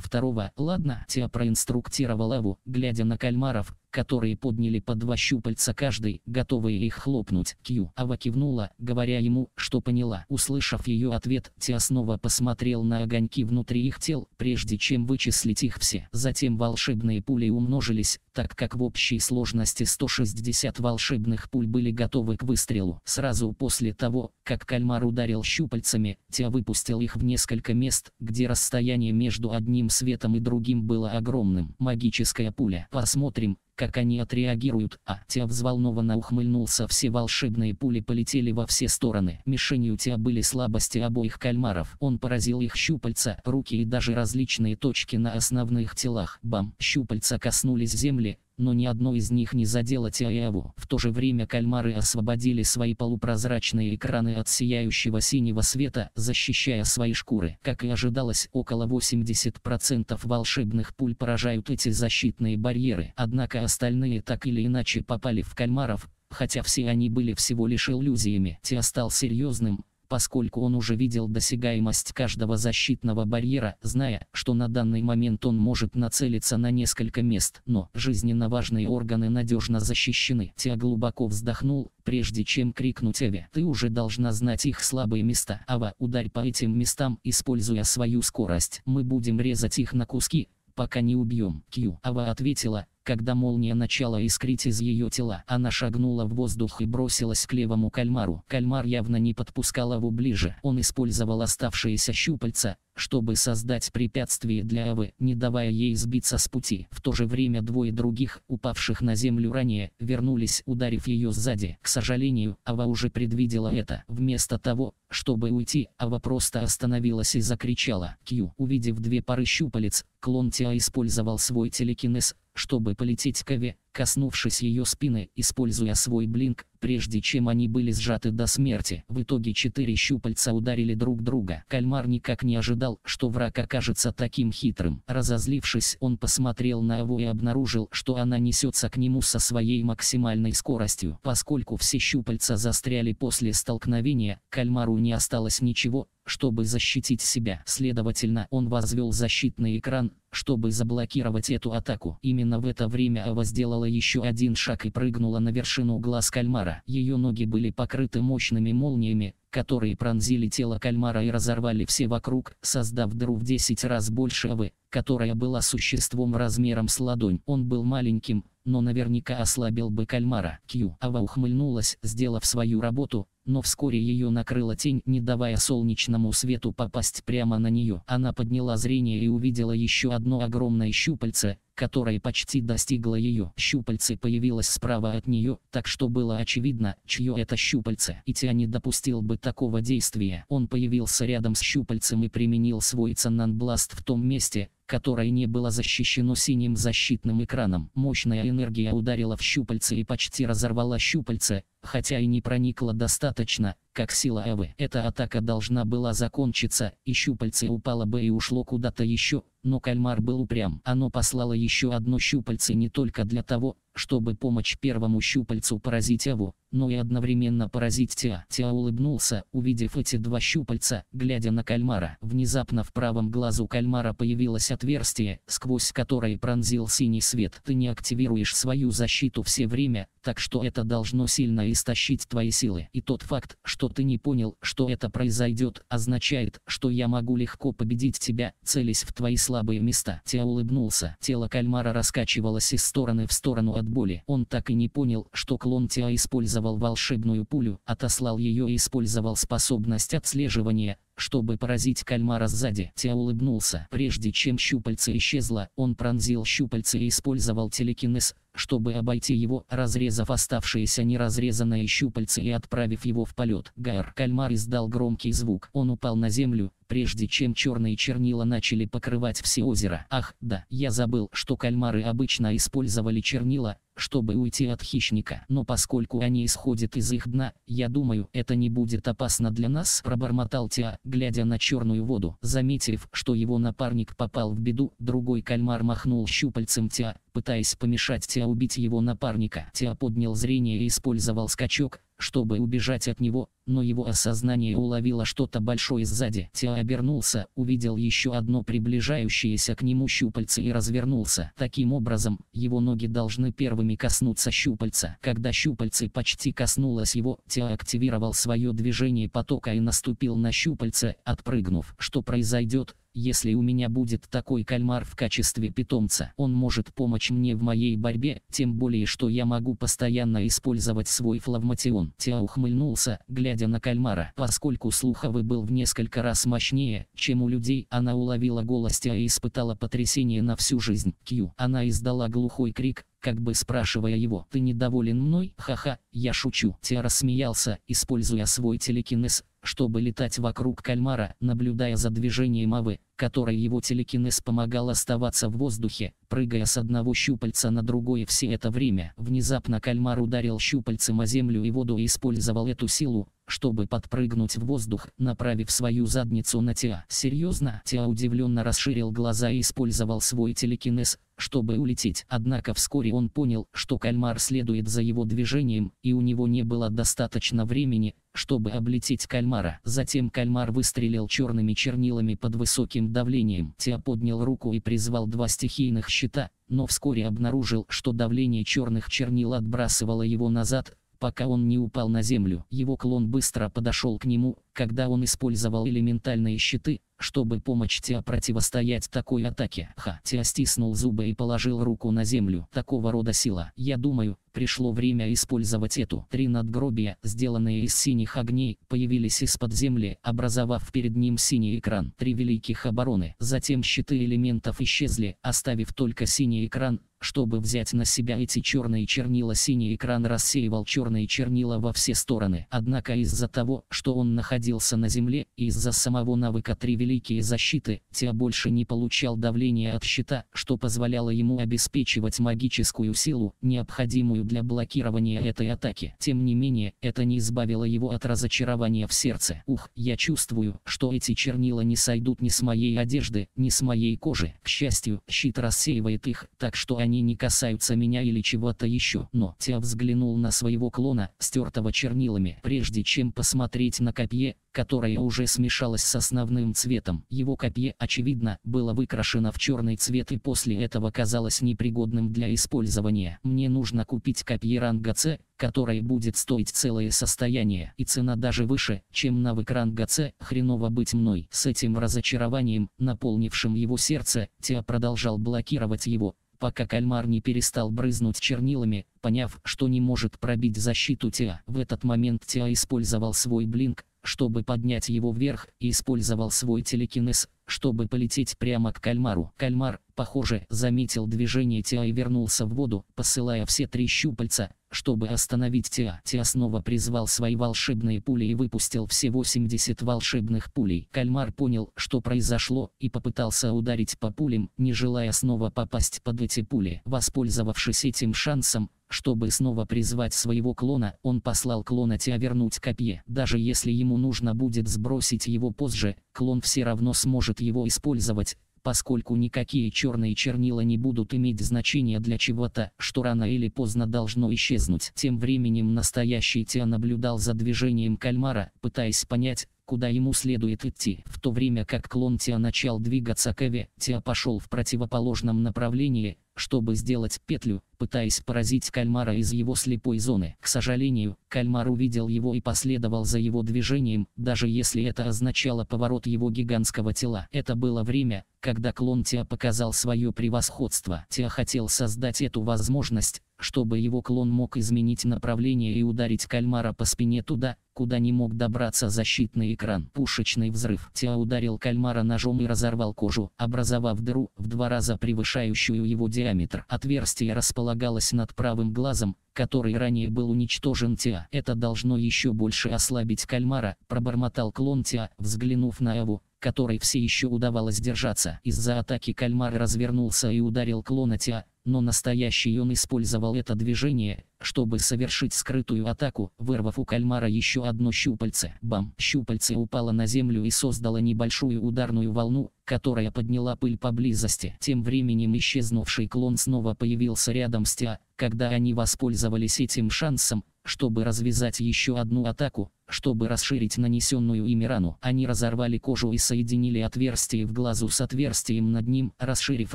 Speaker 1: второго. Ладно, Тиа проинструктировал Эву, глядя на кальмаров, которые подняли по два щупальца каждый, готовые их хлопнуть. Кью. Ава кивнула, говоря ему, что поняла. Услышав ее ответ, Тиа снова посмотрел на огоньки внутри их тел, прежде чем вычислить их все. Затем волшебные пули умножились, так как в общей сложности 160 волшебных пуль были готовы к выстрелу. Сразу после того, как кальмар ударил щупальцами, Тиа выпустил их в несколько мест, где расстояние между одним светом и другим было огромным. Магическая пуля. Посмотрим, как они отреагируют, а Тя взволнованно ухмыльнулся, все волшебные пули полетели во все стороны. Мишенью Тя были слабости обоих кальмаров. Он поразил их щупальца, руки и даже различные точки на основных телах. Бам! Щупальца коснулись земли, но ни одно из них не задело Тиаяву. В то же время кальмары освободили свои полупрозрачные экраны от сияющего синего света, защищая свои шкуры. Как и ожидалось, около 80% волшебных пуль поражают эти защитные барьеры. Однако остальные так или иначе попали в кальмаров, хотя все они были всего лишь иллюзиями. Тиа стал серьезным, поскольку он уже видел досягаемость каждого защитного барьера, зная, что на данный момент он может нацелиться на несколько мест, но жизненно важные органы надежно защищены. Тя глубоко вздохнул, прежде чем крикнуть Эве. Ты уже должна знать их слабые места. Ава, ударь по этим местам, используя свою скорость. Мы будем резать их на куски, пока не убьем. Кью. Ава ответила, когда молния начала искрить из ее тела, она шагнула в воздух и бросилась к левому кальмару. Кальмар явно не подпускал его ближе. Он использовал оставшиеся щупальца, чтобы создать препятствие для Авы, не давая ей сбиться с пути. В то же время двое других, упавших на землю ранее, вернулись, ударив ее сзади. К сожалению, Ава уже предвидела это. Вместо того, чтобы уйти, Ава просто остановилась и закричала. Кью, увидев две пары щупалец, клон Тиа использовал свой телекинез, чтобы полететь к Аве, коснувшись ее спины, используя свой блинк, прежде чем они были сжаты до смерти. В итоге четыре щупальца ударили друг друга. Кальмар никак не ожидал, что враг окажется таким хитрым. Разозлившись, он посмотрел на его и обнаружил, что она несется к нему со своей максимальной скоростью. Поскольку все щупальца застряли после столкновения, кальмару не осталось ничего, чтобы защитить себя. Следовательно, он возвел защитный экран, чтобы заблокировать эту атаку. Именно в это время Ава сделала еще один шаг и прыгнула на вершину глаз кальмара. Ее ноги были покрыты мощными молниями, которые пронзили тело кальмара и разорвали все вокруг, создав дыру в 10 раз больше Авы, которая была существом размером с ладонь. Он был маленьким, но наверняка ослабил бы кальмара. Кью. Ава ухмыльнулась, сделав свою работу, но вскоре ее накрыла тень, не давая солнечному свету попасть прямо на нее. Она подняла зрение и увидела еще одно огромное щупальце, которое почти достигло ее. Щупальце появилось справа от нее, так что было очевидно, чье это щупальце. И Тя не допустил бы такого действия. Он появился рядом с щупальцем и применил свой цаннанбласт в том месте, которое не было защищено синим защитным экраном. Мощная энергия ударила в щупальце и почти разорвала щупальце, хотя и не проникла достаточно, как сила Эвы. Эта атака должна была закончиться, и щупальце упало бы и ушло куда-то еще, но кальмар был упрям. Оно послало еще одно щупальце не только для того, чтобы помочь первому щупальцу поразить Эву, но и одновременно поразить Тиа. Тиа улыбнулся, увидев эти два щупальца, глядя на кальмара. Внезапно в правом глазу кальмара появилось отверстие, сквозь которое пронзил синий свет. Ты не активируешь свою защиту все время, так что это должно сильно истощить твои силы. И тот факт, что ты не понял, что это произойдет, означает, что я могу легко победить тебя, целясь в твои слабые места. Тиа улыбнулся. Тело кальмара раскачивалось из стороны в сторону от боли. Он так и не понял, что клон Тиа использовал волшебную пулю, отослал ее и использовал способность отслеживания, чтобы поразить кальмара сзади. Тя улыбнулся. Прежде чем щупальце исчезло, он пронзил щупальце и использовал телекинез, чтобы обойти его, разрезав оставшиеся неразрезанные щупальца и отправив его в полет. Гайр. Кальмар издал громкий звук. Он упал на землю, прежде чем черные чернила начали покрывать все озеро. Ах, да, я забыл, что кальмары обычно использовали чернила, чтобы уйти от хищника. Но поскольку они исходят из их дна, я думаю, это не будет опасно для нас, пробормотал Тиа, глядя на черную воду. Заметив, что его напарник попал в беду, другой кальмар махнул щупальцем Тиа, пытаясь помешать Тиа убить его напарника. Тиа поднял зрение и использовал скачок, чтобы убежать от него, но его осознание уловило что-то большое сзади. Тиа обернулся, увидел еще одно приближающееся к нему щупальце и развернулся. Таким образом, его ноги должны первыми коснуться щупальца. Когда щупальце почти коснулось его, Тиа активировал свое движение потока и наступил на щупальце, отпрыгнув. Что произойдет, если у меня будет такой кальмар в качестве питомца, он может помочь мне в моей борьбе, тем более что я могу постоянно использовать свой флавматион. Теа ухмыльнулся, глядя на кальмара. Поскольку слуховый был в несколько раз мощнее, чем у людей, она уловила голос Теа и испытала потрясение на всю жизнь. Кью. Она издала глухой крик, как бы спрашивая его, «Ты недоволен мной?» «Ха-ха, я шучу». Теа рассмеялся, используя свой телекинез, чтобы летать вокруг кальмара, наблюдая за движением Авы, которой его телекинез помогал оставаться в воздухе, прыгая с одного щупальца на другое все это время. Внезапно кальмар ударил щупальцем о землю и воду и использовал эту силу, чтобы подпрыгнуть в воздух, направив свою задницу на Тиа. Серьезно? Тиа удивленно расширил глаза и использовал свой телекинез, чтобы улететь. Однако вскоре он понял, что кальмар следует за его движением, и у него не было достаточно времени, чтобы облететь кальмара. Затем кальмар выстрелил черными чернилами под высоким давлением. Тиа поднял руку и призвал два стихийных щита, но вскоре обнаружил, что давление черных чернил отбрасывало его назад, пока он не упал на землю. Его клон быстро подошел к нему, когда он использовал элементальные щиты, чтобы помочь Тиа противостоять такой атаке. Ха, Тиа стиснул зубы и положил руку на землю. Такого рода сила. Я думаю, пришло время использовать эту. Три надгробия, сделанные из синих огней, появились из-под земли, образовав перед ним синий экран. Три великих обороны. Затем щиты элементов исчезли, оставив только синий экран, чтобы взять на себя эти черные чернила синий экран рассеивал черные чернила во все стороны. Однако из-за того, что он находился на земле, и из-за самого навыка три великие защиты, Теа больше не получал давления от щита, что позволяло ему обеспечивать магическую силу, необходимую для блокирования этой атаки. Тем не менее, это не избавило его от разочарования в сердце. Ух, я чувствую, что эти чернила не сойдут ни с моей одежды, ни с моей кожи. К счастью, щит рассеивает их, так что они они не касаются меня или чего-то еще. Но Тя взглянул на своего клона, стертого чернилами, прежде чем посмотреть на копье, которое уже смешалось с основным цветом. Его копье, очевидно, было выкрашено в черный цвет и после этого казалось непригодным для использования. Мне нужно купить копье ранга С, которое будет стоить целое состояние, и цена даже выше, чем навык ранга С, хреново быть мной. С этим разочарованием, наполнившим его сердце, Теа продолжал блокировать его, пока кальмар не перестал брызнуть чернилами, поняв, что не может пробить защиту Теа. В этот момент Теа использовал свой блинк, чтобы поднять его вверх, и использовал свой телекинез, чтобы полететь прямо к кальмару. Кальмар, похоже, заметил движение Теа и вернулся в воду, посылая все три щупальца, чтобы остановить Теа. Теа снова призвал свои волшебные пули и выпустил все 80 волшебных пулей. Кальмар понял, что произошло, и попытался ударить по пулям, не желая снова попасть под эти пули. Воспользовавшись этим шансом, чтобы снова призвать своего клона, он послал клона Тиа вернуть копье. Даже если ему нужно будет сбросить его позже, клон все равно сможет его использовать, поскольку никакие черные чернила не будут иметь значения для чего-то, что рано или поздно должно исчезнуть. Тем временем настоящий Тиа наблюдал за движением кальмара, пытаясь понять, куда ему следует идти. В то время как клон Тиа начал двигаться к Эве, Тиа пошел в противоположном направлении, чтобы сделать петлю, пытаясь поразить кальмара из его слепой зоны. К сожалению, кальмар увидел его и последовал за его движением, даже если это означало поворот его гигантского тела. Это было время, когда клон Тиа показал свое превосходство. Тиа хотел создать эту возможность, чтобы его клон мог изменить направление и ударить кальмара по спине туда, куда не мог добраться защитный экран. Пушечный взрыв. Теа ударил кальмара ножом и разорвал кожу, образовав дыру, в два раза превышающую его диаметр. Отверстие располагалось над правым глазом, который ранее был уничтожен Теа. Это должно еще больше ослабить кальмара, пробормотал клон Теа, взглянув на Эву, которой все еще удавалось держаться. Из-за атаки кальмар развернулся и ударил клона Теа, но настоящий он использовал это движение, чтобы совершить скрытую атаку, вырвав у кальмара еще одно щупальце. Бам! Щупальце упало на землю и создало небольшую ударную волну, которая подняла пыль поблизости. Тем временем исчезнувший клон снова появился рядом с Тиа, когда они воспользовались этим шансом, чтобы развязать еще одну атаку, чтобы расширить нанесенную ими рану. Они разорвали кожу и соединили отверстие в глазу с отверстием над ним, расширив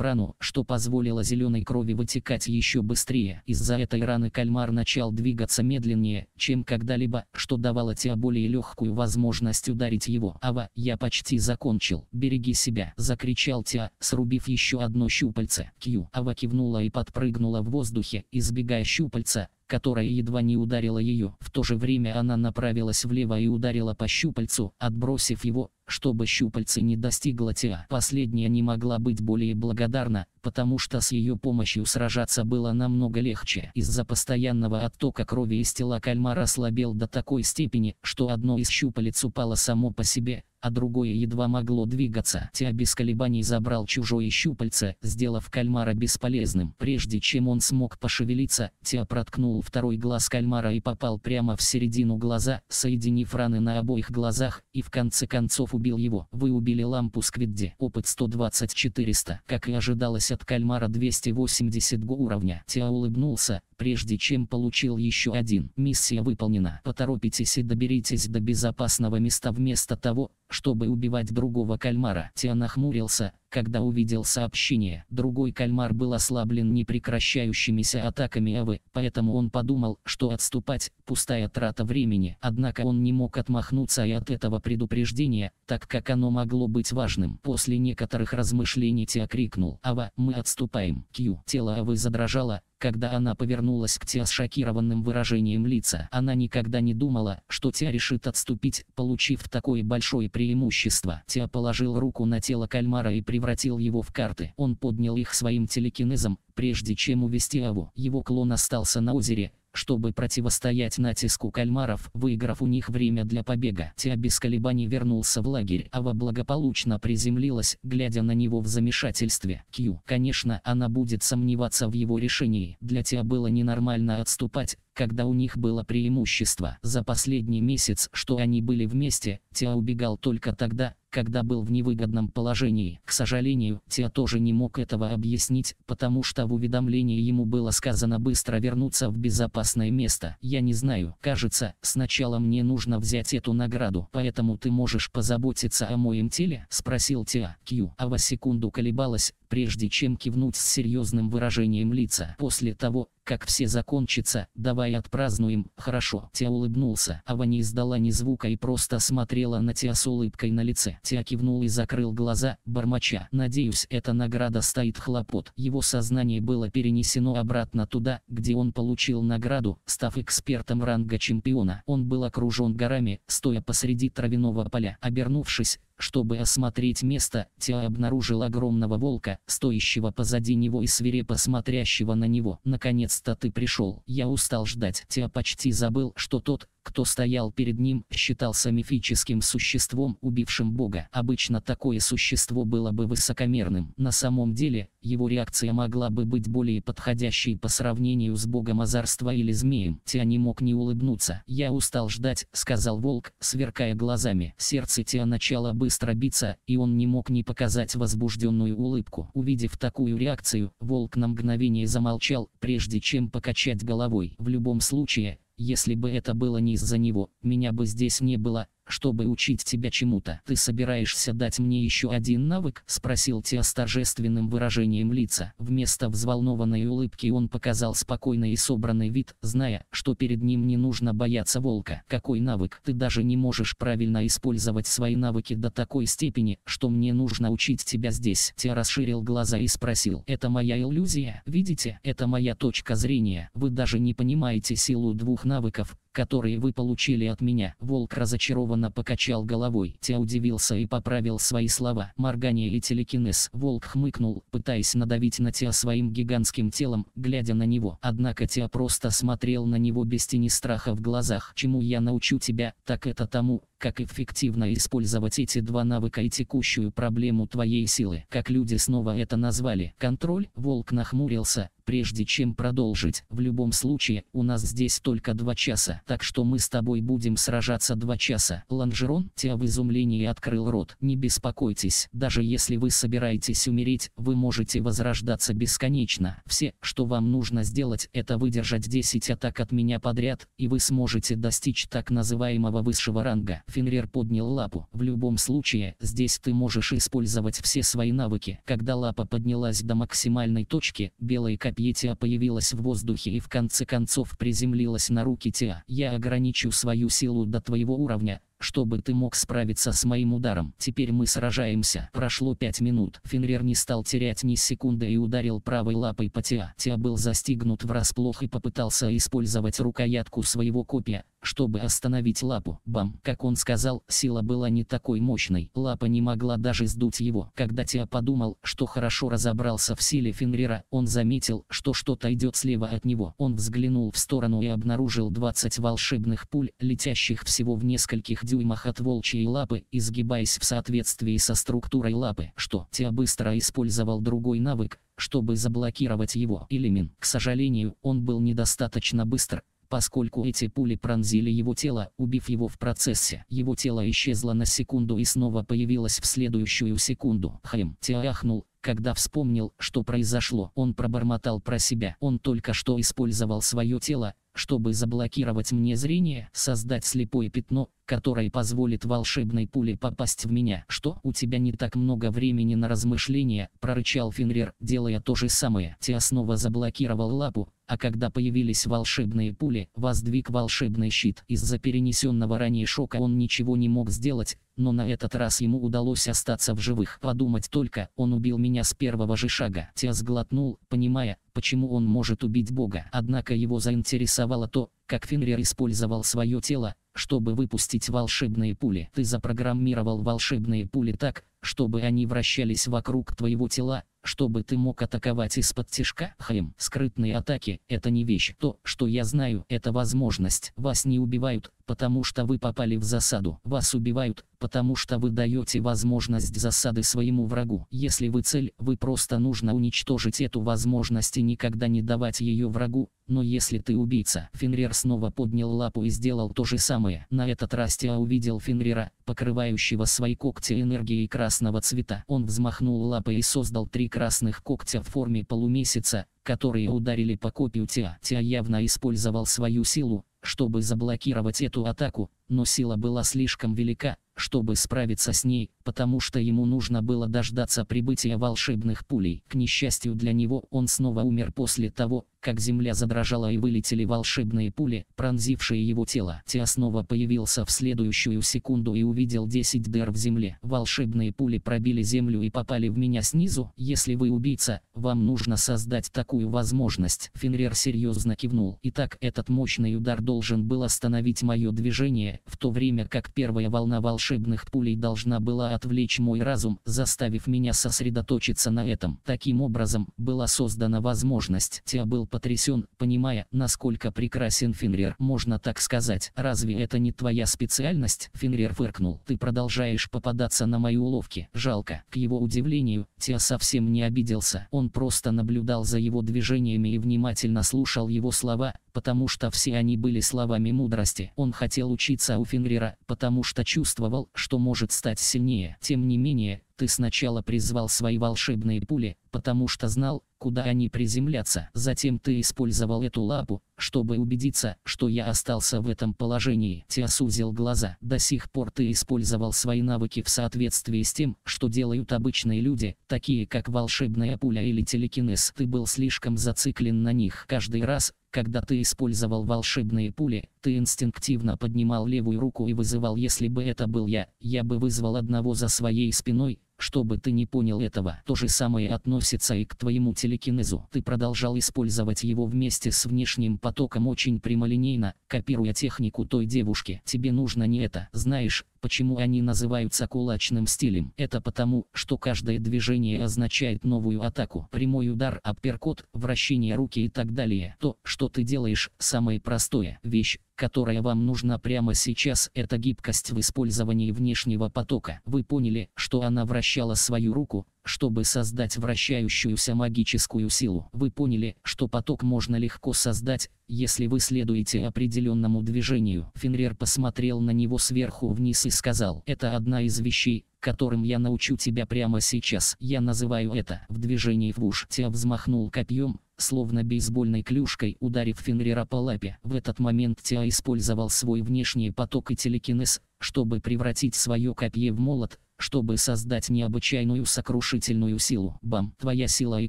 Speaker 1: рану, что позволило зеленой крови вытекать еще быстрее. Из-за этой раны кальмар начал двигаться медленнее, чем когда-либо, что давало Теа более легкую возможность ударить его. «Ава, я почти закончил. Береги себя!» – закричал Теа, срубив еще одно щупальце. Кью. Ава кивнула и подпрыгнула в воздухе, избегая щупальца, которая едва не ударила ее. В то же время она направилась влево и ударила по щупальцу, отбросив его, чтобы щупальце не достигло Теа. Последняя не могла быть более благодарна, потому что с ее помощью сражаться было намного легче. Из-за постоянного оттока крови из тела кальмара ослабел до такой степени, что одно из щупалец упало само по себе, а другое едва могло двигаться. Тя без колебаний забрал чужое щупальце, сделав кальмара бесполезным. Прежде чем он смог пошевелиться, Тя проткнул второй глаз кальмара и попал прямо в середину глаза, соединив раны на обоих глазах, и в конце концов убил его. Вы убили лампу Сквидди. Опыт 120-400. Как и ожидалось от кальмара 280 го уровня. Тя улыбнулся, прежде чем получил еще один. Миссия выполнена. Поторопитесь и доберитесь до безопасного места вместо того, чтобы убивать другого кальмара. Тиа нахмурился, когда увидел сообщение. Другой кальмар был ослаблен непрекращающимися атаками Авы, поэтому он подумал, что отступать – пустая трата времени. Однако он не мог отмахнуться и от этого предупреждения, так как оно могло быть важным. После некоторых размышлений Тиа крикнул «Ава, мы отступаем». Кью. Тело Авы задрожало, когда она повернулась к Тиа с шокированным выражением лица. Она никогда не думала, что Тиа решит отступить, получив такое большое преимущество. Тиа положил руку на тело кальмара и превратил его в карты. Он поднял их своим телекинезом, прежде чем увести Аву. Его клон остался на озере, чтобы противостоять натиску кальмаров, выиграв у них время для побега. Тиа без колебаний вернулся в лагерь, Ава благополучно приземлилась, глядя на него в замешательстве. Кью, конечно, она будет сомневаться в его решении. Для Тиа было ненормально отступать, когда у них было преимущество. За последний месяц, что они были вместе, Тиа убегал только тогда, когда был в невыгодном положении. К сожалению, Тиа тоже не мог этого объяснить, потому что в уведомлении ему было сказано быстро вернуться в безопасное место. Я не знаю, кажется, сначала мне нужно взять эту награду, поэтому ты можешь позаботиться о моем теле? Спросил Тиа. Кью. Ава секунду колебалась, прежде чем кивнуть с серьезным выражением лица. После того, как все закончится, давай отпразднуем, хорошо. Тя улыбнулся, Ава не издала ни звука и просто смотрела на Тя с улыбкой на лице. Тя кивнул и закрыл глаза, бормоча. Надеюсь, эта награда стоит хлопот. Его сознание было перенесено обратно туда, где он получил награду, став экспертом ранга чемпиона. Он был окружен горами, стоя посреди травяного поля. Обернувшись, чтобы осмотреть место, Тиа обнаружил огромного волка, стоящего позади него и свирепо смотрящего на него. «Наконец-то ты пришел. Я устал ждать». Тиа почти забыл, что тот, кто стоял перед ним, считался мифическим существом, убившим Бога. Обычно такое существо было бы высокомерным. На самом деле, его реакция могла бы быть более подходящей по сравнению с Богом озарства или змеем. Тиа не мог не улыбнуться. «Я устал ждать», — сказал волк, сверкая глазами. Сердце Тиа начало быстро биться, и он не мог не показать возбужденную улыбку. Увидев такую реакцию, волк на мгновение замолчал, прежде чем покачать головой. В любом случае, если бы это было не из-за него, меня бы здесь не было, чтобы учить тебя чему-то. Ты собираешься дать мне еще один навык? Спросил Тиа с торжественным выражением лица. Вместо взволнованной улыбки он показал спокойный и собранный вид, зная, что перед ним не нужно бояться волка. Какой навык? Ты даже не можешь правильно использовать свои навыки до такой степени, что мне нужно учить тебя здесь. Тиа расширил глаза и спросил. Это моя иллюзия? Видите? Это моя точка зрения. Вы даже не понимаете силу двух навыков, которые вы получили от меня. Волк разочарованно покачал головой. Тя удивился и поправил свои слова. Моргание и телекинез. Волк хмыкнул, пытаясь надавить на Тя своим гигантским телом, глядя на него. Однако Тя просто смотрел на него без тени страха в глазах. Чему я научу тебя, так это тому, как эффективно использовать эти два навыка и текущую проблему твоей силы. Как люди снова это назвали. Контроль. Волк нахмурился, прежде чем продолжить. В любом случае, у нас здесь только два часа, так что мы с тобой будем сражаться два часа. Ланжерон, Тиа в изумлении открыл рот. Не беспокойтесь, даже если вы собираетесь умереть, вы можете возрождаться бесконечно. Все, что вам нужно сделать, это выдержать 10 атак от меня подряд, и вы сможете достичь так называемого высшего ранга. Фенрир поднял лапу. В любом случае, здесь ты можешь использовать все свои навыки. Когда лапа поднялась до максимальной точки, белый капитан Пьетия появилась в воздухе и в конце концов приземлилась на руки Тиа. «Я ограничу свою силу до твоего уровня, чтобы ты мог справиться с моим ударом. Теперь мы сражаемся. Прошло пять минут. Фенрир не стал терять ни секунды и ударил правой лапой по Тиа. Тиа был застигнут врасплох и попытался использовать рукоятку своего копья, чтобы остановить лапу. Бам! Как он сказал, сила была не такой мощной. Лапа не могла даже сдуть его. Когда Тиа подумал, что хорошо разобрался в силе Фенрира, он заметил, что что-то идет слева от него. Он взглянул в сторону и обнаружил 20 волшебных пуль, летящих всего в нескольких дюймах от волчьей лапы, изгибаясь в соответствии со структурой лапы, что Тиа быстро использовал другой навык, чтобы заблокировать его элемент. К сожалению, он был недостаточно быстр, поскольку эти пули пронзили его тело, убив его в процессе. Его тело исчезло на секунду и снова появилось в следующую секунду. Хэм, Тиа ахнул, когда вспомнил, что произошло, он пробормотал про себя. Он только что использовал свое тело, чтобы заблокировать мне зрение, создать слепое пятно, которое позволит волшебной пуле попасть в меня. «Что, у тебя не так много времени на размышления?» – прорычал Фенрир, делая то же самое. Теа снова заблокировал лапу, а когда появились волшебные пули, воздвиг волшебный щит. Из-за перенесенного ранее шока он ничего не мог сделать, но на этот раз ему удалось остаться в живых. Подумать только, он убил меня с первого же шага. Теа сглотнул, понимая, почему он может убить Бога. Однако его заинтересовало то, как Фенрир использовал свое тело, чтобы выпустить волшебные пули. Ты запрограммировал волшебные пули так, чтобы они вращались вокруг твоего тела, чтобы ты мог атаковать из-под тишка. Хм, скрытные атаки – это не вещь. То, что я знаю, это возможность. Вас не убивают, потому что вы попали в засаду. Вас убивают, потому что вы даете возможность засады своему врагу. Если вы цель, вы просто нужно уничтожить эту возможность и никогда не давать ее врагу, но если ты убийца, Фенрир снова поднял лапу и сделал то же самое. На этот раз Теа увидел Фенрира, покрывающего свои когти энергией красного цвета. Он взмахнул лапой и создал три красных когтя в форме полумесяца, которые ударили по копию Теа. Теа явно использовал свою силу, чтобы заблокировать эту атаку, но сила была слишком велика, чтобы справиться с ней, потому что ему нужно было дождаться прибытия волшебных пулей. К несчастью для него, он снова умер после того, как земля задрожала и вылетели волшебные пули, пронзившие его тело. Теа снова появился в следующую секунду и увидел 10 дыр в земле. Волшебные пули пробили землю и попали в меня снизу. Если вы убийца, вам нужно создать такую возможность. Фенрир серьезно кивнул. Итак, этот мощный удар должен был остановить мое движение, в то время как первая волна волшебных пулей должна была отвлечь мой разум, заставив меня сосредоточиться на этом. Таким образом, была создана возможность. Теа был потрясен, понимая, насколько прекрасен Фенрир. Можно так сказать, разве это не твоя специальность? Фенрир фыркнул. Ты продолжаешь попадаться на мои уловки. Жалко. К его удивлению, Теа совсем не обиделся. Он просто наблюдал за его движениями и внимательно слушал его слова, потому что все они были словами мудрости. Он хотел учиться у Фенрира, потому что чувствовал, что может стать сильнее. Тем не менее, ты сначала призвал свои волшебные пули, потому что знал, куда они приземлятся. Затем ты использовал эту лапу, чтобы убедиться, что я остался в этом положении. Тя сузил глаза. До сих пор ты использовал свои навыки в соответствии с тем, что делают обычные люди, такие как волшебная пуля или телекинез. Ты был слишком зациклен на них. Каждый раз, когда ты использовал волшебные пули, ты инстинктивно поднимал левую руку и вызывал «если бы это был я, я бы вызвал одного за своей спиной», чтобы ты не понял этого, то же самое относится и к твоему телекинезу. Ты продолжал использовать его вместе с внешним потоком очень прямолинейно, копируя технику той девушки. Тебе нужно не это. Знаешь, почему они называются кулачным стилем? Это потому, что каждое движение означает новую атаку. Прямой удар, апперкот, вращение руки и так далее. То, что ты делаешь, самое простое. Вещь, которая вам нужна прямо сейчас, это гибкость в использовании внешнего потока. Вы поняли, что она вращала свою руку, чтобы создать вращающуюся магическую силу. Вы поняли, что поток можно легко создать, если вы следуете определенному движению. Фенрир посмотрел на него сверху вниз и сказал, это одна из вещей, которым я научу тебя прямо сейчас. Я называю это в движении в уж. Тя взмахнул копьем, словно бейсбольной клюшкой, ударив Фенрира по лапе. В этот момент Тя использовал свой внешний поток и телекинез, чтобы превратить свое копье в молот, чтобы создать необычайную сокрушительную силу. Бам! Твоя сила и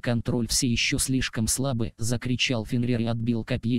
Speaker 1: контроль все еще слишком слабы, закричал Фенрир и отбил копье